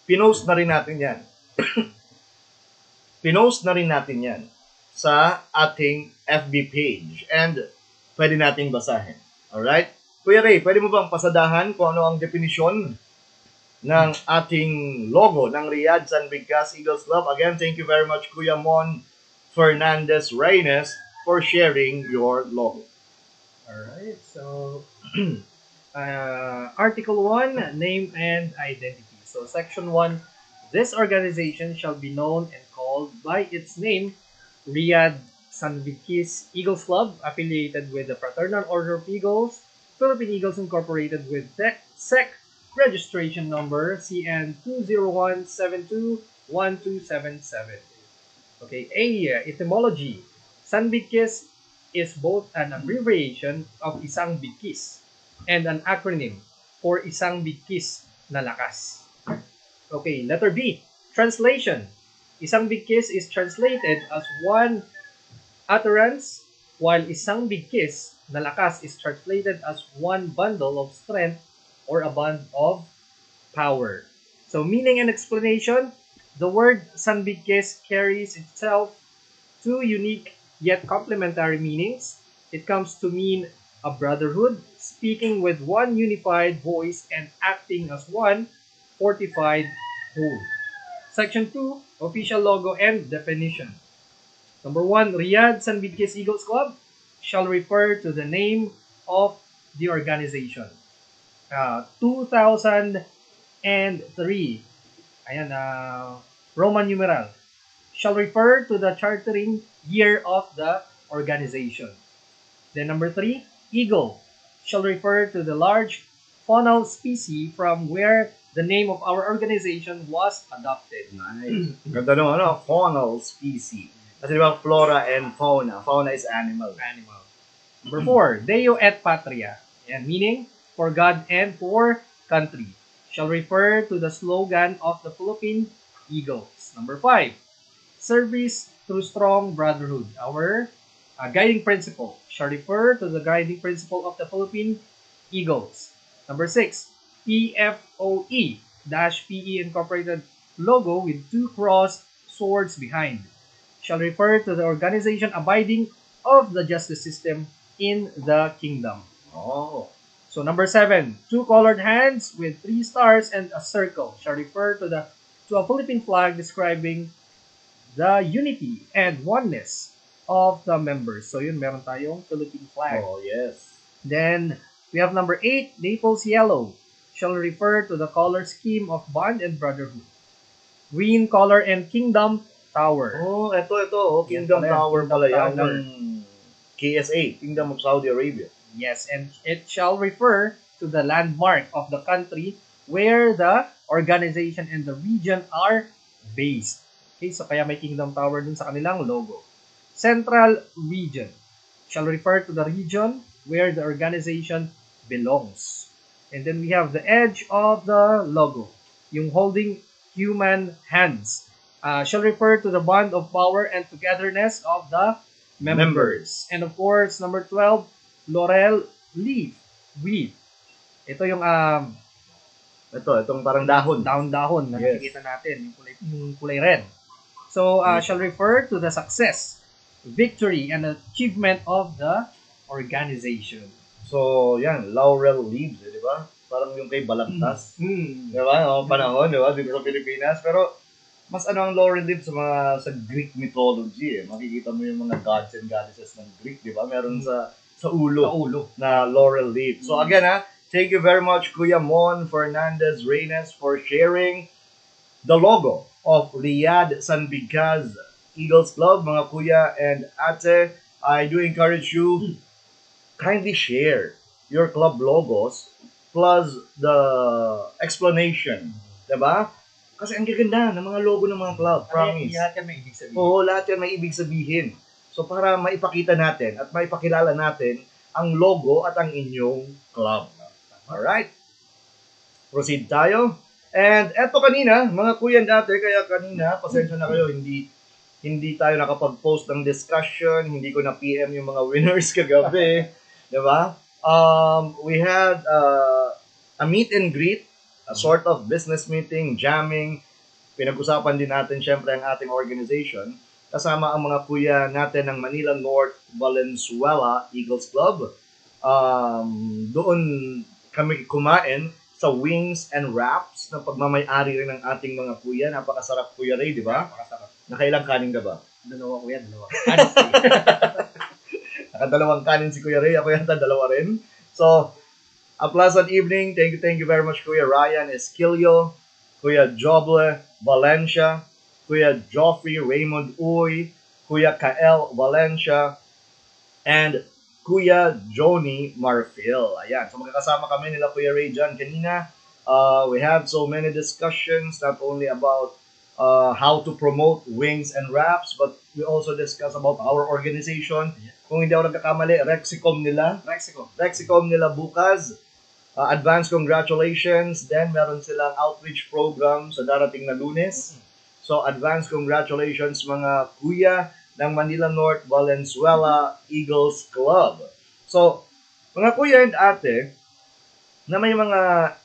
Speaker 1: pinost na rin natin yan. pinost na rin natin yan sa ating FB page and pwede nating basahin. Alright? Kuya Ray, pwede mo bang pasadahan kung ano ang definisyon ng ating logo ng Riyadh San Bigkas Eagles Club? Again, thank you very much Kuya Mon Fernandez Reynes for sharing your logo.
Speaker 2: Alright, so uh, Article 1, Name and Identity. So Section 1, this organization shall be known and called by its name, Riyadh San Vickis Eagles Club, affiliated with the Fraternal Order of Eagles, Philippine Eagles Incorporated with SEC, registration number CN 201721277. Okay, A, etymology. San Vickis is both an abbreviation of isang bigkis and an acronym for isang bigkis na lakas. Okay, letter B, translation. Isang bigkis is translated as one utterance while isang bigkis na lakas is translated as one bundle of strength or a bond of power. So meaning and explanation, the word San Bigkis carries itself two unique yet complementary meanings. It comes to mean a brotherhood, speaking with one unified voice and acting as one fortified whole. Section 2, official logo and definition. Number 1, Riyadh San Bidkis Eagles Club shall refer to the name of the organization. Uh, 2003, ayan, uh, Roman numeral, shall refer to the chartering year of the organization. Then number three, eagle shall refer to the large faunal species from where the name of our organization was adopted.
Speaker 1: Nice. Ganda nung ano, faunal species. Kasi di ba flora and fauna? Fauna is animal.
Speaker 2: Animal. Number four, Deo et Patria. Yan, meaning for God and for country. Shall refer to the slogan of the Philippine Eagles. Number five, service through strong brotherhood. Our uh, guiding principle shall refer to the guiding principle of the Philippine Eagles. Number six, PFOE dash PE Incorporated logo with two crossed swords behind shall refer to the organization abiding of the justice system in the kingdom.
Speaker 1: Oh.
Speaker 2: So number seven, two colored hands with three stars and a circle shall refer to the to a Philippine flag describing the unity and oneness of the members. So yun, meron tayong Philippine flag.
Speaker 1: Oh, yes.
Speaker 2: Then we have number 8, Naples Yellow, shall refer to the color scheme of bond and brotherhood. Green color and Kingdom Tower.
Speaker 1: Oh, ito, ito. Oh, Kingdom
Speaker 2: pala,
Speaker 1: Tower pala yan ng KSA, Kingdom of Saudi Arabia.
Speaker 2: Yes, and it shall refer to the landmark of the country where the organization and the region are based. Okay, so kaya may Kingdom Tower dun sa kanilang logo. Central Region shall refer to the region where the organization belongs. And then we have the edge of the logo, yung holding human hands, uh, shall refer to the bond of power and togetherness of the members. And of course, number 12, laurel leaf, weed. Ito yung um,
Speaker 1: Ito, itong parang dahon.
Speaker 2: dahon-dahon na
Speaker 1: Yes.
Speaker 2: nakikita natin, yung kulay, yung kulay red. So, uh, shall refer to the success, victory, and achievement of the organization.
Speaker 1: So, yan, laurel leaves, eh, di ba? Parang yung kay Balagtas.
Speaker 2: Hmm.
Speaker 1: Di ba? O, panahon, di ba? Dito sa Pilipinas. Pero, mas ano ang laurel leaves sa mga sa Greek mythology eh. Makikita mo yung mga gods and goddesses ng Greek, di ba? Meron sa sa ulo,
Speaker 2: Sa ulo.
Speaker 1: na laurel leaf. So again ha, thank you very much Kuya Mon Fernandez Reynes for sharing the logo of Riyadh San Bigaz Eagles Club, mga kuya and ate. I do encourage you kindly share your club logos plus the explanation, 'di ba? Kasi ang gaganda ng mga logo ng mga club, promise.
Speaker 2: Lahat yan may ibig sabihin.
Speaker 1: Oo, lahat yan may ibig sabihin. So para maipakita natin at maipakilala natin ang logo at ang inyong club. Alright? Proceed tayo. And eto kanina, mga kuya dati, kaya kanina, pasensya na kayo, hindi hindi tayo nakapag-post ng discussion, hindi ko na PM yung mga winners kagabi. di ba? Um, we had uh, a meet and greet, a sort of business meeting, jamming. Pinag-usapan din natin syempre ang ating organization kasama ang mga kuya natin ng Manila North Valenzuela Eagles Club. Um, doon kami kumain sa Wings and Wraps na pagmamayari rin ng ating mga kuya. Napakasarap kuya Ray, di ba?
Speaker 2: Makasarap.
Speaker 1: Nakailang kanin ka ba?
Speaker 2: Dalawa ko yan, dalawa. Honestly.
Speaker 1: Nakadalawang kanin si Kuya Ray. Ako yata dalawa rin. So, a pleasant evening. Thank you, thank you very much, Kuya Ryan Esquilio, Kuya Joble Valencia, Kuya Joffrey Raymond Uy, Kuya Kael Valencia, and Kuya Joni Marfil. Ayan. So, magkakasama kami nila Kuya Ray dyan kanina. Uh, we have so many discussions, not only about uh, how to promote wings and wraps, but we also discuss about our organization. Kung hindi ako nagkakamali, Rexicom nila.
Speaker 2: Mexico.
Speaker 1: Rexicom nila bukas. Uh, advance congratulations. Then, meron silang outreach program sa darating na lunes. So, advance congratulations mga kuya ng Manila North Valenzuela Eagles Club. So, mga kuya and ate, na may mga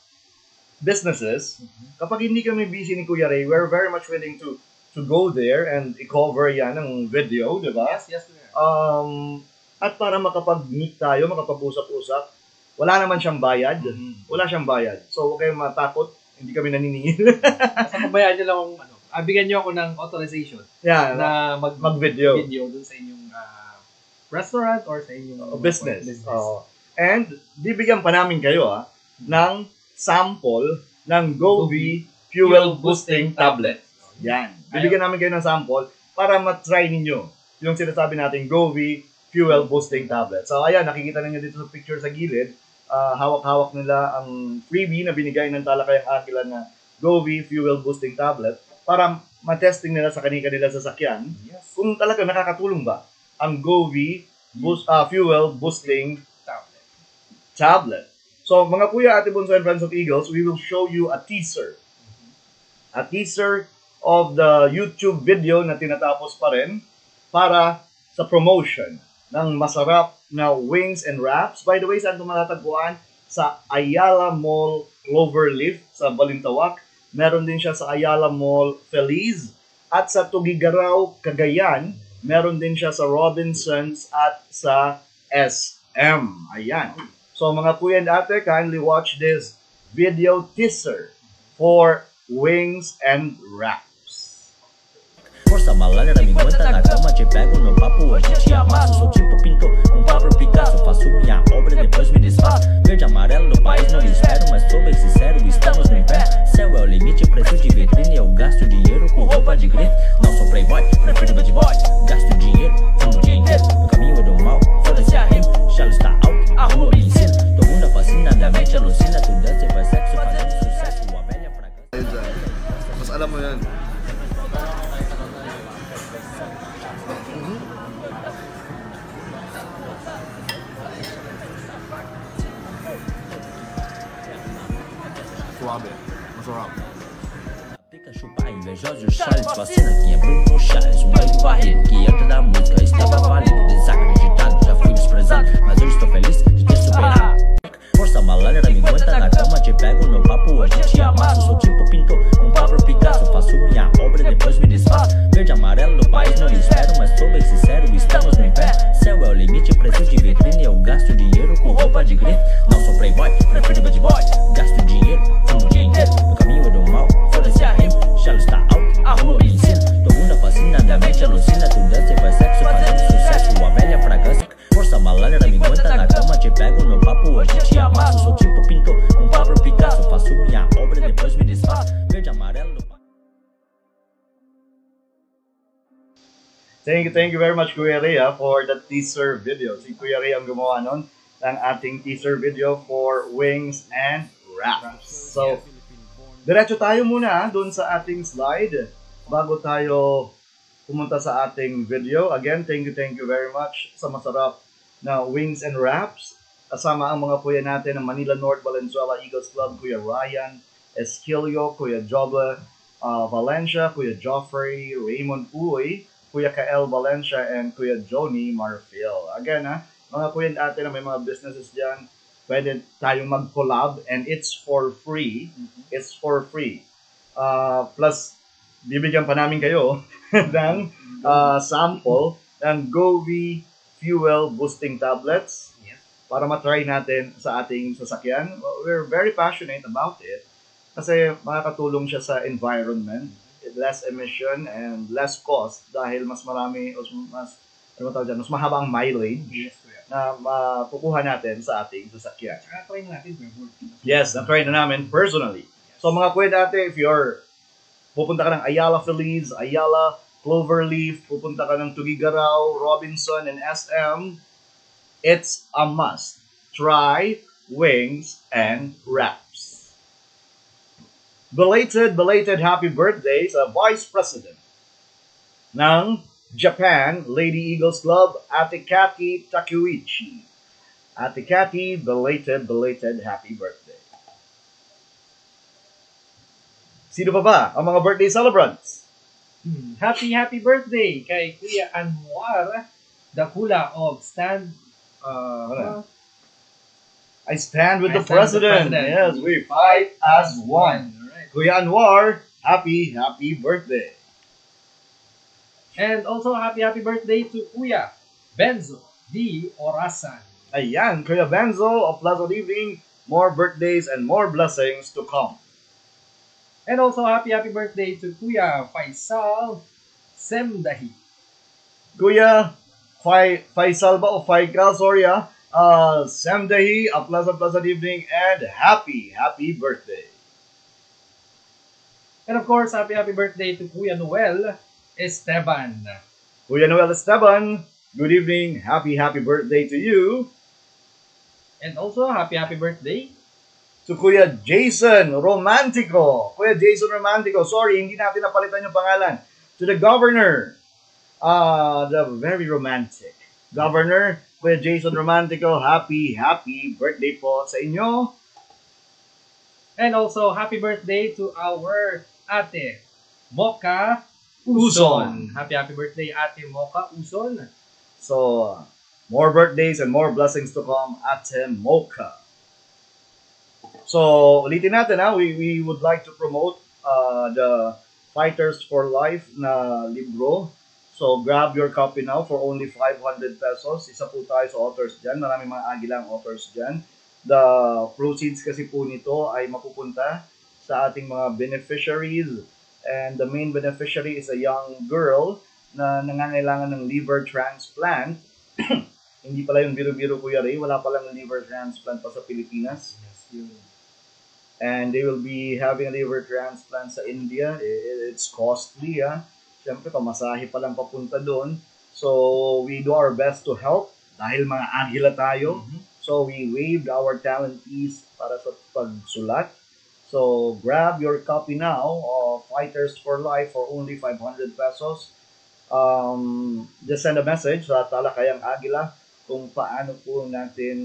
Speaker 1: businesses, kapag hindi kami busy ni Kuya Ray, we're very much willing to to go there and i-cover yan ng video, di ba?
Speaker 2: Yes, yes, are.
Speaker 1: Um, at para makapag-meet tayo, makapag-usap-usap, wala naman siyang bayad.
Speaker 2: Mhm.
Speaker 1: Wala siyang bayad. So, huwag kayong matakot. Hindi kami naniningil.
Speaker 2: Basta pabayaan nyo lang kung ano. Ah, bigyan nyo ako ng authorization
Speaker 1: Yan,
Speaker 2: na mag
Speaker 1: mag-video.
Speaker 2: video dun sa inyong ah, restaurant or sa inyong
Speaker 1: Uh, business.
Speaker 2: business.
Speaker 1: Oo. and, bibigyan pa namin kayo ah, ng sample ng Govi Fuel Boosting Tablet. Yan. Bibigyan namin kayo ng sample para matry ninyo yung sinasabi natin Govi Fuel Boosting Tablet. So, ayan, nakikita ninyo dito sa picture sa gilid. Ah, hawak-hawak nila ang freebie na binigay ng Talakayang Agila na Govi Fuel Boosting Tablet para matesting nila sa kanila sasakyan
Speaker 2: Yes.
Speaker 1: kung talaga nakakatulong ba ang Govi boost, ah, Fuel Boosting
Speaker 2: Tablet.
Speaker 1: tablet. So, mga kuya, ate Bunso and friends of Eagles, we will show you a teaser. A teaser of the YouTube video na tinatapos pa rin para sa promotion ng masarap na wings and wraps. By the way, saan ito? Sa Ayala Mall Cloverleaf sa Balintawak. Meron din siya sa Ayala Mall Feliz. At sa Tugigaraw, Cagayan, meron din siya sa Robinsons at sa SM. Ayan. So mga kuya and ate, kindly watch this video teaser for Wings and Wraps.
Speaker 4: força malária me aguenta na cama Te pego no papo, hoje te amasso Sou tipo pintor, um Pablo Picasso Faço minha obra, depois me desfaço. Verde, amarelo, no país não espero Mas sou bem sincero, estamos no inferno Céu é o limite, preço de vitrine Eu gasto dinheiro com roupa de grife. Não sou playboy, prefiro bad boy Gasto dinheiro, fumo o dia inteiro No caminho do mal, foda-se a rima. Chalo está alto, arruma e ensina. Todo mundo fascina, minha mente alucina. Tu dança e faz sexo, fazendo sucesso uma velha é fragrância
Speaker 1: Mas olha, mulher.
Speaker 4: Jorge Charles, vacina que é Bruno Charles Um meio barrido que entra da música. Estava falido, desacreditado, já fui desprezado Mas eu estou feliz de ter superado Força malandra, me aguenta na cama Te pego no papo, a gente amassa Sou tipo pintor, um Pablo Picasso Faço minha obra, depois me desfaço. Verde, amarelo, no país não espero Mas sou bem sincero, estamos no inferno Céu é o limite, preço de vitrine Eu gasto dinheiro com roupa de grife Não sou playboy, prefiro bad boy Gasto dinheiro, fumo o dia inteiro No caminho do mal, foda-se a rima. Charles está alto, a rua me ensina. Tua bunda fascina, minha mente alucina Tu dança e faz sexo, fazendo sucesso. A velha fragrância, força malandra Me aguenta na cama, te pego no papo A gente amassa, sou tipo pintor Um Pablo Picasso, faço minha obra Depois me desfaço, verde, amarelo
Speaker 1: Thank you, thank you very much Kuya Ray for the teaser video. Si Kuya Ray ang gumawa nun ng ating teaser video for Wings and Wraps. So, diretso tayo muna ah, dun sa ating slide bago tayo pumunta sa ating video. Again, thank you, thank you very much sa masarap na Wings and Wraps. Kasama ang mga kuya natin ng Manila North Valenzuela Eagles Club, Kuya Ryan Esquilio, Kuya Joba uh, Valencia, Kuya Joffrey, Raymond Uy, Kuya Kael Valencia, and Kuya Joni Marfil. Again, ha, mga kuya natin na may mga businesses dyan, pwede tayong mag-collab and it's for free. It's for free. Uh, plus, bibigyan pa namin kayo ng uh, sample ng Govi Fuel Boosting Tablets
Speaker 2: Yes.
Speaker 1: para matry natin sa ating sasakyan. We're very passionate about it kasi makakatulong siya sa environment, less emission and less cost dahil mas marami o mas ano tawag dyan, mas mahaba ang mileage
Speaker 2: Yes,
Speaker 1: na makukuha natin sa ating sasakyan.
Speaker 2: Tsaka try natin, kuya. Work.
Speaker 1: Yes, na-try na namin personally. So mga kuya dati, if you're pupunta ka ng Ayala Feliz, Ayala, Cloverleaf, pupunta ka ng Tugigaraw, Robinson, and SM, it's a must. Try wings and wraps. Belated, belated happy birthday sa Vice President ng Japan Lady Eagles Club, Ate Kati Takuichi. Ate Kati, belated, belated happy birthday. Sino pa ba ang mga birthday celebrants?
Speaker 2: Hmm. Happy, happy birthday kay Kuya Anwar Dakula of Stand uh.
Speaker 1: I stand with
Speaker 2: I
Speaker 1: the
Speaker 2: stand with the
Speaker 1: president.
Speaker 2: president.
Speaker 1: Yes, we fight as one.
Speaker 2: Alright.
Speaker 1: Kuya Anwar, happy, happy birthday.
Speaker 2: And also, happy, happy birthday to Kuya Benzo D. Orasan.
Speaker 1: Ayan, Kuya Benzo of Pleasant Evening, more birthdays and more blessings to come.
Speaker 2: And also, happy, happy birthday to Kuya Faisal Semdahi.
Speaker 1: Kuya Fai Faisal ba o Faikal, sorry ah. Uh, Samdahi, a pleasant, pleasant evening, and happy, happy birthday.
Speaker 2: And of course, happy, happy birthday to Kuya Noel Esteban.
Speaker 1: Kuya Noel Esteban, good evening, happy, happy birthday to you.
Speaker 2: And also, happy, happy birthday
Speaker 1: to Kuya Jason Romantico. Kuya Jason Romantico, sorry, hindi natin napalitan yung pangalan. To the governor, uh, the very romantic governor, Kuya Jason Romantico, happy, happy birthday po sa inyo.
Speaker 2: And also, happy birthday to our ate, Mocha Uson. Happy, happy birthday, ate Mocha Uson.
Speaker 1: So, more birthdays and more blessings to come, Ate Mocha. So, ulitin natin ha, we, we would like to promote uh, the Fighters for Life na libro. So, grab your copy now for only 500 pesos. Isa po tayo sa authors dyan. Maraming mga agilang authors dyan. The proceeds kasi po nito ay mapupunta sa ating mga beneficiaries. And the main beneficiary is a young girl na nangangailangan ng liver transplant. Hindi pala yung biro-biro Kuya Ray, wala palang liver transplant pa sa Pilipinas.
Speaker 2: Yes, yun.
Speaker 1: And they will be having a liver transplant sa India. It's costly, ah. Siyempre, pamasahe pa lang papunta doon. So, we do our best to help dahil mga agila tayo. So, we waived our talent fees para sa pagsulat. So, grab your copy now of Fighters for Life for only 500 pesos. Um, just send a message sa Talakayang Agila kung paano po natin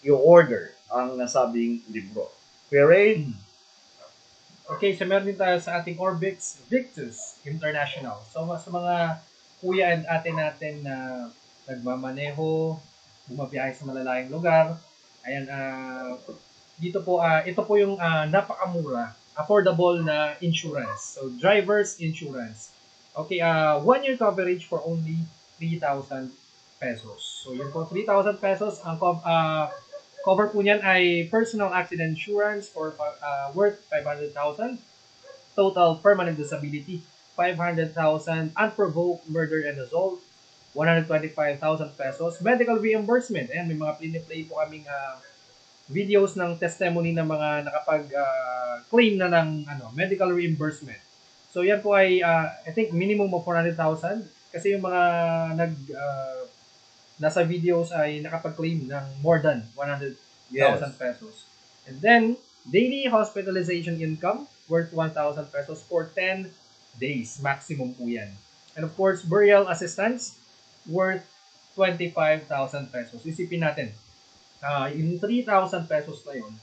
Speaker 1: i-order ang nasabing libro. Ray,
Speaker 2: Okay, so meron din tayo sa ating Orbix Victus International. So sa mga kuya and ate natin na nagmamaneho, bumabiyahe sa malalayang lugar, ayan, ah, dito po, ah, ito po yung ah, napakamura, affordable na insurance. So driver's insurance. Okay, uh, one year coverage for only 3,000 pesos. So yun po, 3,000 pesos. Ang ah, cover po niyan ay personal accident insurance for uh, worth 500,000. Total permanent disability, 500,000. Unprovoked murder and assault, 125,000 pesos. Medical reimbursement. Ayan, may mga play po kaming ah, videos ng testimony ng mga nakapag-claim na ng ano, medical reimbursement. So yan po ay, ah, I think, minimum of 400,000. Kasi yung mga nag, ah, nasa videos ay nakapag-claim ng more than 100,000
Speaker 1: Yes.
Speaker 2: pesos. And then, daily hospitalization income worth 1,000 pesos for 10 days. Maximum po yan. And of course, burial assistance worth 25,000 pesos. Isipin natin, ah yung 3,000 pesos na yun,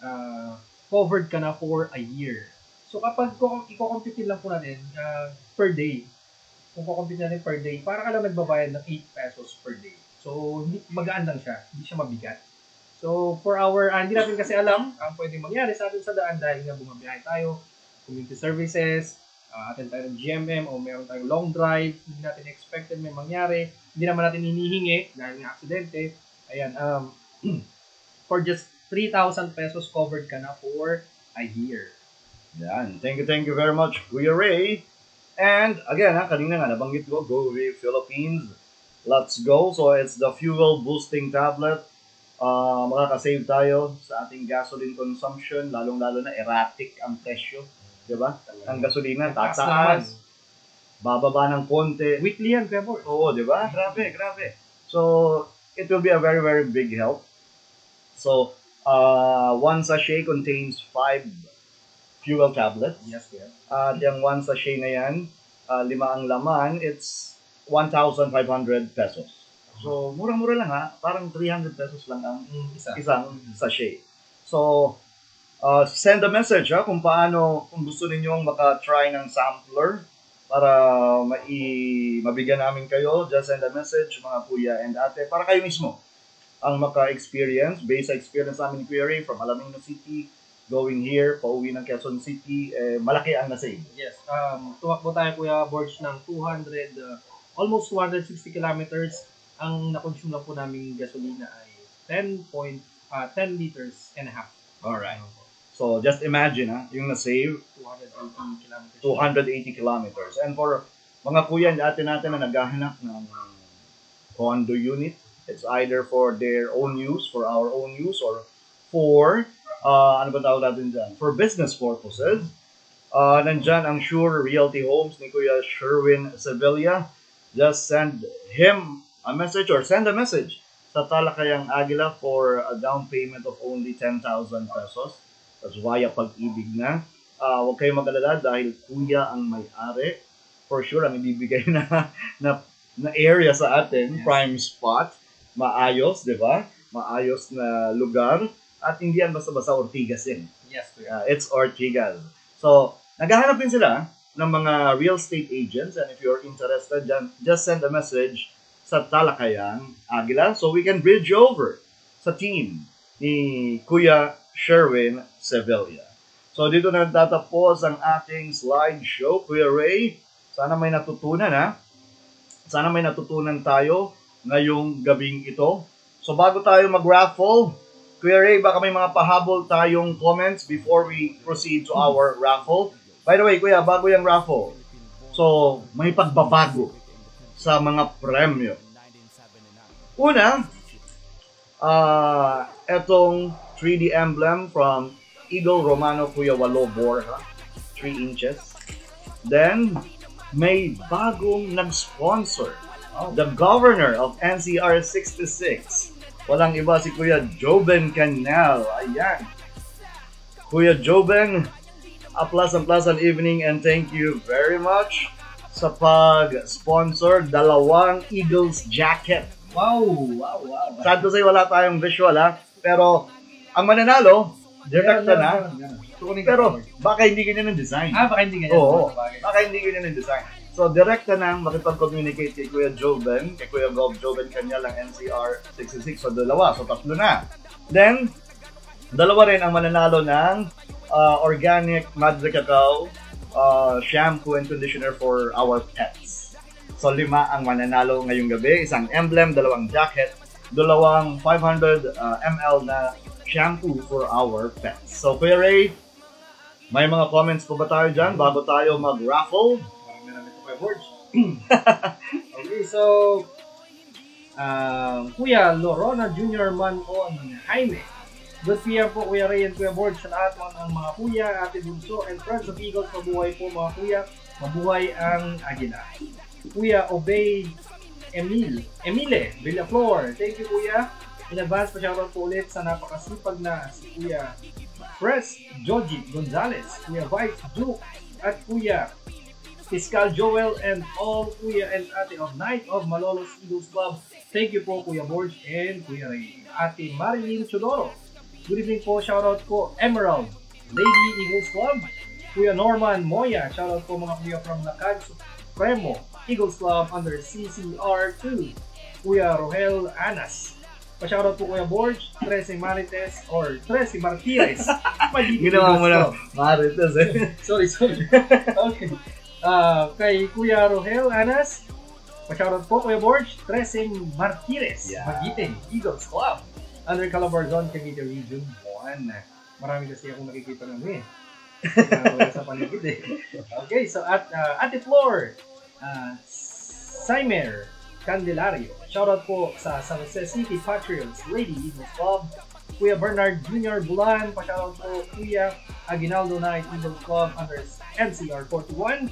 Speaker 2: ah, covered ka na for a year. So kapag i-compute lang po natin ah, per day, kung kukompute natin per day, para ka lang nagbabayad ng 8 pesos per day. So, hindi, magaan lang siya. Hindi siya mabigat. So, for our, ah, hindi natin kasi alam ang pwedeng mangyari sa atin sa daan dahil nga bumabiyahe tayo, community services, uh, attend tayo ng GMM o meron tayong long drive, hindi natin expected may mangyari, hindi naman natin hinihingi dahil nga aksidente. Ayan, um, for just 3,000 pesos covered ka na for a year.
Speaker 1: Yan. Thank you, thank you very much, Kuya Ray. And again, ha, kanina nga nabanggit ko, Go Ray Philippines. Let's go. So it's the fuel boosting tablet. Uh, makakasave tayo sa ating gasoline consumption, lalong-lalo na erratic ang presyo. Di ba? Ang gasolina,
Speaker 2: Taas
Speaker 1: tataas, bababa ng konti.
Speaker 2: Weekly yan, Kuya Bor.
Speaker 1: Oo, di ba? Grabe, grabe. So, it will be a very, very big help. So, uh, one sachet contains five fuel tablets.
Speaker 2: Yes, Kuya.
Speaker 1: At yung one sachet na yan, uh, lima ang laman, it's 1,500 pesos. So, murang-mura lang ha. Parang 300 pesos lang ang
Speaker 2: Mm, isa.
Speaker 1: isang sachet. So, uh, send a message ha, kung paano, kung gusto ninyong maka-try ng sampler para mai mabigyan namin kayo, just send a message mga kuya and ate para kayo mismo ang maka-experience based sa experience namin ni Kuya Ray from Alamino City going here, pauwi ng Quezon City, eh, malaki ang nasave.
Speaker 2: Yes. Um, tumakbo tayo, Kuya Borge, ng 200, uh, almost 260 kilometers. Ang na-consume lang po namin gasolina ay 10 point, uh, 10 liters and a half.
Speaker 1: Alright. So, just imagine ha, yung na-save,
Speaker 2: 280 kilometers.
Speaker 1: 280 kilometers. And for mga kuya and ate natin na naghahanap ng condo unit, it's either for their own use, for our own use, or for, uh, ano ba tawag natin dyan? For business purposes. Uh, nandyan ang Sure Realty Homes ni Kuya Sherwin Sevilla. Just send him a message or send a message sa Talakayang Agila for a down payment of only 10,000 pesos. That's via pag-ibig na. Ah, huwag kayong mag-alala dahil kuya ang may-ari. For sure, ang ibibigay na, na, na area sa atin,
Speaker 2: Yes.
Speaker 1: prime spot, maayos, di ba? Maayos na lugar. At hindi yan basta-basta Ortigas yan.
Speaker 2: Yes, Kuya.
Speaker 1: Uh, it's Ortigas. So, naghahanap din sila ng mga real estate agents and if you're interested dyan, just send a message sa Talakayang Agila so we can bridge over sa team ni Kuya Sherwin Sevilla. So, dito na nagtatapos ang ating slideshow. Kuya Ray, sana may natutunan ha. Sana may natutunan tayo ngayong gabing ito. So, bago tayo mag-raffle, Kuya Ray, baka may mga pahabol tayong comments before we proceed to our raffle. By the way, Kuya, bago yung raffle. So, may pagbabago sa mga premyo. Una, ah etong 3D emblem from Eagle Romano Kuya Walo Borja, 3 inches. Then, may bagong nag-sponsor. The governor of NCR 66. Walang iba si Kuya Joben Canal. Ayan. Kuya Joben, a pleasant, pleasant evening and thank you very much sa pag-sponsor dalawang Eagles jacket.
Speaker 2: Wow! Wow! Wow!
Speaker 1: Sad to say, wala tayong visual ha. Pero, ang mananalo Direkta
Speaker 2: Ganun,
Speaker 1: na.
Speaker 2: Tukunin ko
Speaker 1: Pero baka hindi ganyan ang design.
Speaker 2: ah, baka hindi ganyan.
Speaker 1: Oo. Baka hindi ganyan ang design. So, direkta nang makipag-communicate kay Kuya Joven, kay Kuya Gob Joven kanya lang NCR 66 so dalawa, so tatlo na. Then, dalawa rin ang mananalo ng uh, organic Madre Cacao uh, shampoo and conditioner for our pets. So, lima ang mananalo ngayong gabi. Isang emblem, dalawang jacket, dalawang 500 uh, ml na shampoo for our pets. So, Kuya Ray, may mga comments pa ba tayo dyan bago tayo mag-raffle?
Speaker 2: George. okay, so, um, Kuya Lorona Jr. Manon Jaime. Good PM po Kuya Ray and Kuya George sa lahat ang mga kuya, ate bunso, and friends of Eagles. Mabuhay po mga kuya. Mabuhay ang Agila. Kuya Obey Emil, Emile Villaflor. Thank you Kuya. In advance pa shoutout po ulit sa napakasipag na si Kuya Press Joji Gonzalez, Kuya Vice Duke, at Kuya Fiscal Joel and all Kuya and Ate of Night of Malolos Eagles Club. Thank you po Kuya Borge and Kuya Ray. Ate Marilyn Chodoro. Good evening po, shoutout po Emerald, Lady Eagles Club. Kuya Norman Moya, shoutout po mga kuya from Lakad Supremo Eagles Club under CCR2. Kuya Rohel Anas. Pa-shoutout po Kuya Borge, Trece Marites or Trece Martires.
Speaker 1: Ginawa mo
Speaker 2: Club.
Speaker 1: marites eh.
Speaker 2: Sorry, sorry. okay. Ah, kay Kuya Rohel Anas, pa-shoutout po Kuya Borge, Trece Martires,
Speaker 1: Yeah.
Speaker 2: Magiting, Eagles Club, under Calabarzon, Cavite Region 1. Marami kasi akong nakikita ng eh. Sa paligid eh. Okay, so at ah, Ate Flor, uh, Simer Candelario, shoutout po sa San Jose City Patriots, Lady Eagles Club, Kuya Bernard Jr. Bulan, pa-shoutout po Kuya Aguinaldo Knight Eagles Club under NCR 41,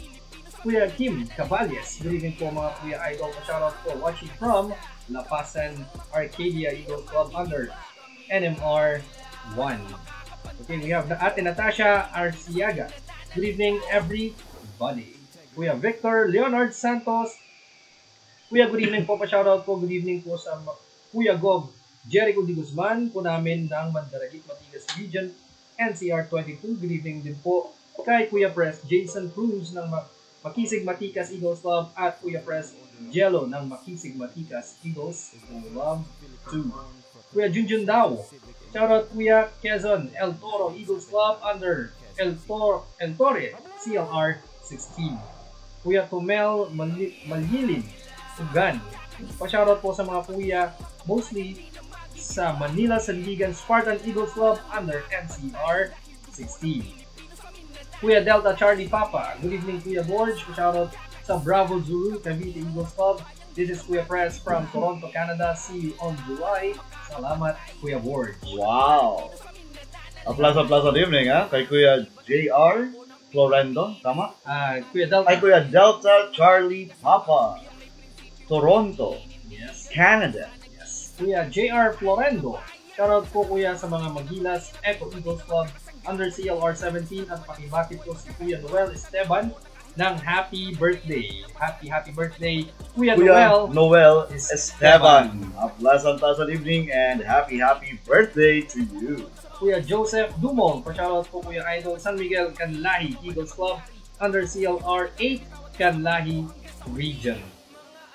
Speaker 2: Kuya Kim Caballes, good evening po mga Kuya Idol, pa-shoutout po watching from La Pasan Arcadia Eagles Club under NMR 1. Okay, we have Ate Natasha Arciaga. Good evening, everybody. Have Victor Leonard Santos. Kuya, good evening po. Pa-shoutout po. Good evening po sa Kuya Gov Jericho Di Guzman po namin ng Mandaragit Matigas Region NCR 22. Good evening din po kay Kuya Press Jason Cruz ng Makisig Matikas Eagles Club at Kuya Press Jello ng Makisig Matikas Eagles Club 2. Kuya Junjun Dao. Shoutout Kuya Quezon El Toro Eagles Club under El Toro El Torre CLR 16. Kuya Tomel Mali- Malilin Ugan. Pa-shoutout po sa mga kuya mostly sa Manila Sandigan Spartan Eagles Club under NCR 16. Kuya Delta Charlie Papa. Good evening Kuya Borge. Pa-shoutout sa Bravo Zulu Cavite Eagles Club. This is Kuya Press from Toronto, Canada. See you on July. Salamat Kuya Borge.
Speaker 1: Wow! Aplauso, aplauso good evening ha, kay Kuya JR Florendo, tama?
Speaker 2: Ah, Kuya Delta.
Speaker 1: Kay Kuya Delta Charlie Papa, Toronto,
Speaker 2: Yes.
Speaker 1: Canada.
Speaker 2: Yes. Kuya JR Florendo. Shoutout po kuya sa mga Magilas Eco Eagles Club under CLR 17 at pakibakit po si Kuya Noel Esteban ng happy birthday. Happy happy birthday Kuya,
Speaker 1: Kuya
Speaker 2: Noel.
Speaker 1: Noel
Speaker 2: Esteban.
Speaker 1: Esteban. Aplauso, aplauso good evening and happy, happy birthday to you.
Speaker 2: Kuya Joseph Dumong. Pa-shoutout po Kuya Idol San Miguel Canlahi Eagles Club under CLR 8 Canlahi Region.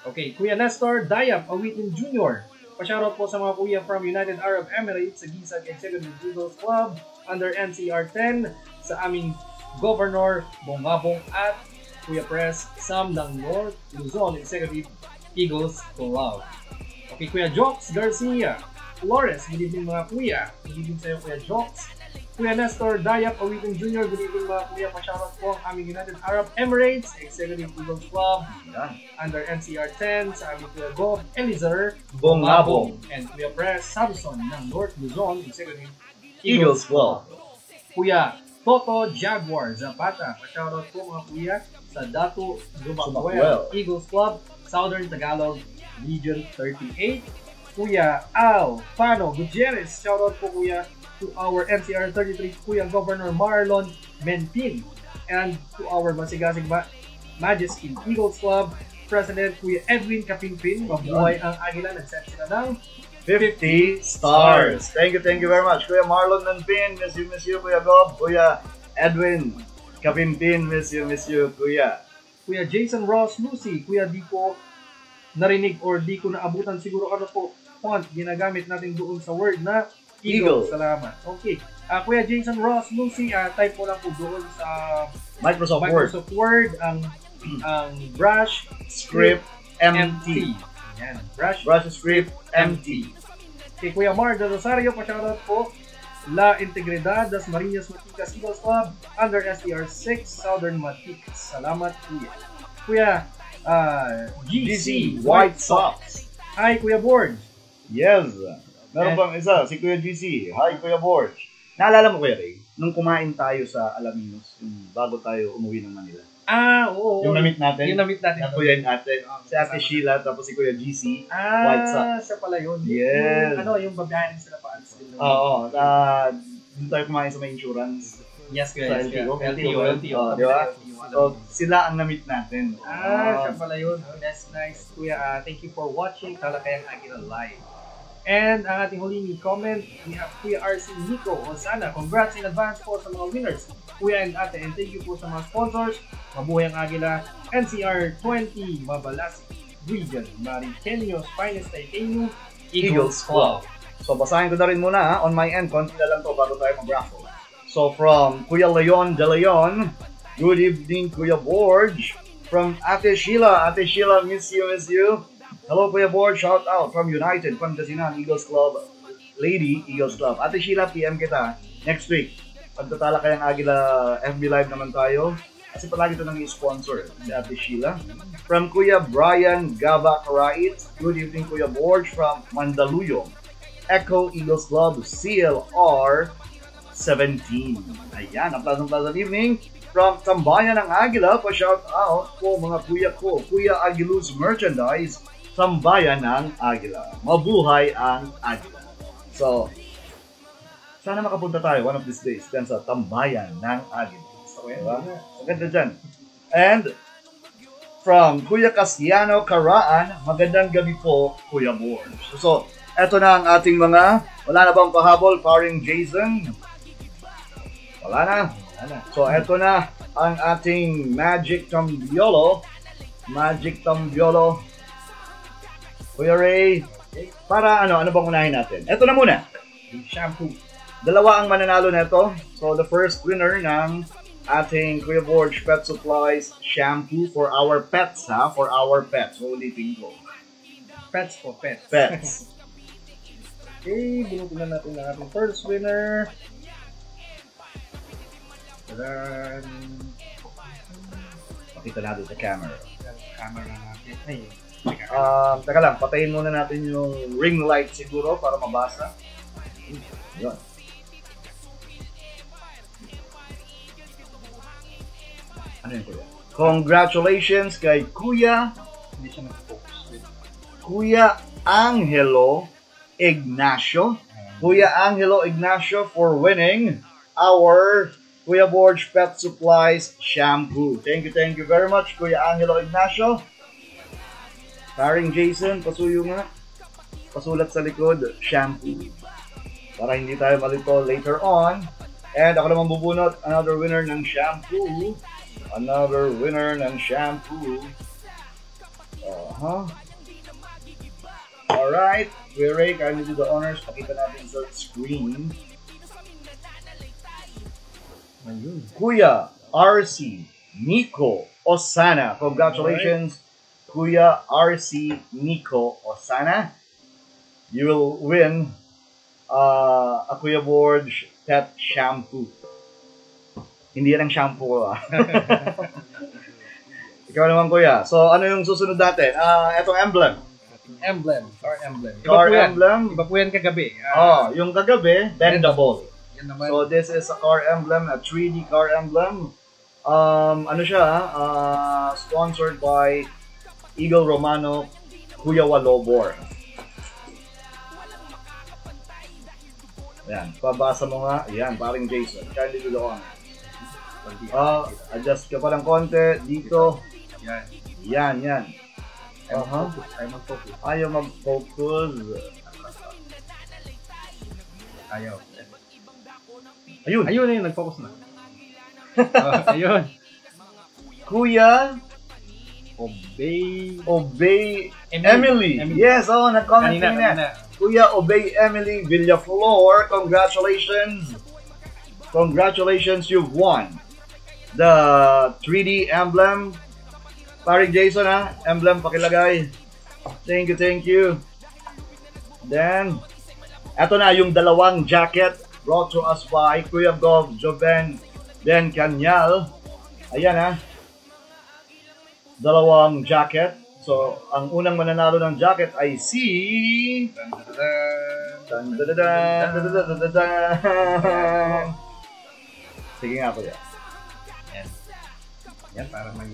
Speaker 2: Okay, Kuya Nestor Dayap Awitin Jr. Pa-shoutout po sa mga kuya from United Arab Emirates sa Gisag Executive Eagles Club under NCR 10 sa aming Governor Bongabong at Kuya Press Sam ng North Luzon Executive Eagles Club. Okay, Kuya Jokes Garcia Flores, good evening mga kuya. Good evening sa iyo, Kuya Jokes. Kuya Nestor Dayap Awitin Jr., good evening mga kuya. Pa-shoutout po ang aming United Arab Emirates Executive Eagles Club
Speaker 1: Yan.
Speaker 2: under NCR 10 sa aming Kuya Bob Elizer
Speaker 1: Bongabong.
Speaker 2: and Kuya Press Samson ng North Luzon Executive
Speaker 1: Eagles Club.
Speaker 2: Kuya Toto Jaguar Zapata. Pa-shoutout po mga kuya sa Dato Dumacuel. Eagles Club, Southern Tagalog Region 38. Kuya Al Fano Gutierrez. Shoutout po kuya to our NCR 33 Kuya Governor Marlon Menpin and to our Masigasig Ma Majesty Eagles Club President Kuya Edwin Kapingpin. Mabuhay ang Agila. Nag-set sila ng
Speaker 1: 50 stars. Thank you, thank you very much. Kuya Marlon Nanpin, miss you, miss you, Kuya Gob. Kuya Edwin Kapimpin, miss you, miss you, Kuya.
Speaker 2: Kuya Jason Ross Lucy, Kuya di ko narinig or di ko naabutan siguro ano po font ginagamit natin doon sa word na
Speaker 1: Eagle.
Speaker 2: Eagle. Salamat. Okay. Ah, Kuya Jason Ross Lucy, ah, type mo lang po doon sa
Speaker 1: Microsoft, Word,
Speaker 2: Microsoft Word ang ang brush
Speaker 1: Script,
Speaker 2: MT.
Speaker 1: MT.
Speaker 2: Yan. Brush
Speaker 1: Brush Script, MT.
Speaker 2: Kay Kuya Mar de Rosario, pa-shoutout po. La Integridad, Das Marinas Maticas Eagles Club, under STR 6, Southern Maticas. Salamat, Kuya. Kuya, ah,
Speaker 1: GC, White Sox.
Speaker 2: Hi, Kuya Board.
Speaker 1: Yes. Meron
Speaker 2: And-
Speaker 1: pang isa, si Kuya GC. Hi, Kuya Borge. Naalala mo, Kuya Ray, nung kumain tayo sa Alaminos, yung bago tayo umuwi ng Manila.
Speaker 2: Ah, oo.
Speaker 1: Yung na-meet natin,
Speaker 2: Yung na-meet natin.
Speaker 1: na Kuya yung ate, si Ate Sheila, tapos si Kuya GC.
Speaker 2: Ah,
Speaker 1: White Sox.
Speaker 2: siya pala yun.
Speaker 1: Yes.
Speaker 2: Yung, ano, yung babayan sila pa.
Speaker 1: Oo, uh, doon tayo kumain sa may insurance.
Speaker 2: Yes,
Speaker 1: Sa
Speaker 2: guys.
Speaker 1: LTO.
Speaker 2: LTO, LTO.
Speaker 1: Oh, di ba? So, sila ang na-meet natin.
Speaker 2: Ah, siya pala yun. That's nice. Kuya, ah, thank you for watching Talakayang Agila Live. And ang ating huling comment, have Kuya RC Nico Osana. Congrats in advance po sa mga winners. Kuya and ate, and thank you po sa mga sponsors. Mabuhay ang Agila, NCR 20, Mabalasi, Region, Mariqueños, Finest Titanium,
Speaker 1: Eagles Club. So, basahin ko na rin muna ha. On my end, konti na lang to bago tayo mag-raffle. So, from Kuya Leon De Leon, good evening, Kuya Borge. From Ate Sheila, Ate Sheila, miss you, miss you. Hello, Kuya Borge, shout out from United Pangasinan Eagles Club, Lady Eagles Club. Ate Sheila, PM kita next week. Pagtatala kayang Agila FB Live naman tayo. Kasi palagi ito nang sponsor si Ate Sheila. From Kuya Brian Gaba Karait, good evening Kuya Borge from Mandaluyong. Echo Eagles Club CLR 17. Ayan, ang pleasant pleasant evening from Tambayan ng Agila. Pa-shout out po mga kuya ko, Kuya Agilus Merchandise, Tambayan ng Agila. Mabuhay ang Agila. So, sana makapunta tayo one of these days dyan sa Tambayan ng Agila. Diba? Ang ganda. And from Kuya Castiano Caraan, magandang gabi po, Kuya Borge. So, eto na ang ating mga, wala na bang pahabol, paring Jason? Wala na.
Speaker 2: Wala na.
Speaker 1: So, eto na ang ating Magic Tambiolo. Magic Tambiolo. Kuya Ray, para ano, ano bang unahin natin? Eto na muna.
Speaker 2: Yung shampoo.
Speaker 1: Dalawa ang mananalo nito. So, the first winner ng ating Kuya Borge Pet Supplies shampoo for our pets, ha? For our pets. Ulitin ko.
Speaker 2: Pets po, pets.
Speaker 1: Pets.
Speaker 2: Okay, binutin na natin ang ating first winner. Then,
Speaker 1: Pakita natin sa camera.
Speaker 2: camera natin. Ay,
Speaker 1: Um, teka lang, patayin muna natin yung ring light siguro para mabasa. Yun. Ano yun, Kuya? Congratulations kay Kuya
Speaker 2: hindi siya nag-focus.
Speaker 1: Kuya Angelo Ignacio. Kuya Angelo Ignacio for winning our Kuya Borge Pet Supplies shampoo. Thank you, thank you very much, Kuya Angelo Ignacio. Paring Jason, pasuyo nga. Pasulat sa likod, shampoo. Para hindi tayo malito later on. And ako naman bubunot, another winner ng shampoo. Another winner ng shampoo. Uh-huh. Alright, Ray, kindly do the honors. Pakita natin sa screen.
Speaker 2: Ayun.
Speaker 1: Kuya RC Nico Osana. Congratulations, Kuya RC Nico Osana. You will win uh, a Kuya Borge pet shampoo. Hindi yan ang shampoo ah. Ikaw naman kuya. So ano yung susunod natin? Ah, etong emblem.
Speaker 2: Emblem. Car emblem. Iba
Speaker 1: Car
Speaker 2: yan.
Speaker 1: emblem.
Speaker 2: Iba po yan kagabi.
Speaker 1: Oh,
Speaker 2: Ah,
Speaker 1: yung kagabi, bendable.
Speaker 2: yan naman.
Speaker 1: So this is a car emblem, a 3D car emblem. Um, ano siya, uh, sponsored by Eagle Romano, Kuya Walobor. Yan, pabasa mo nga. Yan, paring Jason. Kindly do the honor. Ah, adjust ka pa ng konti. Dito.
Speaker 2: yan.
Speaker 1: Yan, yan.
Speaker 2: Mag-focus. Ayaw mag-focus.
Speaker 1: Ayaw mag-focus.
Speaker 2: Ayaw.
Speaker 1: Ayun.
Speaker 2: Ayun na yun, nag-focus na. oh, ayun.
Speaker 1: Kuya
Speaker 2: Obey.
Speaker 1: Obey
Speaker 2: Emily.
Speaker 1: Emily.
Speaker 2: Emily.
Speaker 1: Yes, oh, nag-comment
Speaker 2: Kanina,
Speaker 1: kanina.
Speaker 2: kanina.
Speaker 1: Kuya Obey Emily Villaflor, congratulations. Congratulations, you've won the 3D emblem. Paring Jason ha, emblem pakilagay. Thank you, thank you. Then, eto na yung dalawang jacket brought to us by Kuya Gov Joven Den Canyal. Ayan ha dalawang jacket. So, ang unang mananalo ng jacket ay si... Dun, dun, dun, Sige nga po
Speaker 2: yan. Yan. Yan, para may...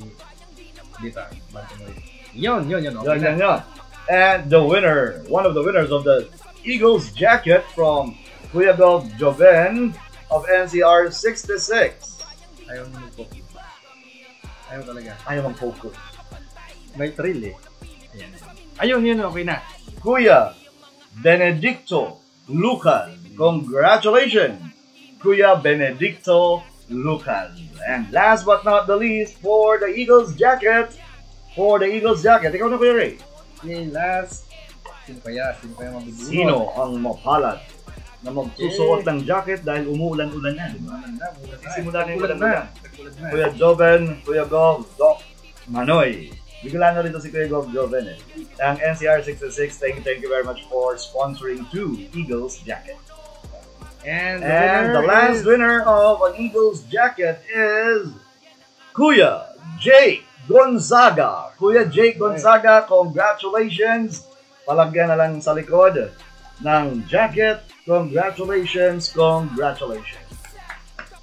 Speaker 2: Dito, bantamweight. Yun, yun, yun. Okay yun,
Speaker 1: yun, yun. And the winner, one of the winners of the Eagles jacket from Kuya Bel Joven of NCR 66.
Speaker 2: Ayaw mo po. Ayaw talaga.
Speaker 1: Ayaw mag-focus.
Speaker 2: May thrill eh. Ayan. Ayun, yun, okay na.
Speaker 1: Kuya Benedicto Lucas. Congratulations, Kuya Benedicto Lucas. And last but not the least, for the Eagles jacket, for the Eagles jacket, ikaw na Kuya Ray.
Speaker 2: Okay, last. Sino kaya? Sino kaya mabibuhat?
Speaker 1: Sino ang mapalad na magsusuot ng jacket dahil umuulan-ulan na, di ba?
Speaker 2: Ulan na, ulan na.
Speaker 1: Yung
Speaker 2: ulan na.
Speaker 1: Kuya Joven, Kuya Gov, Doc Manoy. Bigla na rito si Kuya Gov Joven eh. Ang NCR 66, thank you, thank you very much for sponsoring two Eagles jacket.
Speaker 2: And the,
Speaker 1: And the last
Speaker 2: is-
Speaker 1: winner of an Eagles jacket is Kuya Jake Gonzaga. Kuya Jake Gonzaga, congratulations. Palagyan na lang sa likod ng jacket. Congratulations, congratulations.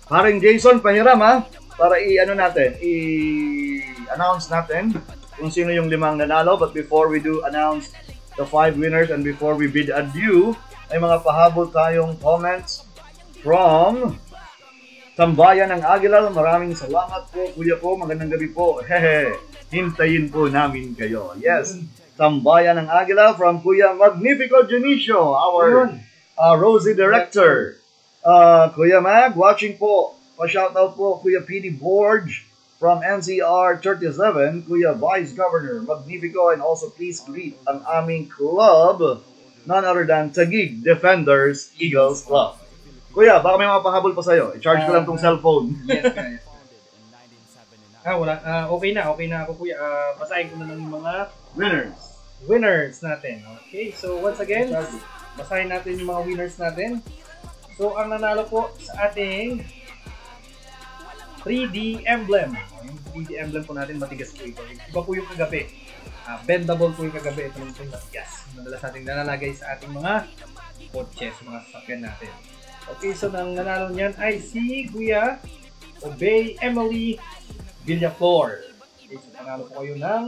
Speaker 1: Paring Jason, pahiram ha. Para i-ano natin, i-announce natin kung sino yung limang nanalo. But before we do announce the five winners and before we bid adieu, ay mga pahabol tayong comments from Tambayan ng Aguilar. Maraming salamat po, kuya ko. Magandang gabi po. Hehe. Hintayin po namin kayo. Yes. Tambayan ng Aguilar from Kuya Magnifico Junicio, our uh, Rosie Director. Uh, Kuya Mag, watching po. Pa-shoutout po, Kuya PD Borge from NCR 37, Kuya Vice Governor Magnifico, and also please greet ang aming club, none other than Tagig Defenders Eagles Club. Kuya, baka may mga pahabol pa sa'yo. I-charge ko lang tong cellphone.
Speaker 2: Yes, guys. Ah, wala. Ah, okay na, okay na ako kuya. Ah, basahin ko na lang yung mga
Speaker 1: Winners.
Speaker 2: winners natin. Okay, so once again, basahin natin yung mga winners natin. So, ang nanalo po sa ating 3D emblem. Yung 3D emblem po natin, matigas po ito. Iba po yung kagabi. Ah, bendable po yung kagabi. Ito naman po yung matigas. Madalas natin nalalagay sa ating mga kotse, sa mga sasakyan natin. Okay, so nang nanalo niyan ay si Kuya Obey Emily Villaflor. Okay, so panalo po kayo ng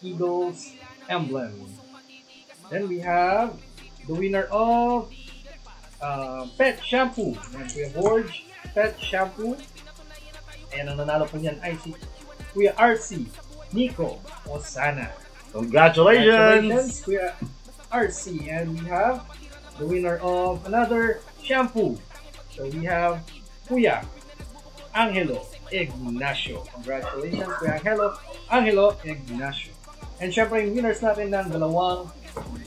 Speaker 2: Eagles emblem. Then we have the winner of uh, Pet Shampoo. Yan, Kuya Borge, Pet Shampoo. Ayan, ang nanalo po niyan ay si Kuya RC, Nico Osana.
Speaker 1: Congratulations!
Speaker 2: Kuya RC. And we have the winner of another shampoo. So we have Kuya Angelo Ignacio. Congratulations, Kuya Angelo, Angelo Ignacio. And syempre yung winners natin ng dalawang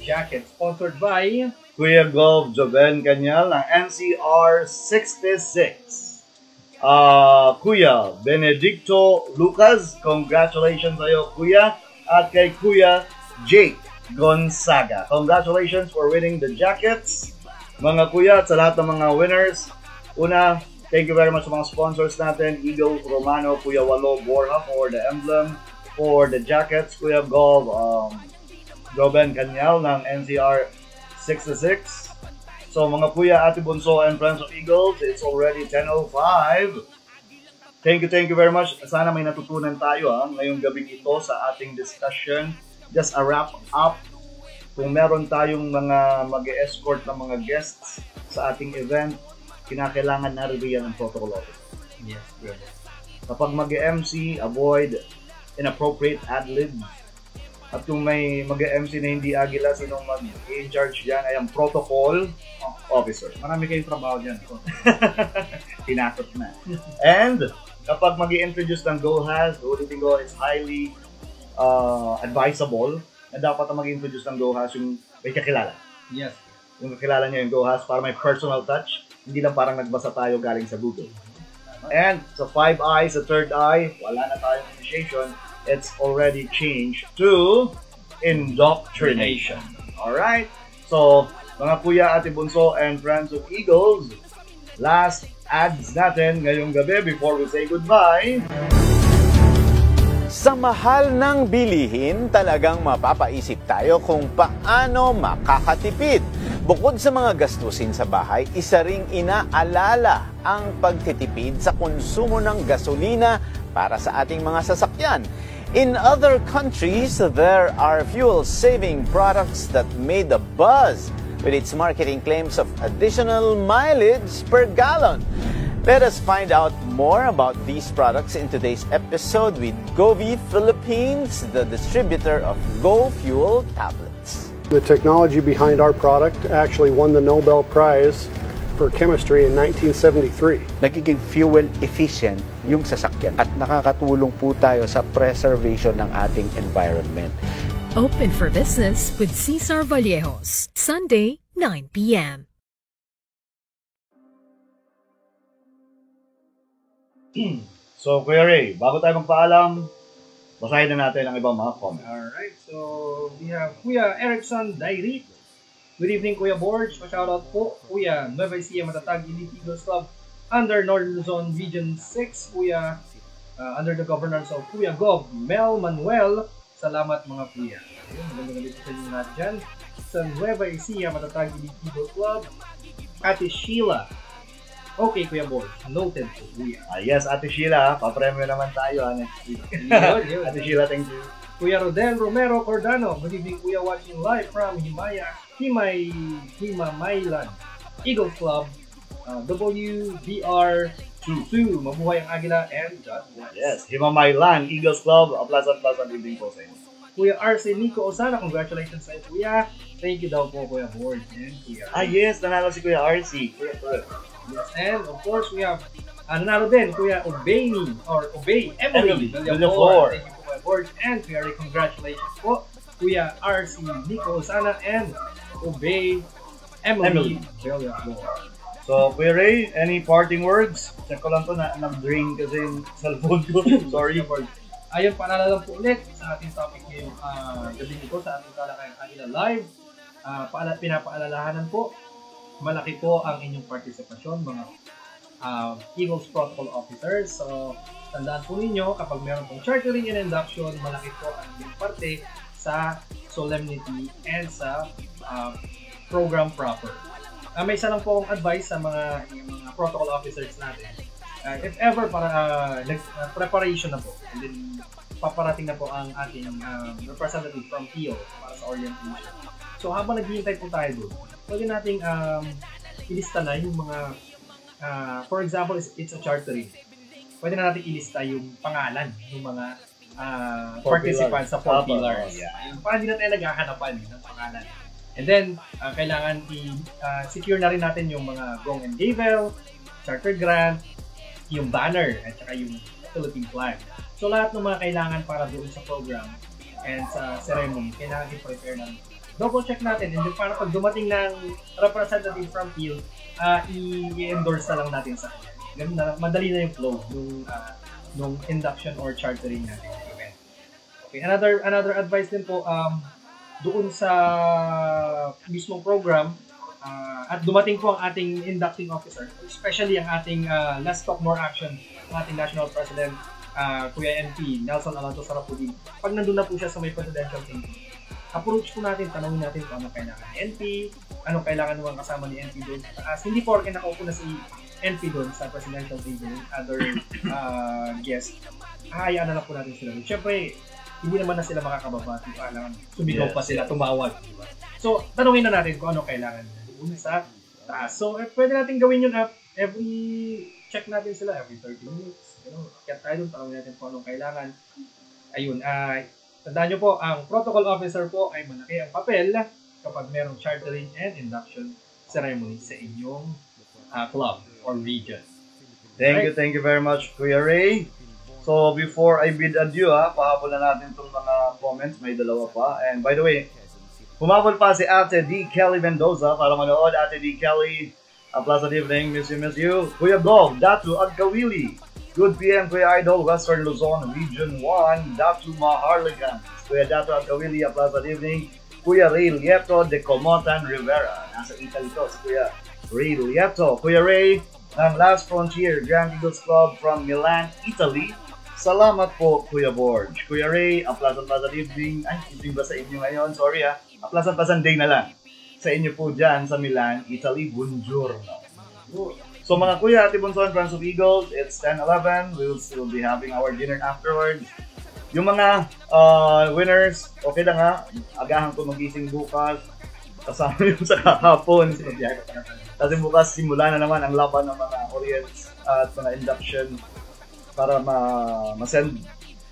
Speaker 2: jacket sponsored by
Speaker 1: Kuya Gov Joven Kanyal ng NCR 66. Ah, Kuya Benedicto Lucas, congratulations sa'yo, Kuya. At kay Kuya Jake Gonzaga. Congratulations for winning the jackets. Mga kuya, at sa lahat ng mga winners, una, thank you very much sa mga sponsors natin, Eagle Romano, Kuya Walo Borja for the emblem, for the jackets, Kuya Gov, um, Joven Kanyal ng NCR 66. So mga kuya, ate bunso and friends of Eagles, it's already 10.05. Thank you, thank you very much. Sana may natutunan tayo ha, ngayong gabing ito sa ating discussion. Just a wrap up. Kung meron tayong mga mag escort na mga guests sa ating event, kinakailangan na yan ang protocol officer.
Speaker 2: Yes, brother.
Speaker 1: Kapag mag-MC, avoid inappropriate ad-libs. At kung may mag-MC na hindi Agila, sinong mag-in charge dyan ay ang protocol officer.
Speaker 2: Marami kayong trabaho dyan.
Speaker 1: Tinakot na. And kapag mag introduce ng GoHas, ulitin ko, it's highly uh, advisable na dapat ang mag-introduce ng GoHas yung may kakilala.
Speaker 2: Yes.
Speaker 1: Yung kakilala niya yung GoHas para may personal touch, hindi lang parang nagbasa tayo galing sa Google. And sa five eyes, sa third eye, wala na tayong initiation. It's already changed to indoctrination. Alright? So, mga kuya, ate bunso, and friends of Eagles, last ads natin ngayong gabi before we say goodbye.
Speaker 5: Sa mahal ng bilihin, talagang mapapaisip tayo kung paano makakatipid. Bukod sa mga gastusin sa bahay, isa ring inaalala ang pagtitipid sa konsumo ng gasolina para sa ating mga sasakyan. In other countries, there are fuel-saving products that made a buzz with its marketing claims of additional mileage per gallon. Let us find out more about these products in today's episode with Govi Philippines, the distributor of Go Fuel tablets.
Speaker 6: The technology behind our product actually won the Nobel Prize for chemistry in 1973.
Speaker 7: nagiging fuel efficient yung sasakyan at nakakatulong po tayo sa preservation ng ating environment.
Speaker 8: Open for business with Cesar Vallejos, Sunday, 9 p.m.
Speaker 1: So, Kuya Ray, bago tayo magpaalam, basahin na natin ang ibang mga comments.
Speaker 2: Alright, so we have Kuya Erickson Dairit. Good evening, Kuya Borge. Pa-shoutout po, Kuya Nueva Ecija Matatag Elite Eagles Club under Northern Luzon Region 6, Kuya uh, under the governance of Kuya Gov Mel Manuel. Salamat mga Kuya. Magandang sa inyo lahat dyan. Sa Nueva Ecija Matatag Eagles Club, Ate Sheila. Okay, Kuya Borge. Noted po, Kuya.
Speaker 1: Ah, yes, Ate Sheila, papremyo naman tayo ah, next week. Ate Sheila, thank you.
Speaker 2: Kuya Rodel Romero Cordano. Good evening, Kuya, watching live from Himaya, Himay, Himamaylan, Eagle Club, uh, WBR22. Mabuhay ang Agila and God bless.
Speaker 1: Yes, Himamaylan, Eagles Club, a pleasant, pleasant evening po sa inyo.
Speaker 2: Kuya RC Nico Osana, congratulations sa Kuya. Thank you daw po, Kuya Board and Kuya.
Speaker 1: Ah, yes, nanalo si Kuya RC. Kuya.
Speaker 2: Yes, and of course, we have uh, nanalo din, Kuya Obeyni, or Obey, Emily,
Speaker 1: Emily.
Speaker 2: Villafor. Thank you po, Kuya Board. And Ray, congratulations po, Kuya RC Nico Osana and Obey Emily,
Speaker 1: Emily.
Speaker 2: Villafor.
Speaker 1: So, Kuya Ray, any parting words? Check ko lang to na nag-drain kasi yung cellphone ko. Sorry.
Speaker 2: Ayun, paalala lang po ulit sa ating topic ngayong uh, gabi nito sa ating talakayang Agila Live. Uh, paala, pinapaalalahanan po, malaki po ang inyong partisipasyon, mga uh, Eagles Protocol Officers. So, tandaan po ninyo, kapag meron pong chartering and induction, malaki po ang inyong parte sa solemnity and sa uh, program proper. Uh, may isa lang po akong advice sa mga, mga protocol officers natin. Uh, if ever para uh, uh, preparation na po and then paparating na po ang ating um, representative from PO para sa orientation. So habang naghihintay po tayo doon, pwede nating um, ilista na yung mga uh, for example, it's, it's a chartering. Pwede na natin ilista yung pangalan ng mga uh, participants sa four pillars.
Speaker 1: yeah.
Speaker 2: Parang hindi na tayo naghahanapan ng pangalan. And then, uh, kailangan i-secure na rin natin yung mga gong and gavel, charter grant, yung banner, at saka yung Philippine flag. So lahat ng mga kailangan para doon sa program and sa ceremony, kailangan i-prepare ng double check natin and then para pag dumating ng representative from field, uh, i-endorse na lang natin sa kanya. Ganun na, madali na yung flow nung, uh, nung induction or chartering natin. Okay, another another advice din po um doon sa mismong program uh, at dumating po ang ating inducting officer, especially ang ating uh, Let's Talk More Action, ang ating National President, uh, Kuya NP, Nelson Alonso Sarapudin. Pag nandun na po siya sa may presidential table, approach po natin, tanongin natin kung anong kailangan ni NP, anong kailangan naman kasama ni NP doon. As hindi po rin nakaupo na si NP doon sa presidential table, other uh, guests, hahayaan na lang po natin sila. Siyempre, hindi naman na sila makakababa kung kailangan sumigaw
Speaker 1: Yes.
Speaker 2: pa sila, tumawag. di ba? So, tanongin na natin kung ano kailangan nila doon sa taas. So, eh, pwede natin gawin yun up every check natin sila every 30 minutes. You know, kaya tayo doon, tanongin natin kung anong kailangan. Ayun, ah Tandaan nyo po, ang protocol officer po ay malaki ang papel kapag merong chartering and induction ceremony sa inyong ah, club or region.
Speaker 1: Thank you, thank you very much, Kuya Ray. So, before I bid adieu, ha, pahabol na natin itong mga comments. May dalawa pa. And by the way, humabol pa si Ate D. Kelly Mendoza para manood. Ate D. Kelly, a pleasant evening. Miss you, miss you. Kuya Gov, Datu Agkawili. Good PM, Kuya Idol, Western Luzon, Region 1, Datu Maharligan. Kuya Datu Agkawili, a pleasant evening. Kuya Ray Lieto de Comotan Rivera. Nasa Italy to, si Kuya Ray Lieto. Kuya Ray, ng Last Frontier Grand Eagles Club from Milan, Italy. Salamat po, Kuya Borge. Kuya Ray, a pleasant pleasant evening. Ay, evening ba sa inyo ngayon? Sorry ah. A pleasant pleasant day na lang. Sa inyo po dyan sa Milan, Italy. Buongiorno. So mga kuya, Ate Bunson, Friends of Eagles, it's 10-11. We will still be having our dinner afterwards. Yung mga uh, winners, okay lang ha. Agahan ko magising bukas. Kasama yung sa kahapon. Kasi bukas simula na naman ang laban ng mga Orients at mga induction para ma- ma-send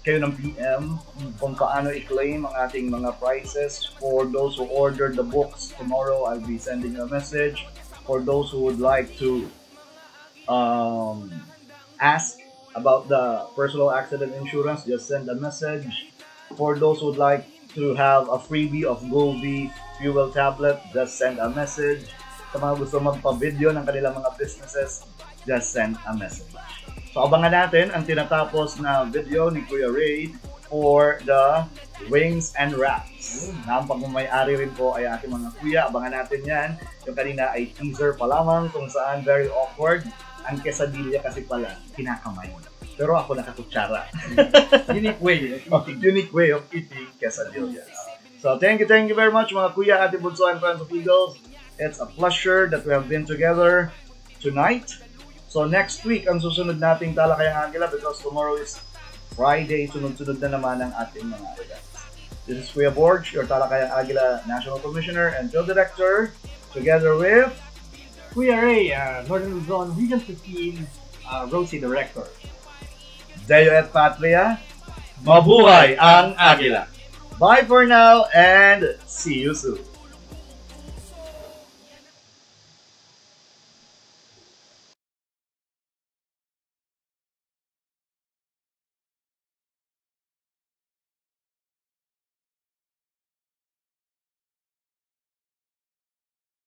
Speaker 1: kayo ng PM kung paano i-claim ang ating mga prizes. For those who ordered the books, tomorrow I'll be sending a message. For those who would like to um, ask about the personal accident insurance, just send a message. For those who would like to have a freebie of Goldie fuel tablet, just send a message. Sa mga gusto magpa-video ng kanilang mga businesses, just send a message. So abangan natin ang tinatapos na video ni Kuya Ray for the Wings and Wraps. Na ang pagmamayari rin po ay ating mga kuya. Abangan natin yan. Yung kanina ay teaser pa lamang kung saan very awkward. Ang quesadilla kasi pala, kinakamay. Pero ako nakakutsara.
Speaker 2: Unique way.
Speaker 1: Oh, unique way of eating quesadillas. So thank you, thank you very much mga kuya, ate Bunso, and friends of Eagles. It's a pleasure that we have been together tonight. So next week, ang susunod nating Talakayang Agila because tomorrow is Friday, sunod-sunod na naman ang ating mga events. This is Kuya Borge, your Talakayang Agila National Commissioner and Field Director, together with
Speaker 2: Kuya Ray, uh, Northern Luzon, Region 15, uh, Rosie Director.
Speaker 1: Deo et Patria. Mabuhay ang Agila! Bye for now and see you soon!